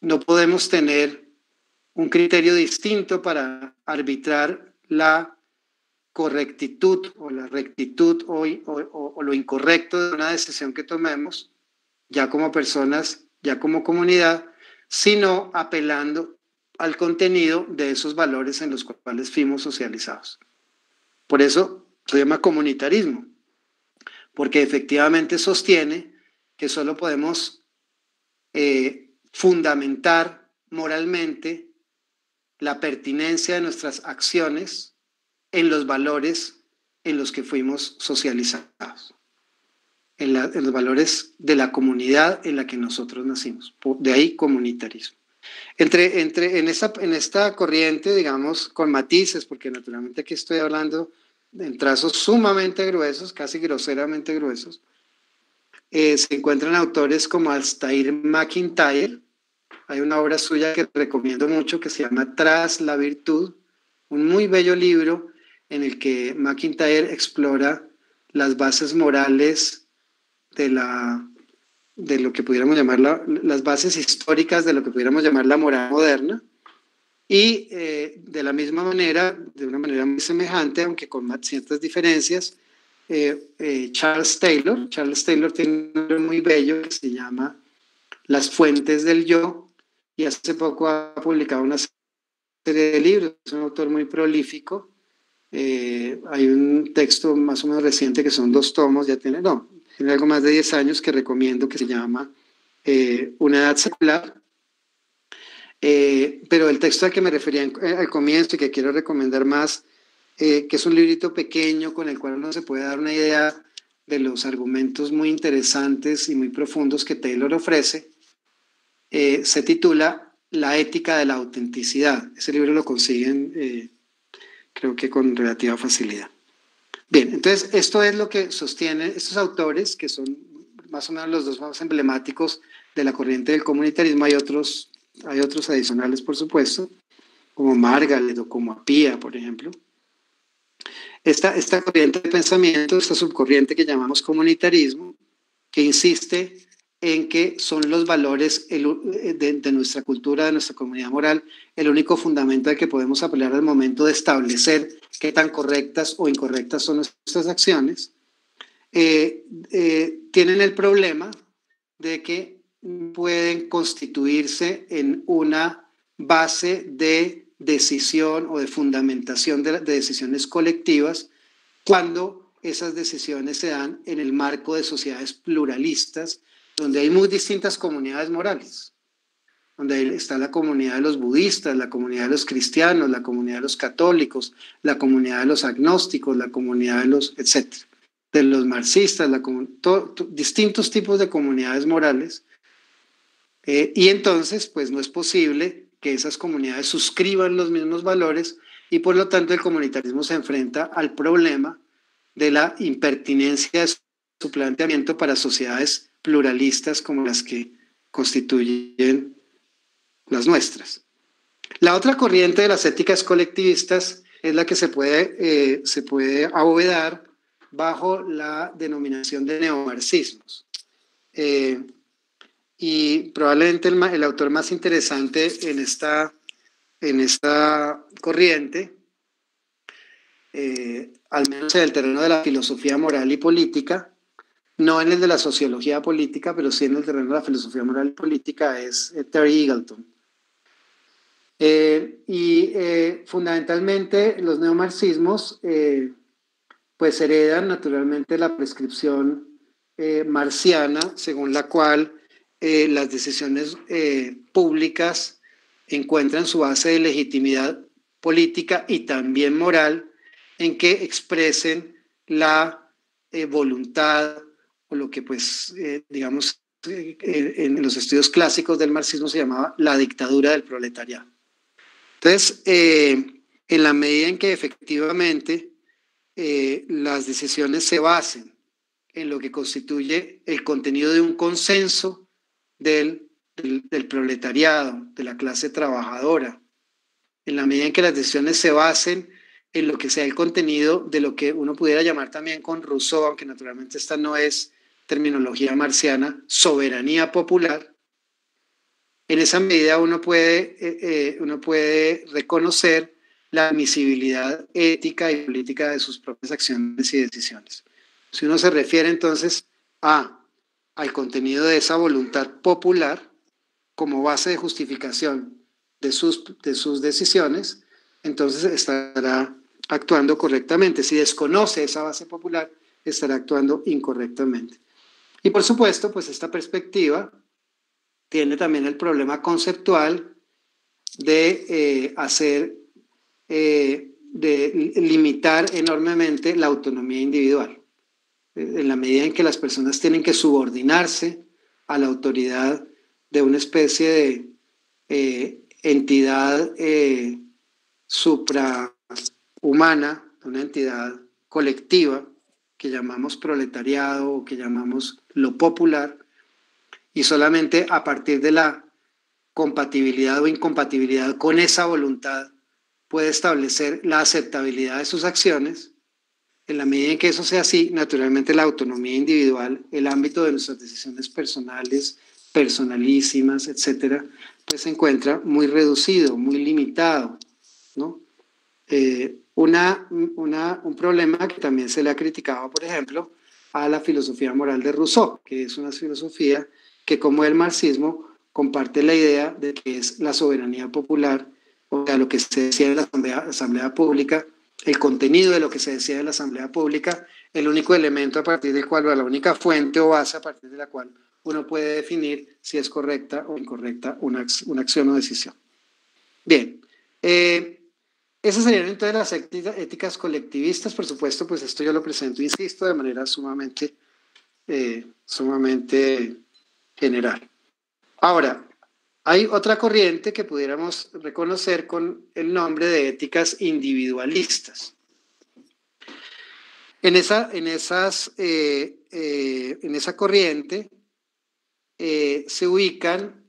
no podemos tener un criterio distinto para arbitrar la correctitud o la rectitud o, o, lo incorrecto de una decisión que tomemos, ya como personas, ya como comunidad, sino apelando al contenido de esos valores en los cuales fuimos socializados. Por eso se llama comunitarismo, porque efectivamente sostiene que solo podemos eh, fundamentar moralmente la pertinencia de nuestras acciones en los valores en los que fuimos socializados, en, los valores de la comunidad en la que nosotros nacimos. De ahí comunitarismo. Entre, entre, en, esta, en esta corriente, digamos, con matices, porque naturalmente aquí estoy hablando en trazos sumamente gruesos, casi groseramente gruesos, eh, se encuentran autores como Alstair McIntyre. Hay una obra suya que recomiendo mucho que se llama Tras la Virtud, un muy bello libro en el que McIntyre explora las bases morales de, la, de lo que pudiéramos llamar las bases históricas de lo que pudiéramos llamar la moral moderna y eh, de la misma manera, de una manera muy semejante, aunque con ciertas diferencias, eh, eh, Charles Taylor. Charles Taylor tiene un libro muy bello que se llama Las fuentes del yo y hace poco ha publicado una serie de libros. Es un autor muy prolífico. Hay un texto más o menos reciente que son dos tomos, ya tiene, no, tiene algo más de 10 años que recomiendo que se llama Una edad secular eh, pero el texto al que me refería eh, al comienzo y que quiero recomendar más, eh, que es un librito pequeño con el cual uno se puede dar una idea de los argumentos muy interesantes y muy profundos que Taylor ofrece, se titula La ética de la autenticidad. Ese libro lo consiguen, creo que con relativa facilidad. Bien, entonces esto es lo que sostienen estos autores, que son más o menos los dos más emblemáticos de la corriente del comunitarismo. Hay otros hay otros adicionales, por supuesto, como Margaret o como Apia, por ejemplo. Esta, esta corriente de pensamiento, esta subcorriente que llamamos comunitarismo, que insiste en que son los valores de, de, nuestra cultura, de nuestra comunidad moral, el único fundamento al que podemos apelar al momento de establecer qué tan correctas o incorrectas son nuestras acciones, eh, eh, tienen el problema de que pueden constituirse en una base de decisión o de fundamentación de, decisiones colectivas cuando esas decisiones se dan en el marco de sociedades pluralistas, donde hay muy distintas comunidades morales, donde está la comunidad de los budistas, la comunidad de los cristianos, la comunidad de los católicos, la comunidad de los agnósticos, la comunidad de los, etcétera, de los marxistas, distintos tipos de comunidades morales eh, y entonces, pues no es posible que esas comunidades suscriban los mismos valores y por lo tanto el comunitarismo se enfrenta al problema de la impertinencia de su planteamiento para sociedades pluralistas como las que constituyen las nuestras. La otra corriente de las éticas colectivistas es la que se puede, eh, se puede abovedar bajo la denominación de neomarxismos. Eh, y probablemente el, autor más interesante en esta, en esta corriente, eh, al menos en el terreno de la filosofía moral y política, no en el de la sociología política, pero sí en el terreno de la filosofía moral y política, es eh, Terry Eagleton. Eh, y fundamentalmente los neomarxismos pues heredan naturalmente la prescripción marciana según la cual eh, las decisiones eh, públicas encuentran su base de legitimidad política y también moral en que expresen la eh, voluntad o lo que pues digamos en los estudios clásicos del marxismo se llamaba la dictadura del proletariado. Entonces, en la medida en que efectivamente las decisiones se basen en lo que constituye el contenido de un consenso del, del, proletariado, de la clase trabajadora, en la medida en que las decisiones se basen en lo que sea el contenido de lo que uno pudiera llamar también con Rousseau, aunque naturalmente esta no es terminología marciana, soberanía popular, en esa medida uno puede, eh, eh, uno puede reconocer la admisibilidad ética y política de sus propias acciones y decisiones. Si uno se refiere entonces a, al contenido de esa voluntad popular como base de justificación de sus, de sus decisiones, entonces estará actuando correctamente. Si desconoce esa base popular, estará actuando incorrectamente. Y por supuesto, pues esta perspectiva tiene también el problema conceptual de eh, hacer, eh, de limitar enormemente la autonomía individual. En la medida en que las personas tienen que subordinarse a la autoridad de una especie de eh, entidad eh, suprahumana, una entidad colectiva que llamamos proletariado o que llamamos lo popular, y solamente a partir de la compatibilidad o incompatibilidad con esa voluntad puede establecer la aceptabilidad de sus acciones, en la medida en que eso sea así, naturalmente la autonomía individual, el ámbito de nuestras decisiones personales, personalísimas, etcétera, pues se encuentra muy reducido, muy limitado, ¿no? Eh, una, una, un problema que también se le ha criticado, por ejemplo, a la filosofía moral de Rousseau, que es una filosofía que, como el marxismo, comparte la idea de que es la soberanía popular, o sea, lo que se decía en la Asamblea, Pública, el contenido de lo que se decía en la Asamblea Pública, el único elemento a partir del cual, o la única fuente o base a partir de la cual uno puede definir si es correcta o incorrecta una, una acción o decisión. Bien, eh, esas serían entonces las éticas colectivistas, por supuesto, pues esto yo lo presento, insisto, de manera sumamente, eh, sumamente general. Ahora, hay otra corriente que pudiéramos reconocer con el nombre de éticas individualistas. En esa, en esas, eh, eh, en esa corriente se ubican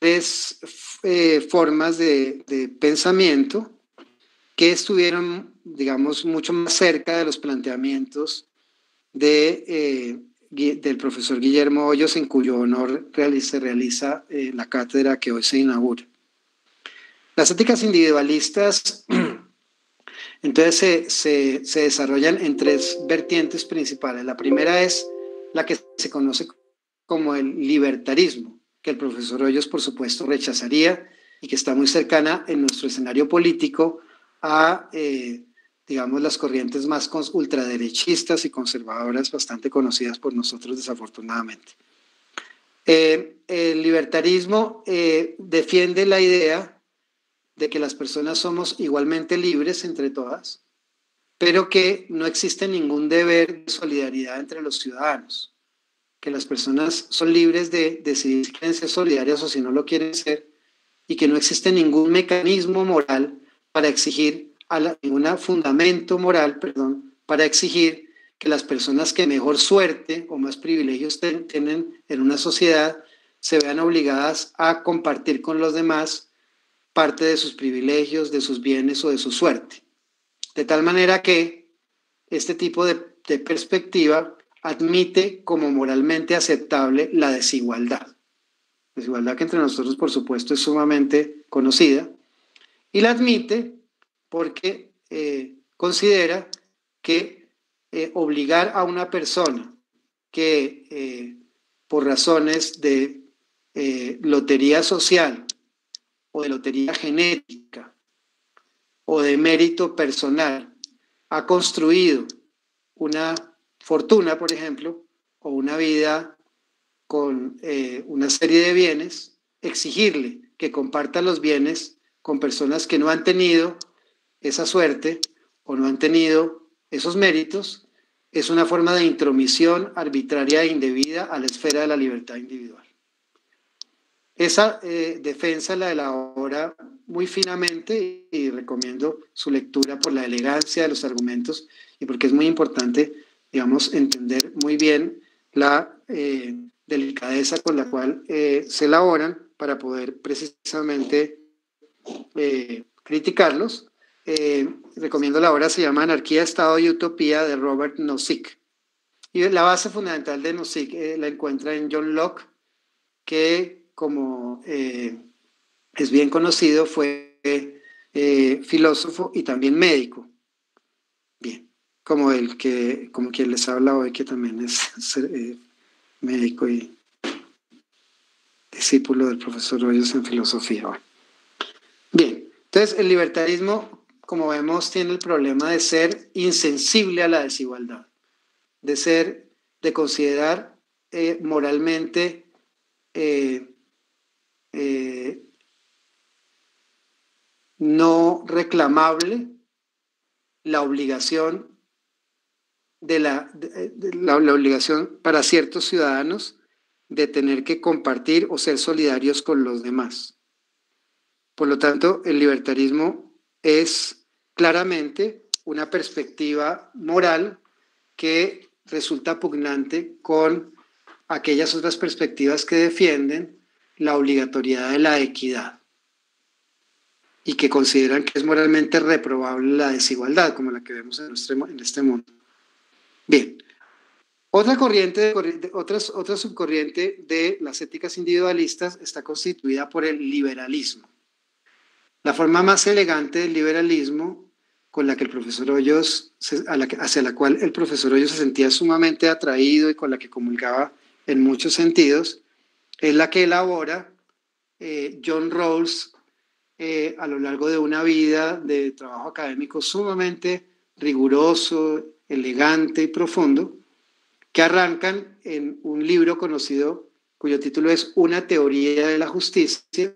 tres formas de, pensamiento que estuvieron, digamos, mucho más cerca de los planteamientos de del profesor Guillermo Hoyos, en cuyo honor se realiza eh, la cátedra que hoy se inaugura. Las éticas individualistas (clears throat) entonces se, se, desarrollan en tres vertientes principales. La primera es la que se conoce como el libertarismo, que el profesor Hoyos, por supuesto, rechazaría y que está muy cercana en nuestro escenario político a eh, digamos, las corrientes más ultraderechistas y conservadoras bastante conocidas por nosotros desafortunadamente. Eh, el libertarismo eh, defiende la idea de que las personas somos igualmente libres entre todas, pero que no existe ningún deber de solidaridad entre los ciudadanos, que las personas son libres de decidir si quieren ser solidarias o si no lo quieren ser, y que no existe ningún mecanismo moral para exigir a ningún fundamento moral, perdón, para exigir que las personas que mejor suerte o más privilegios tienen en una sociedad se vean obligadas a compartir con los demás parte de sus privilegios, de sus bienes o de su suerte. De tal manera que este tipo de perspectiva admite como moralmente aceptable la desigualdad. Desigualdad que entre nosotros, por supuesto, es sumamente conocida. Y la admite porque eh, considera que eh, obligar a una persona que eh, por razones de lotería social o de lotería genética o de mérito personal ha construido una fortuna, por ejemplo, o una vida con eh, una serie de bienes, exigirle que comparta los bienes con personas que no han tenido esa suerte o no han tenido esos méritos, es una forma de intromisión arbitraria e indebida a la esfera de la libertad individual. Esa eh, defensa la elabora muy finamente y recomiendo su lectura por la elegancia de los argumentos y porque es muy importante, digamos, entender muy bien la eh, delicadeza con la cual eh, se elaboran para poder precisamente eh, criticarlos. Recomiendo la obra, se llama Anarquía, Estado y Utopía de Robert Nozick. Y la base fundamental de Nozick la encuentra en John Locke, que como es bien conocido fue filósofo y también médico. Como el que, como quien les habla hoy, que también es (laughs) médico y discípulo del profesor Hoyos en filosofía. Bien, entonces el libertarismo, como vemos, tiene el problema de ser insensible a la desigualdad, de ser, de considerar eh, moralmente eh, eh, no reclamable la obligación de la, la, obligación para ciertos ciudadanos de tener que compartir o ser solidarios con los demás. Por lo tanto, el libertarismo es claramente una perspectiva moral que resulta pugnante con aquellas otras perspectivas que defienden la obligatoriedad de la equidad y que consideran que es moralmente reprobable la desigualdad como la que vemos en, en este mundo. Bien, otra corriente, otras, otra subcorriente de las éticas individualistas está constituida por el liberalismo. La forma más elegante del liberalismo con la que el profesor Hoyos, hacia la cual el profesor Hoyos se sentía sumamente atraído y con la que comulgaba en muchos sentidos, es la que elabora eh, John Rawls eh, a lo largo de una vida de trabajo académico sumamente riguroso, elegante y profundo, que arrancan en un libro conocido cuyo título es Una teoría de la justicia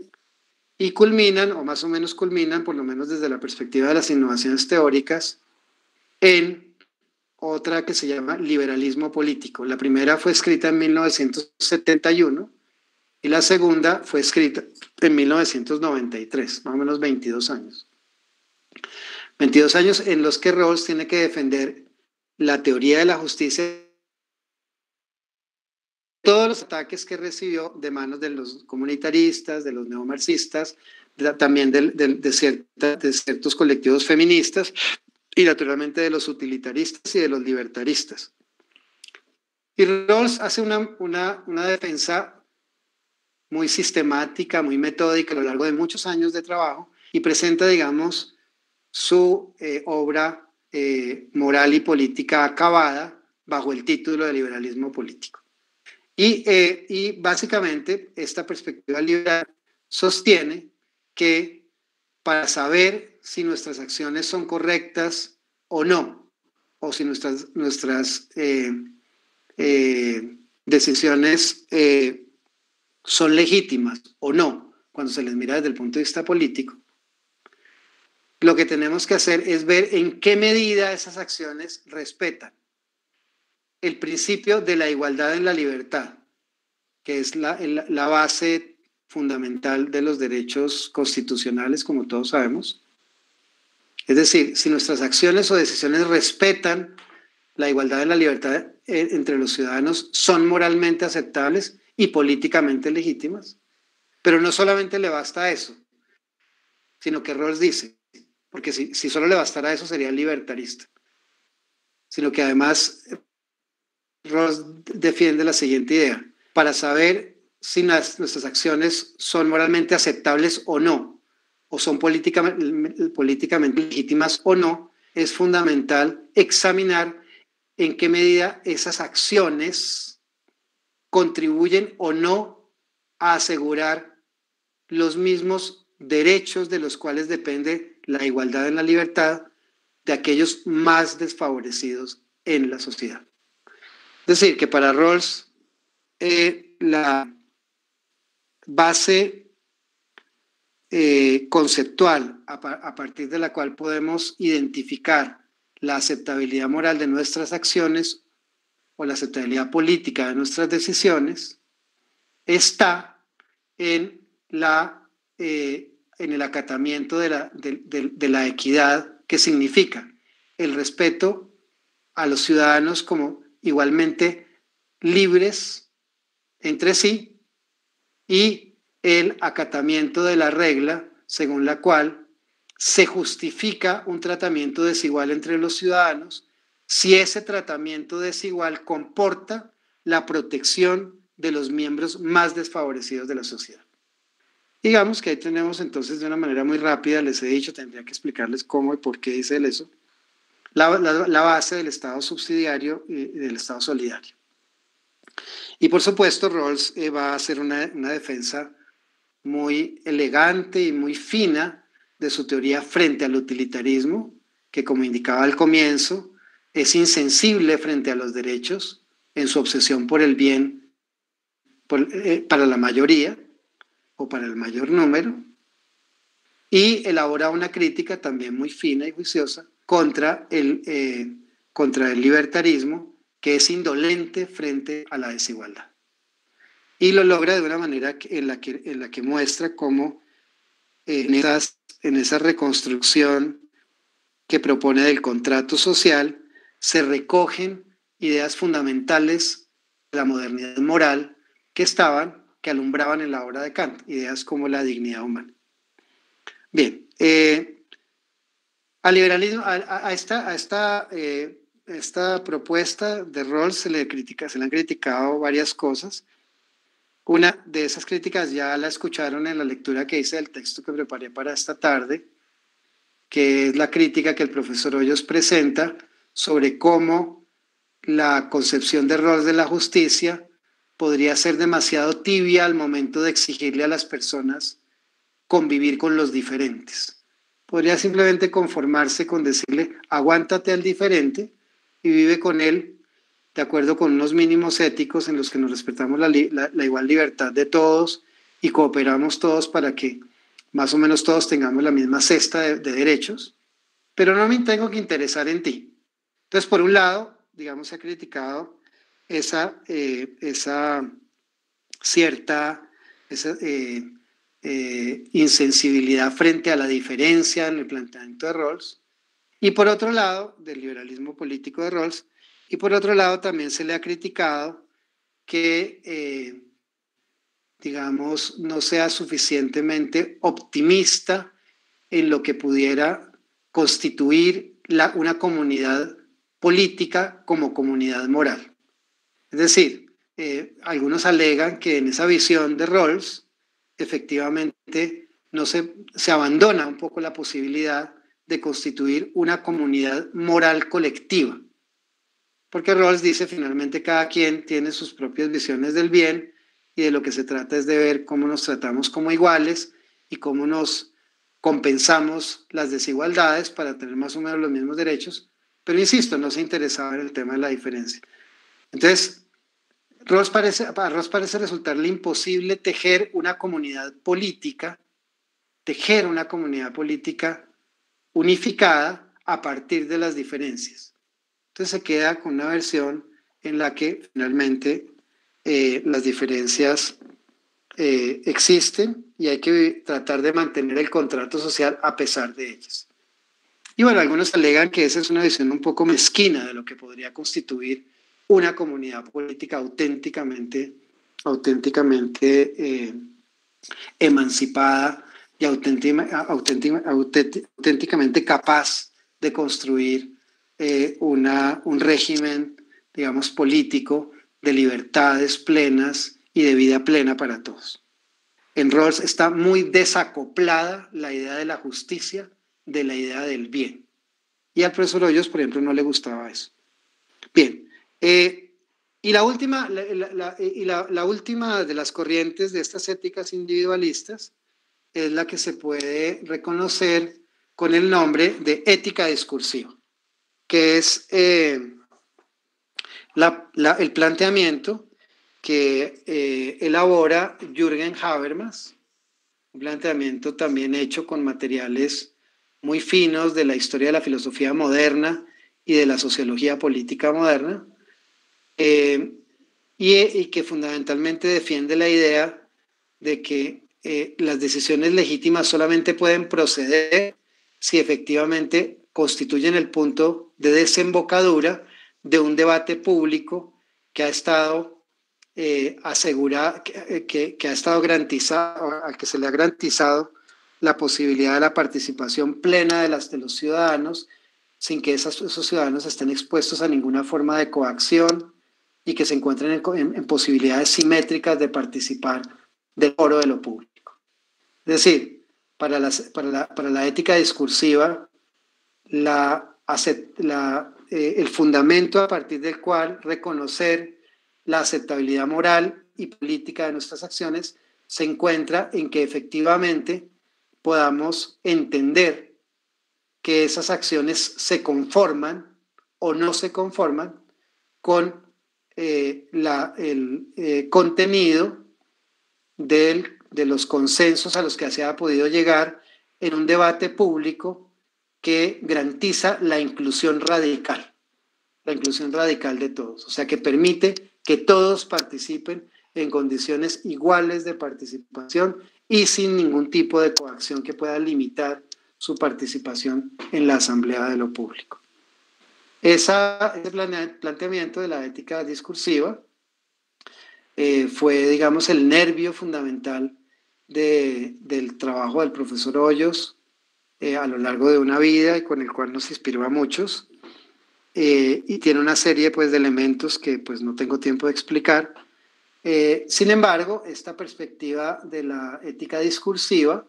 y culminan, o más o menos culminan, por lo menos desde la perspectiva de las innovaciones teóricas, en otra que se llama liberalismo político. La primera fue escrita en 1971 y la segunda fue escrita en 1993, más o menos 22 años. 22 años en los que Rawls tiene que defender la teoría de la justicia, todos los ataques que recibió de manos de los comunitaristas, de los neomarxistas, también de, de, ciertos colectivos feministas y naturalmente de los utilitaristas y de los libertaristas. Y Rawls hace una, una, una defensa muy sistemática, muy metódica a lo largo de muchos años de trabajo y presenta, digamos, su eh, obra eh, moral y política acabada bajo el título de liberalismo político. Y, eh, y básicamente esta perspectiva liberal sostiene que para saber si nuestras acciones son correctas o no, o si nuestras, nuestras eh, decisiones son legítimas o no, cuando se les mira desde el punto de vista político, lo que tenemos que hacer es ver en qué medida esas acciones respetan el principio de la igualdad en la libertad, que es la, la base fundamental de los derechos constitucionales, como todos sabemos. Es decir, si nuestras acciones o decisiones respetan la igualdad en la libertad eh, entre los ciudadanos, son moralmente aceptables y políticamente legítimas. Pero no solamente le basta eso, sino que Rawls dice, porque si, solo le bastara eso sería libertarista, sino que además Ross defiende la siguiente idea, para saber si nuestras acciones son moralmente aceptables o no, o son políticamente legítimas o no, es fundamental examinar en qué medida esas acciones contribuyen o no a asegurar los mismos derechos de los cuales depende la igualdad en la libertad de aquellos más desfavorecidos en la sociedad. Es decir, que para Rawls eh, la base eh, conceptual a, partir de la cual podemos identificar la aceptabilidad moral de nuestras acciones o la aceptabilidad política de nuestras decisiones está en, la, eh, en el acatamiento de la, de la equidad que significa el respeto a los ciudadanos como igualmente libres entre sí y el acatamiento de la regla según la cual se justifica un tratamiento desigual entre los ciudadanos si ese tratamiento desigual comporta la protección de los miembros más desfavorecidos de la sociedad. Digamos que ahí tenemos entonces de una manera muy rápida, les he dicho, tendría que explicarles cómo y por qué dice eso, la, base del Estado subsidiario y del Estado solidario. Y por supuesto, Rawls eh, va a hacer una, una defensa muy elegante y muy fina de su teoría frente al utilitarismo, que como indicaba al comienzo, es insensible frente a los derechos en su obsesión por el bien eh, para la mayoría o para el mayor número, y elabora una crítica también muy fina y juiciosa contra el, eh, contra el libertarismo, que es indolente frente a la desigualdad. Y lo logra de una manera en la que, en la que muestra cómo en, esas, en esa reconstrucción que propone del contrato social se recogen ideas fundamentales de la modernidad moral que estaban, que alumbraban en la obra de Kant, ideas como la dignidad humana. Bien, eh, al liberalismo, a, esta, a esta, eh, esta propuesta de Rawls se le, critica, se le han criticado varias cosas. Una de esas críticas ya la escucharon en la lectura que hice del texto que preparé para esta tarde, que es la crítica que el profesor Hoyos presenta sobre cómo la concepción de Rawls de la justicia podría ser demasiado tibia al momento de exigirle a las personas convivir con los diferentes podría simplemente conformarse con decirle, aguántate al diferente y vive con él de acuerdo con unos mínimos éticos en los que nos respetamos la, igual libertad de todos y cooperamos todos para que más o menos todos tengamos la misma cesta de, derechos, pero no me tengo que interesar en ti. Entonces, por un lado, digamos, se ha criticado esa, eh, esa cierta, eh, eh, insensibilidad frente a la diferencia en el planteamiento de Rawls, y por otro lado, del liberalismo político de Rawls, y por otro lado también se le ha criticado que, digamos, no sea suficientemente optimista en lo que pudiera constituir una comunidad política como comunidad moral. Es decir, eh, algunos alegan que en esa visión de Rawls, efectivamente no se, se abandona un poco la posibilidad de constituir una comunidad moral colectiva. Porque Rawls dice finalmente cada quien tiene sus propias visiones del bien y de lo que se trata es de ver cómo nos tratamos como iguales y cómo nos compensamos las desigualdades para tener más o menos los mismos derechos. Pero insisto, no se interesaba en el tema de la diferencia. Entonces, Ross parece, a Ross parece resultarle imposible tejer una comunidad política, tejer una comunidad política unificada a partir de las diferencias. Entonces se queda con una versión en la que finalmente eh, las diferencias eh, existen y hay que tratar de mantener el contrato social a pesar de ellas. Y bueno, algunos alegan que esa es una visión un poco mezquina de lo que podría constituir una comunidad política auténticamente, auténticamente eh, emancipada y auténticamente capaz de construir eh, una, un régimen, digamos, político de libertades plenas y de vida plena para todos. En Rawls está muy desacoplada la idea de la justicia de la idea del bien. Y al profesor Hoyos, por ejemplo, no le gustaba eso. Bien, eh, y la última, y la, última de las corrientes de estas éticas individualistas es la que se puede reconocer con el nombre de ética discursiva, que es eh, el planteamiento que eh, elabora Jürgen Habermas, un planteamiento también hecho con materiales muy finos de la historia de la filosofía moderna y de la sociología política moderna, eh, y, que fundamentalmente defiende la idea de que eh, las decisiones legítimas solamente pueden proceder si efectivamente constituyen el punto de desembocadura de un debate público que ha estado eh, asegurado, que, ha estado garantizado, al que se le ha garantizado la posibilidad de la participación plena de, las, de los ciudadanos sin que esos, ciudadanos estén expuestos a ninguna forma de coacción y que se encuentren en, posibilidades simétricas de participar del oro de lo público. Es decir, para, para, la, ética discursiva, la, eh, el fundamento a partir del cual reconocer la aceptabilidad moral y política de nuestras acciones se encuentra en que efectivamente podamos entender que esas acciones se conforman o no se conforman con eh, el eh, contenido de los consensos a los que se ha podido llegar en un debate público que garantiza la inclusión radical, la inclusión radical de todos, o sea, que permite que todos participen en condiciones iguales de participación y sin ningún tipo de coacción que pueda limitar su participación en la asamblea de lo público. Ese planteamiento de la ética discursiva eh, fue, digamos, el nervio fundamental del trabajo del profesor Hoyos eh, a lo largo de una vida y con el cual nos inspiró a muchos. Eh, y tiene una serie pues, de elementos que pues, no tengo tiempo de explicar. sin embargo, esta perspectiva de la ética discursiva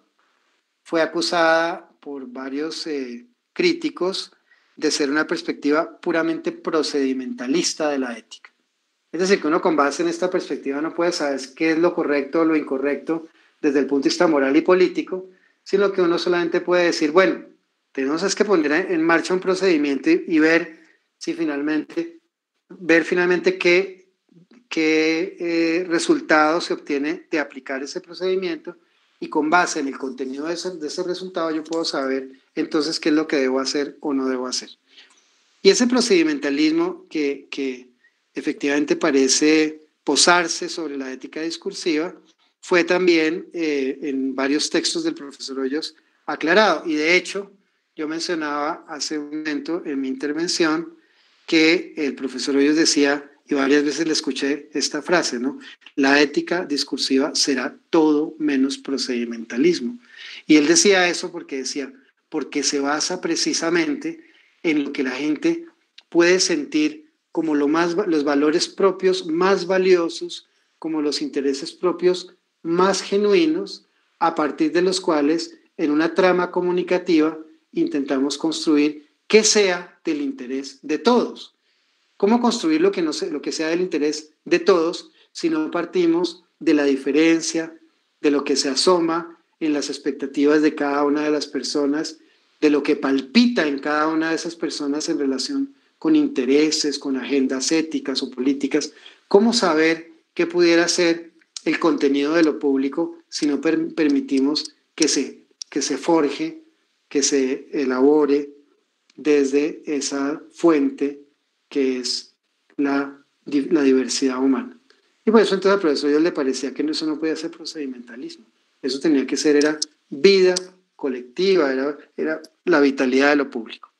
fue acusada por varios eh, críticos de ser una perspectiva puramente procedimentalista de la ética. Es decir, que uno con base en esta perspectiva no puede saber qué es lo correcto o lo incorrecto desde el punto de vista moral y político, sino que uno solamente puede decir, bueno, tenemos que poner en marcha un procedimiento y, ver si finalmente, ver finalmente qué, qué eh, resultados se obtiene de aplicar ese procedimiento y con base en el contenido de ese, resultado yo puedo saber entonces qué es lo que debo hacer o no debo hacer. Y ese procedimentalismo que, que efectivamente parece posarse sobre la ética discursiva fue también eh, en varios textos del profesor Hoyos aclarado. Y de hecho, yo mencionaba hace un momento en mi intervención que el profesor Hoyos decía y varias veces le escuché esta frase, ¿no? La ética discursiva será todo menos procedimentalismo. Y él decía eso porque decía, porque se basa precisamente en lo que la gente puede sentir como lo más, los valores propios más valiosos, como los intereses propios más genuinos, a partir de los cuales en una trama comunicativa intentamos construir que sea del interés de todos. ¿Cómo construir lo que, no lo que sea del interés de todos si no partimos de la diferencia, de lo que se asoma en las expectativas de cada una de las personas, de lo que palpita en cada una de esas personas en relación con intereses, con agendas éticas o políticas? ¿Cómo saber qué pudiera ser el contenido de lo público si no permitimos que se, que se forje, que se elabore desde esa fuente que es la, la diversidad humana. Y por eso entonces al profesor yo le parecía que eso no podía ser procedimentalismo. Eso tenía que ser, era vida colectiva, era, era la vitalidad de lo público.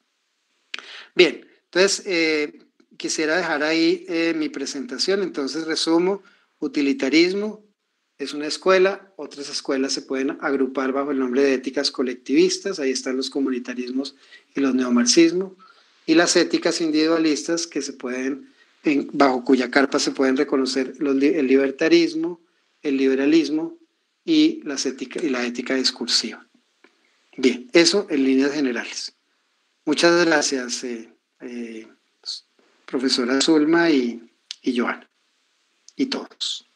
Bien, entonces eh, quisiera dejar ahí eh, mi presentación. Entonces resumo, utilitarismo es una escuela, otras escuelas se pueden agrupar bajo el nombre de éticas colectivistas, ahí están los comunitarismos y los neomarxismos y las éticas individualistas que se pueden, bajo cuya carpa se pueden reconocer el libertarismo, el liberalismo y, las y la ética discursiva. Bien, eso en líneas generales. Muchas gracias, eh, eh, profesora Zulma y, y Joana, y todos.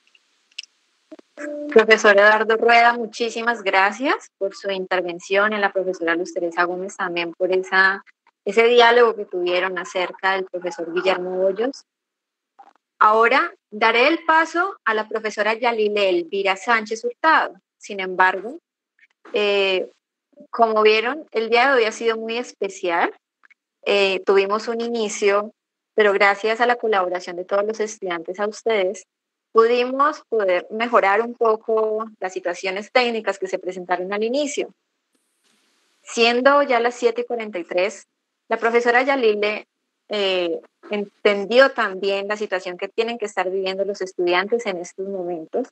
Profesor Eduardo Rueda, muchísimas gracias por su intervención, en la profesora Luz Teresa Gómez también por esa ese diálogo que tuvieron acerca del profesor Guillermo Hoyos. Ahora daré el paso a la profesora Yalile Elvira Sánchez Hurtado. Sin embargo, eh, como vieron, el día de hoy ha sido muy especial. Eh, tuvimos un inicio, pero gracias a la colaboración de todos los estudiantes, a ustedes, pudimos poder mejorar un poco las situaciones técnicas que se presentaron al inicio. Siendo ya las 7:43, la profesora Yalile eh, entendió también la situación que tienen que estar viviendo los estudiantes en estos momentos,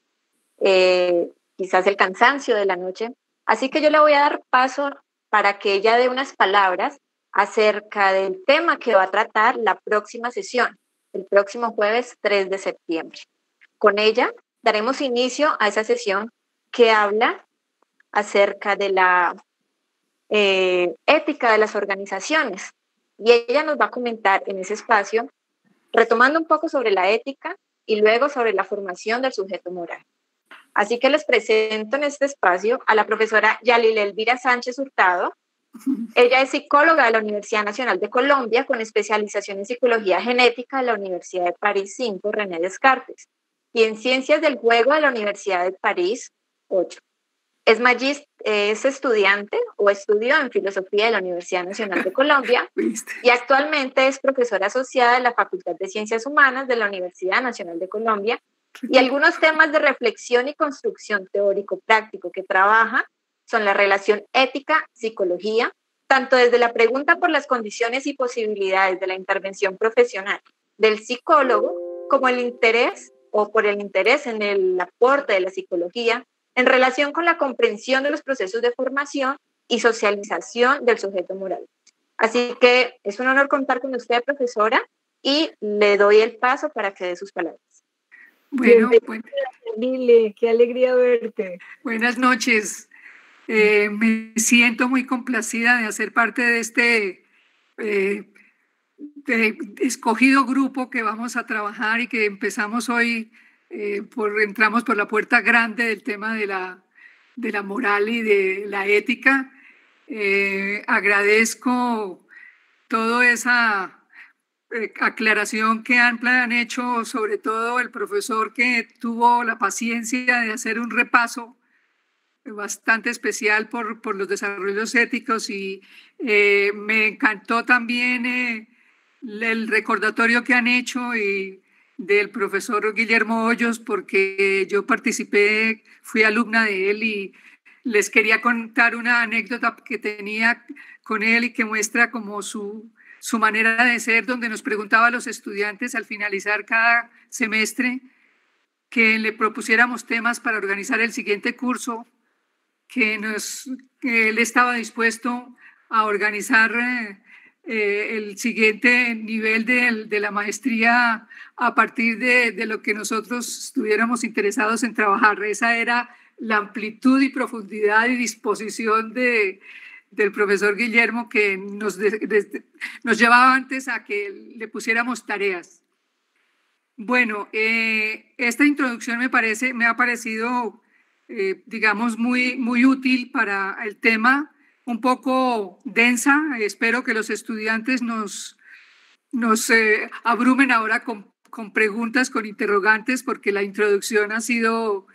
eh, quizás el cansancio de la noche. Así que yo le voy a dar paso para que ella dé unas palabras acerca del tema que va a tratar la próxima sesión, el próximo jueves 3 de septiembre. Con ella daremos inicio a esa sesión que habla acerca de la eh, ética de las organizaciones. Y ella nos va a comentar en ese espacio, retomando un poco sobre la ética y luego sobre la formación del sujeto moral. Así que les presento en este espacio a la profesora Yalil Elvira Sánchez Hurtado. (laughs) Ella es psicóloga de la Universidad Nacional de Colombia con especialización en psicología genética de la Universidad de París 5, René Descartes y en Ciencias del Juego de la Universidad de París 8. Es, es estudiante o estudió en Filosofía de la Universidad Nacional de Colombia (laughs) y actualmente es profesora asociada de la Facultad de Ciencias Humanas de la Universidad Nacional de Colombia y algunos temas de reflexión y construcción teórico-práctico que trabaja son la relación ética-psicología, tanto desde la pregunta por las condiciones y posibilidades de la intervención profesional del psicólogo como el interés o por el interés en el aporte de la psicología en relación con la comprensión de los procesos de formación y socialización del sujeto moral. Así que es un honor contar con usted, profesora, y le doy el paso para que dé sus palabras. Bueno, Dile, qué alegría verte. Buenas noches. Eh, me siento muy complacida de hacer parte de este eh, de escogido grupo que vamos a trabajar y que empezamos hoy, eh, por, entramos por la puerta grande del tema de la, de la moral y de la ética. Agradezco toda esa aclaración que han, han hecho, sobre todo el profesor que tuvo la paciencia de hacer un repaso bastante especial por, por los desarrollos éticos y me encantó también el recordatorio que han hecho y del profesor Guillermo Hoyos, porque yo participé, fui alumna de él y les quería contar una anécdota que tenía con él y que muestra como su, su manera de ser, donde nos preguntaba a los estudiantes al finalizar cada semestre que le propusiéramos temas para organizar el siguiente curso, que, nos, él estaba dispuesto a organizar eh, eh, el siguiente nivel de, de, la maestría a partir de, de, lo que nosotros estuviéramos interesados en trabajar. Esa era la amplitud y profundidad y disposición de, del profesor Guillermo que nos, nos llevaba antes a que le pusiéramos tareas. Bueno, eh, esta introducción me, parece, me ha parecido, eh, digamos, muy, muy útil para el tema un poco densa. Espero que los estudiantes nos, nos eh, abrumen ahora con, con, preguntas, con interrogantes, porque la introducción ha sido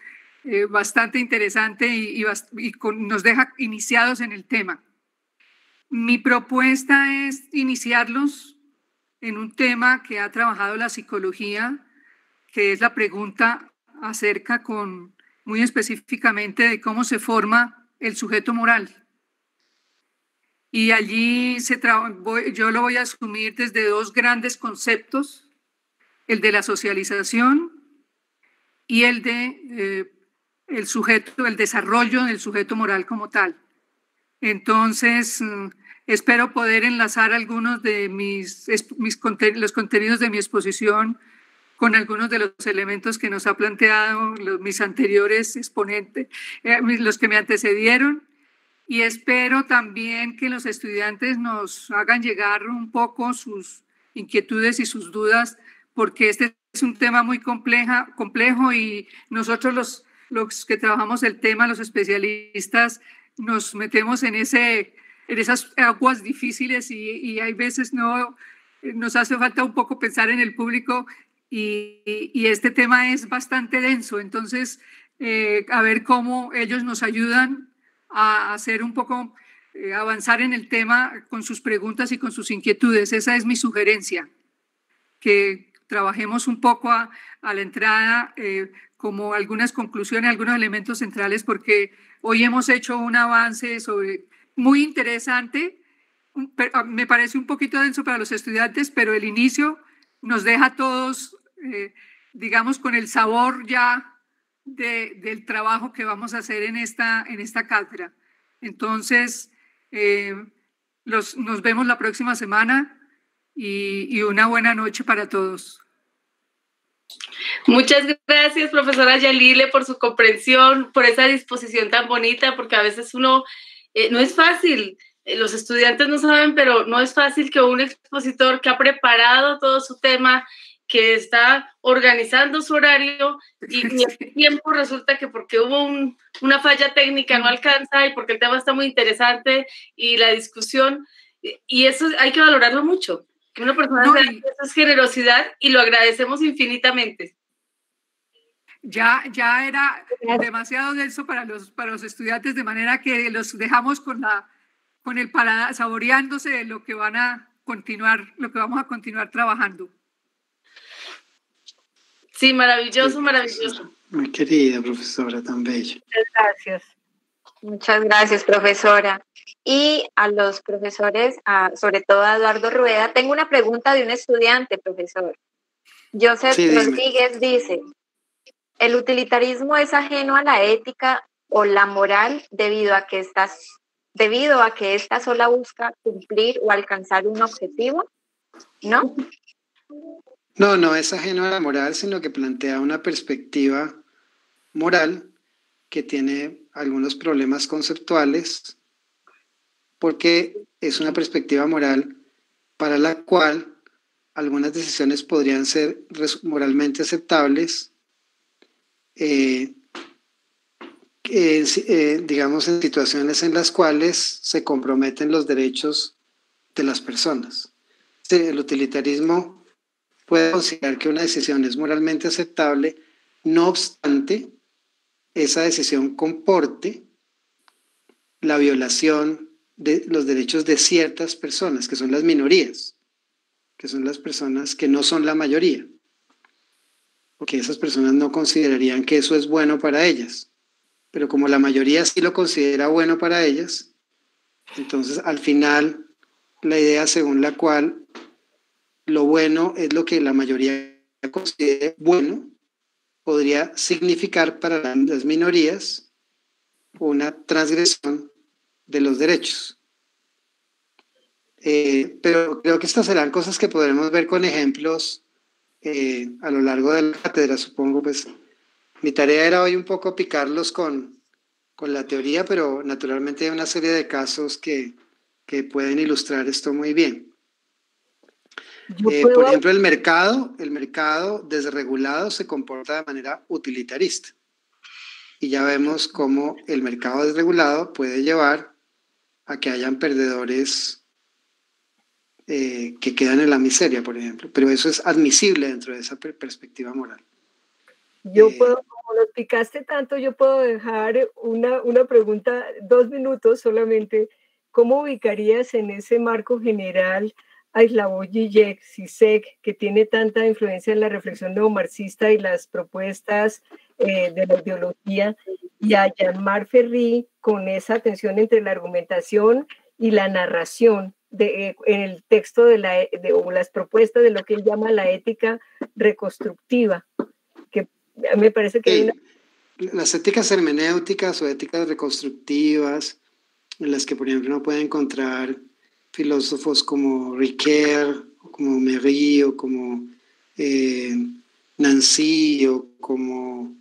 eh, bastante interesante y, nos deja iniciados en el tema. Mi propuesta es iniciarlos en un tema que ha trabajado la psicología, que es la pregunta acerca con muy específicamente de cómo se forma el sujeto moral. Y allí se yo lo voy a asumir desde dos grandes conceptos, el de la socialización y el de eh, el sujeto, el desarrollo del sujeto moral como tal. Entonces, mm, espero poder enlazar algunos de mis, mis los contenidos de mi exposición con algunos de los elementos que nos ha planteado mis anteriores exponentes, eh, los que me antecedieron, y espero también que los estudiantes nos hagan llegar un poco sus inquietudes y sus dudas, porque este es un tema muy compleja, complejo y nosotros los, los que trabajamos el tema, los especialistas, nos metemos en, ese, en esas aguas difíciles y, y hay veces no, nos hace falta un poco pensar en el público y, este tema es bastante denso, entonces eh, a ver cómo ellos nos ayudan a hacer un poco, eh, avanzar en el tema con sus preguntas y con sus inquietudes. Esa es mi sugerencia, que trabajemos un poco a, la entrada eh, como algunas conclusiones, algunos elementos centrales, porque hoy hemos hecho un avance sobre muy interesante. Ah, me parece un poquito denso para los estudiantes, pero el inicio nos deja a todos eh, digamos, con el sabor ya del trabajo que vamos a hacer en esta, en esta cátedra. Entonces, eh, los, nos vemos la próxima semana y, y una buena noche para todos. Muchas gracias, profesora Yalile, por su comprensión, por esa disposición tan bonita, porque a veces uno, eh, no es fácil, los estudiantes no saben, pero no es fácil que un expositor que ha preparado todo su tema que está organizando su horario y, el (laughs) tiempo resulta que porque hubo una falla técnica no alcanza y porque el tema está muy interesante y la discusión, y eso hay que valorarlo mucho. Que una persona no, es generosidad y lo agradecemos infinitamente. Ya, ya era demasiado denso para los, para los estudiantes, de manera que los dejamos con, la, con el paladar, saboreándose de lo que van a continuar, lo que vamos a continuar trabajando. Sí, maravilloso, maravilloso. Muy querida profesora, tan bella. Muchas gracias. Muchas gracias, profesora. Y a los profesores, sobre todo a Eduardo Rueda, tengo una pregunta de un estudiante, profesor. Joseph Rodríguez dice, ¿el utilitarismo es ajeno a la ética o la moral debido a que estás debido a que esta sola busca cumplir o alcanzar un objetivo? ¿No? No, no es ajeno a la moral, sino que plantea una perspectiva moral que tiene algunos problemas conceptuales, porque es una perspectiva moral para la cual algunas decisiones podrían ser moralmente aceptables, eh, eh, digamos, en situaciones en las cuales se comprometen los derechos de las personas. El utilitarismo puede considerar que una decisión es moralmente aceptable, no obstante, esa decisión comporte la violación de los derechos de ciertas personas, que son las minorías, que son las personas que no son la mayoría, porque esas personas no considerarían que eso es bueno para ellas, pero como la mayoría sí lo considera bueno para ellas, entonces al final la idea según la cual lo bueno es lo que la mayoría considera bueno, podría significar para las minorías una transgresión de los derechos. Eh, pero creo que estas serán cosas que podremos ver con ejemplos eh, a lo largo de la cátedra, supongo. Pues mi tarea era hoy un poco picarlos con, con la teoría, pero naturalmente hay una serie de casos que, que pueden ilustrar esto muy bien. Eh, por ejemplo, el mercado, el mercado desregulado se comporta de manera utilitarista. Y ya vemos cómo el mercado desregulado puede llevar a que hayan perdedores eh, que quedan en la miseria, por ejemplo. Pero eso es admisible dentro de esa perspectiva moral. Yo eh, puedo, como lo explicaste tanto, yo puedo dejar una, una pregunta, dos minutos solamente. ¿Cómo ubicarías en ese marco general a Slavoj Zizek, que tiene tanta influencia en la reflexión neomarxista y las propuestas eh, de la ideología, y a Jean-Marc Ferry con esa tensión entre la argumentación y la narración de, eh, en el texto de, la, de, o las propuestas de lo que él llama la ética reconstructiva, que me parece que... Las éticas hermenéuticas o éticas reconstructivas, en las que, por ejemplo, uno puede encontrar filósofos como Riquet, como Merry, o como eh, Nancy, o como,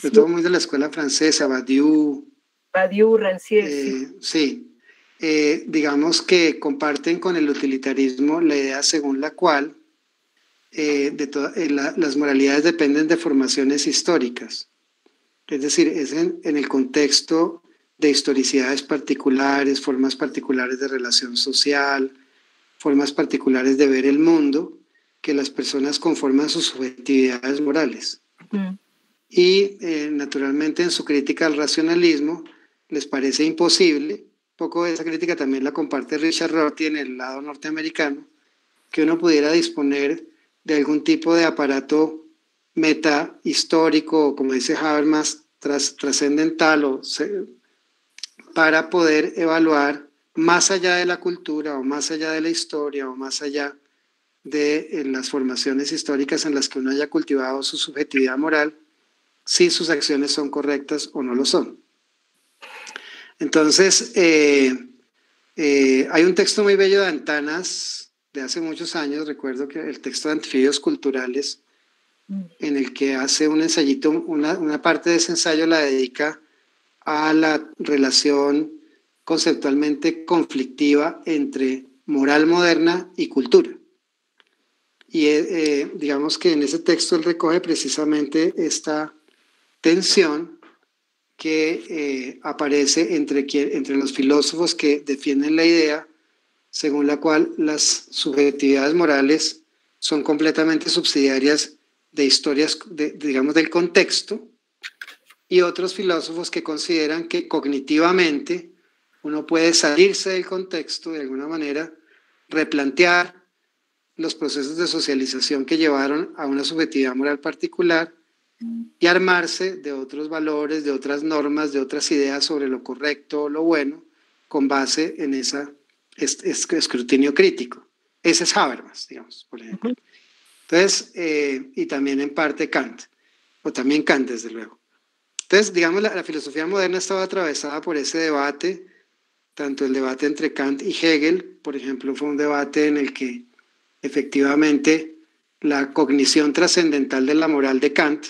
sobre todo muy de la escuela francesa, Badiou. Badiou, Rancière. Eh, sí, eh, digamos que comparten con el utilitarismo la idea según la cual de las moralidades dependen de formaciones históricas. Es decir, es en, en el contexto de historicidades particulares, formas particulares de relación social, formas particulares de ver el mundo, que las personas conforman sus subjetividades morales. Mm. Y eh, naturalmente en su crítica al racionalismo les parece imposible, poco de esa crítica también la comparte Richard Rorty en el lado norteamericano, que uno pudiera disponer de algún tipo de aparato meta histórico, como dice Habermas, trascendental o para poder evaluar más allá de la cultura o más allá de la historia o más allá de las formaciones históricas en las que uno haya cultivado su subjetividad moral, si sus acciones son correctas o no lo son. Entonces, eh, eh, hay un texto muy bello de Antanas de hace muchos años, recuerdo que el texto de Antifidios Culturales, en el que hace un ensayito, una, una parte de ese ensayo la dedica a la relación conceptualmente conflictiva entre moral moderna y cultura. Y eh, digamos que en ese texto él recoge precisamente esta tensión que eh, aparece entre, entre los filósofos que defienden la idea según la cual las subjetividades morales son completamente subsidiarias de historias, digamos, del contexto, y otros filósofos que consideran que cognitivamente uno puede salirse del contexto de alguna manera, replantear los procesos de socialización que llevaron a una subjetividad moral particular y armarse de otros valores, de otras normas, de otras ideas sobre lo correcto lo bueno, con base en ese escrutinio crítico. Ese es Habermas, digamos, por ejemplo. Entonces, eh, y también en parte Kant, o también Kant, desde luego. Entonces, digamos, la, filosofía moderna estaba atravesada por ese debate, tanto el debate entre Kant y Hegel, por ejemplo, fue un debate en el que efectivamente la cognición trascendental de la moral de Kant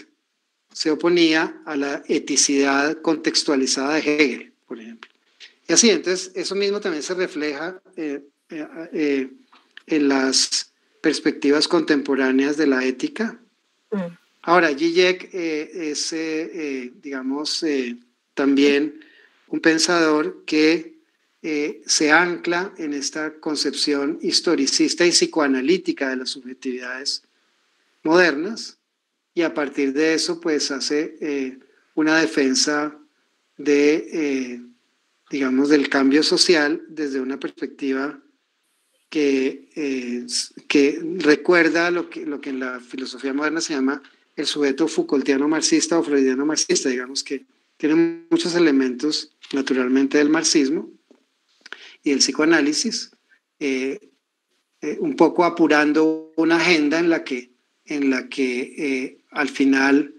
se oponía a la eticidad contextualizada de Hegel, por ejemplo. Y así, entonces, eso mismo también se refleja eh, eh, en las perspectivas contemporáneas de la ética. Mm. Ahora, Zizek eh, es, eh, eh, digamos, también un pensador que se ancla en esta concepción historicista y psicoanalítica de las subjetividades modernas y a partir de eso pues hace una defensa de, digamos, del cambio social desde una perspectiva que, eh, que recuerda lo que, lo que en la filosofía moderna se llama el sujeto Foucaultiano marxista o freudiano marxista, digamos que tiene muchos elementos naturalmente del marxismo y el psicoanálisis, eh, eh, un poco apurando una agenda en la que, en la que al final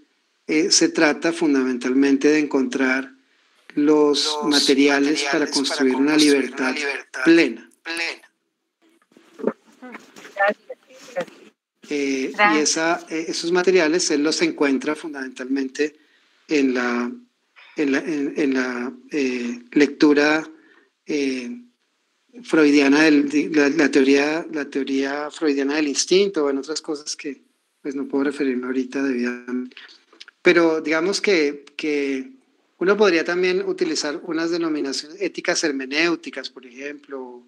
se trata fundamentalmente de encontrar los, materiales, para construir, una, libertad plena. Eh, y esa, eh, esos materiales él los encuentra fundamentalmente en la, en la, en, la eh, lectura freudiana, del, la, teoría, la teoría freudiana del instinto o en otras cosas que pues no puedo referirme ahorita debidamente. Pero digamos que, que uno podría también utilizar unas denominaciones éticas hermenéuticas, por ejemplo,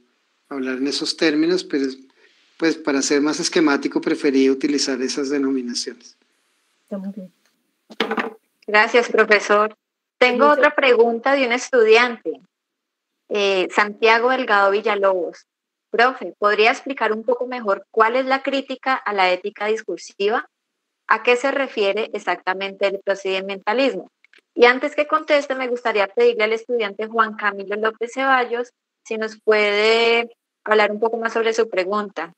hablar en esos términos, pero pues para ser más esquemático preferí utilizar esas denominaciones. Gracias, profesor. Tengo otra pregunta de un estudiante, eh, Santiago Delgado Villalobos. Profe, ¿podría explicar un poco mejor cuál es la crítica a la ética discursiva? ¿A qué se refiere exactamente el procedimentalismo? Y antes que conteste, me gustaría pedirle al estudiante Juan Camilo López Ceballos si nos puede hablar un poco más sobre su pregunta.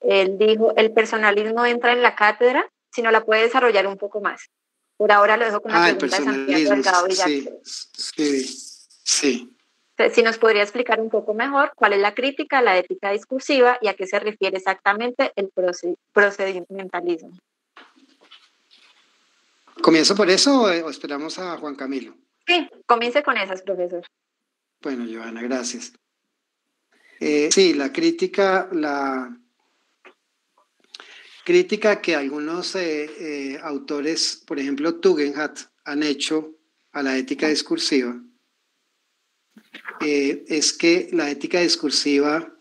Él dijo, el personalismo entra en la cátedra, si no la puede desarrollar un poco más. Por ahora lo dejo con la ah, pregunta de Santiago Delgado Sí, sí, sí. Si nos podría explicar un poco mejor cuál es la crítica a la ética discursiva y a qué se refiere exactamente el procedimentalismo. ¿Comienzo por eso o esperamos a Juan Camilo? Sí, comience con esas, profesor. Bueno, Joana, gracias. Eh, sí, la crítica, la, crítica que algunos eh, eh, autores, por ejemplo Tugendhat, han hecho a la ética discursiva, eh, es que la ética discursiva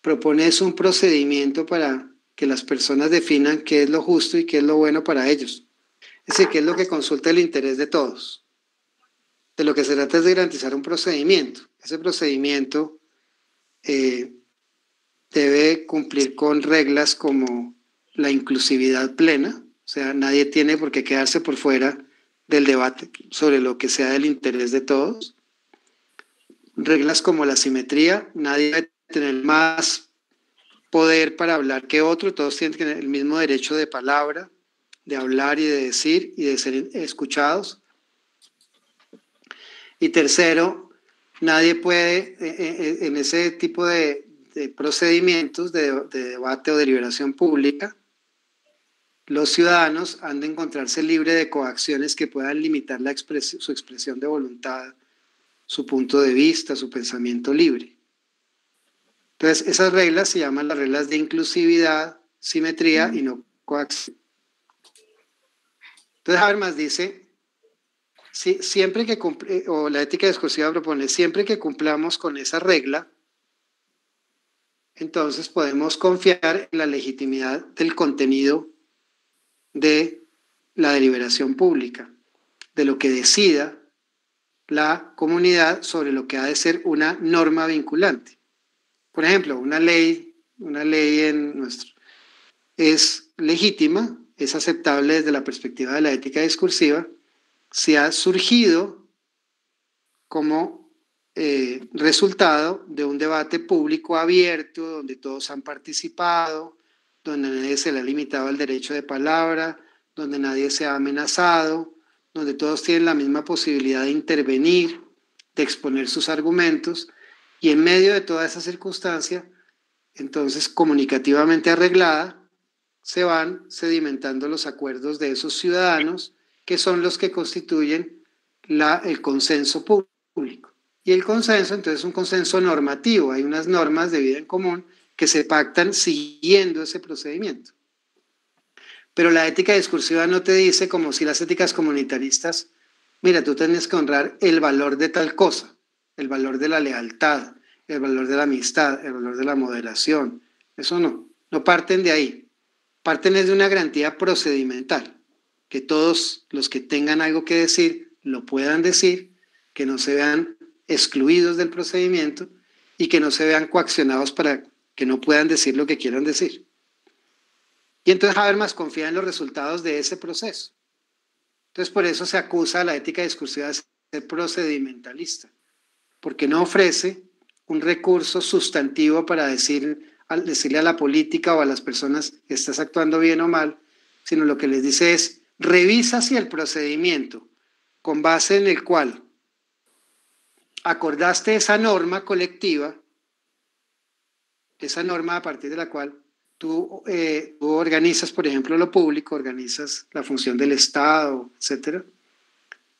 propone un procedimiento para que las personas definan qué es lo justo y qué es lo bueno para ellos. Es decir, qué es lo que consulta el interés de todos. De lo que se trata es de garantizar un procedimiento. Ese procedimiento eh, debe cumplir con reglas como la inclusividad plena, o sea, nadie tiene por qué quedarse por fuera del debate sobre lo que sea del interés de todos. Reglas como la simetría, nadie debe tener más poder para hablar que otro, todos tienen el mismo derecho de palabra, de hablar y de decir y de ser escuchados. Y tercero, nadie puede eh, eh, eh, en ese tipo de, procedimientos de, debate o deliberación pública, los ciudadanos han de encontrarse libres de coacciones que puedan limitar la su expresión de voluntad, su punto de vista, su pensamiento libre. Entonces, esas reglas se llaman las reglas de inclusividad, simetría y no coacción. Entonces, Habermas dice, siempre que cumple, o la ética discursiva propone, siempre que cumplamos con esa regla, entonces podemos confiar en la legitimidad del contenido de la deliberación pública, de lo que decida la comunidad sobre lo que ha de ser una norma vinculante. Por ejemplo, una ley, una ley en nuestro es legítima, es aceptable desde la perspectiva de la ética discursiva, si ha surgido como eh, resultado de un debate público abierto, donde todos han participado, donde nadie se le ha limitado el derecho de palabra, donde nadie se ha amenazado, donde todos tienen la misma posibilidad de intervenir, de exponer sus argumentos, y en medio de toda esa circunstancia, entonces comunicativamente arreglada, se van sedimentando los acuerdos de esos ciudadanos que son los que constituyen la, el consenso público. Y el consenso, entonces, es un consenso normativo. Hay unas normas de vida en común que se pactan siguiendo ese procedimiento. Pero la ética discursiva no te dice como si las éticas comunitaristas, mira, tú tienes que honrar el valor de tal cosa, el valor de la lealtad, el valor de la amistad, el valor de la moderación. Eso no, no parten de ahí. Parten de una garantía procedimental, que todos los que tengan algo que decir lo puedan decir, que no se vean excluidos del procedimiento y que no se vean coaccionados para que no puedan decir lo que quieran decir. Y entonces Habermas confía en los resultados de ese proceso. Entonces por eso se acusa a la ética discursiva de ser procedimentalista, porque no ofrece un recurso sustantivo para decir, decirle a la política o a las personas que estás actuando bien o mal, sino lo que les dice es, revisa si el procedimiento con base en el cual acordaste esa norma colectiva esa norma a partir de la cual eh, tú, organizas, por ejemplo, lo público, organizas la función del Estado, etcétera,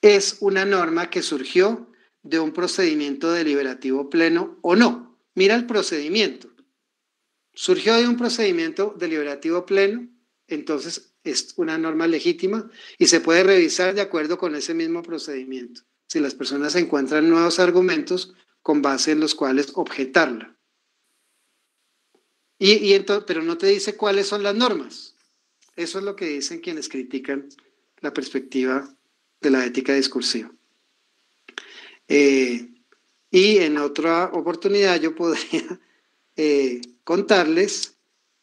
es una norma que surgió de un procedimiento deliberativo pleno o no. Mira el procedimiento. Surgió de un procedimiento deliberativo pleno, entonces es una norma legítima y se puede revisar de acuerdo con ese mismo procedimiento, si las personas encuentran nuevos argumentos con base en los cuales objetarla. Y, pero no te dice cuáles son las normas. Eso es lo que dicen quienes critican la perspectiva de la ética discursiva. Eh, y en otra oportunidad yo podría (laughs) eh, contarles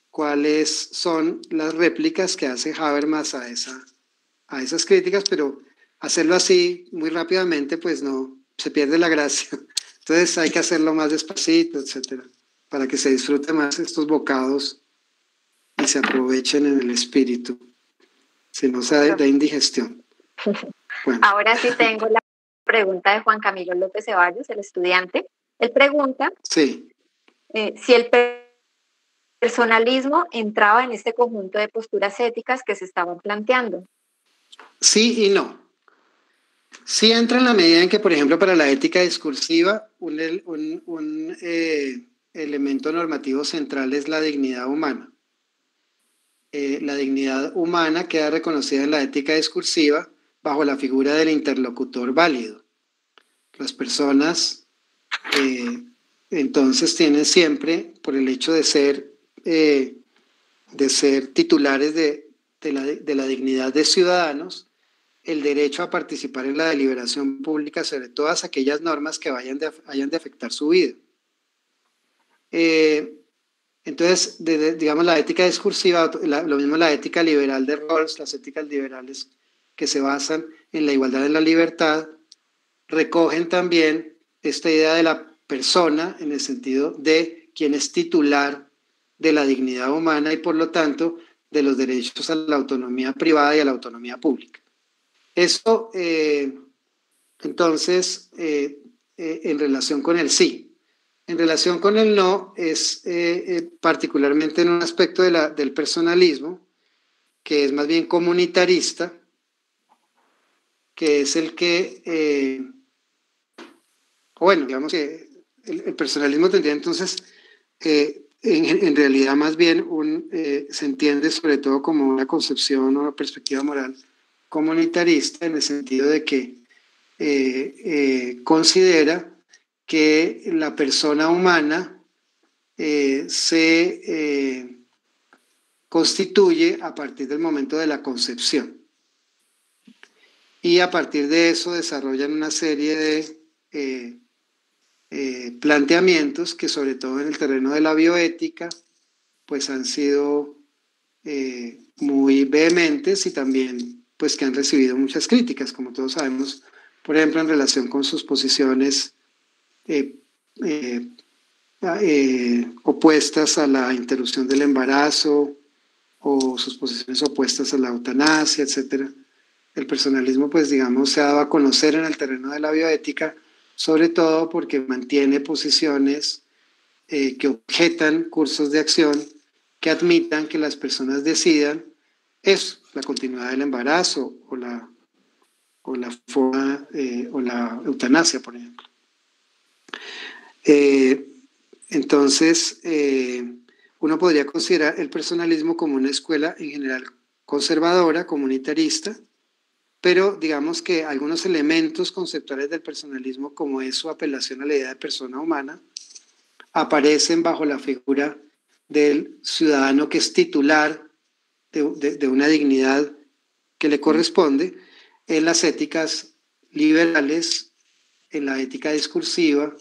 cuáles son las réplicas que hace Habermas a, esa, a esas críticas, pero hacerlo así muy rápidamente, pues no, se pierde la gracia. (laughs) Entonces hay que hacerlo más despacito, etcétera para que se disfruten más estos bocados y se aprovechen en el espíritu, si no se da indigestión. (laughs) Ahora sí tengo la pregunta de Juan Camilo López Ceballos, el estudiante. Él pregunta sí. Eh, si el personalismo entraba en este conjunto de posturas éticas que se estaban planteando. Sí y no. Sí entra en la medida en que, por ejemplo, para la ética discursiva, un, un, eh, elemento normativo central es la dignidad humana. Eh, la dignidad humana queda reconocida en la ética discursiva bajo la figura del interlocutor válido. Las personas eh, entonces tienen siempre, por el hecho de ser eh, de ser titulares de, la, de la dignidad de ciudadanos, el derecho a participar en la deliberación pública sobre todas aquellas normas que vayan de, hayan de afectar su vida. Eh, entonces, digamos, la ética discursiva, lo mismo la ética liberal de Rawls, las éticas liberales que se basan en la igualdad y la libertad, recogen también esta idea de la persona en el sentido de quien es titular de la dignidad humana y por lo tanto de los derechos a la autonomía privada y a la autonomía pública. Esto, eh, entonces, eh, en relación con el sí. En relación con el no, es particularmente en un aspecto del personalismo, que es más bien comunitarista, que es el que, bueno, digamos que el, personalismo tendría entonces en, realidad más bien un, se entiende sobre todo como una concepción o una perspectiva moral comunitarista en el sentido de que eh, eh, considera que la persona humana eh, se constituye a partir del momento de la concepción. Y a partir de eso desarrollan una serie de planteamientos que sobre todo en el terreno de la bioética, pues han sido muy vehementes y también pues que han recibido muchas críticas, como todos sabemos, por ejemplo, en relación con sus posiciones eh, eh, eh, opuestas a la interrupción del embarazo o sus posiciones opuestas a la eutanasia, etc. El personalismo, pues digamos, se ha dado a conocer en el terreno de la bioética, sobre todo porque mantiene posiciones que objetan cursos de acción que admitan que las personas decidan es la continuidad del embarazo o la, o la forma eh, o la eutanasia, por ejemplo. Eh, entonces, eh, uno podría considerar el personalismo como una escuela en general conservadora, comunitarista, pero digamos que algunos elementos conceptuales del personalismo, como es su apelación a la idea de persona humana, aparecen bajo la figura del ciudadano que es titular de, una dignidad que le corresponde en las éticas liberales, en la ética discursiva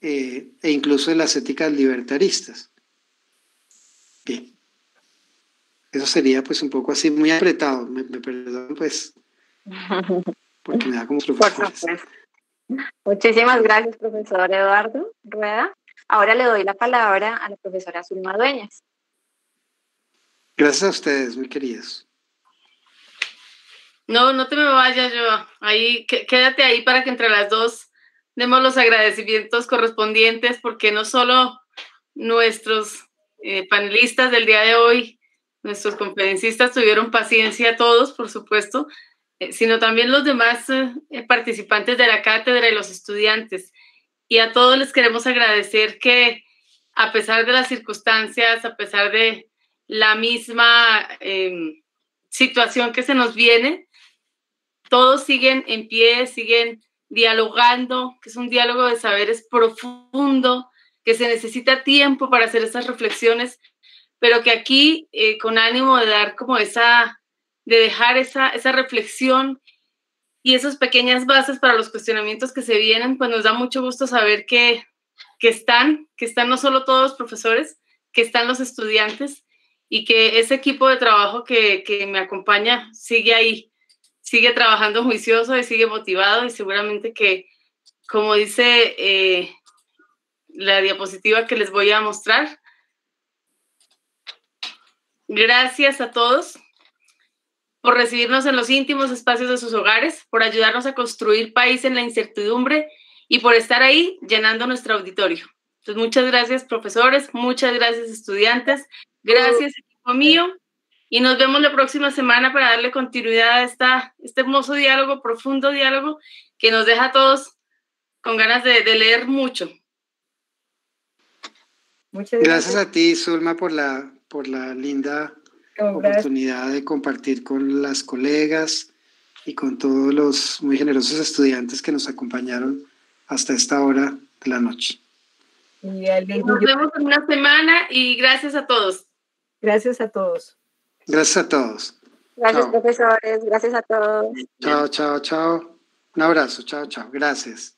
eh, e incluso en las éticas libertaristas. Bien. Eso sería pues un poco así muy apretado, me, me perdón pues, (laughs) porque me da como Muchísimas gracias, profesor Eduardo Rueda. Ahora le doy la palabra a la profesora Zulma Dueñas. Gracias a ustedes, muy queridos. No, no te me vayas, yo. Ahí, quédate ahí para que entre las dos demos los agradecimientos correspondientes, porque no solo nuestros eh, panelistas del día de hoy, nuestros conferencistas tuvieron paciencia todos, por supuesto, eh, sino también los demás eh, participantes de la cátedra y los estudiantes. Y a todos les queremos agradecer que a pesar de las circunstancias, a pesar de la misma em, situación que se nos viene, todos siguen en pie, siguen dialogando, que es un diálogo de saberes profundo, que se necesita tiempo para hacer esas reflexiones, pero que aquí, eh, con ánimo de dar como esa, de dejar esa, esa reflexión y esas pequeñas bases para los cuestionamientos que se vienen, pues nos da mucho gusto saber que, que están, que están no solo todos los profesores, que están los estudiantes y que ese equipo de trabajo que, que me acompaña sigue ahí, sigue trabajando juicioso y sigue motivado y seguramente que, como dice eh, la diapositiva que les voy a mostrar, gracias a todos por recibirnos en los íntimos espacios de sus hogares, por ayudarnos a construir país en la incertidumbre y por estar ahí llenando nuestro auditorio. Entonces, muchas gracias, profesores, muchas gracias, estudiantes, Gracias, equipo mío. Y nos vemos la próxima semana para darle continuidad a esta, este hermoso diálogo, profundo diálogo, que nos deja a todos con ganas de, leer mucho. Muchas gracias. a ti, Zulma, por la, por la linda oportunidad de compartir con las colegas y con todos los muy generosos estudiantes que nos acompañaron hasta esta hora de la noche. Nos vemos en una semana y gracias a todos. Gracias a todos. Gracias a todos. Gracias, profesores. Gracias a todos. Chao, chao, chao. Un abrazo. Chao, chao. Gracias.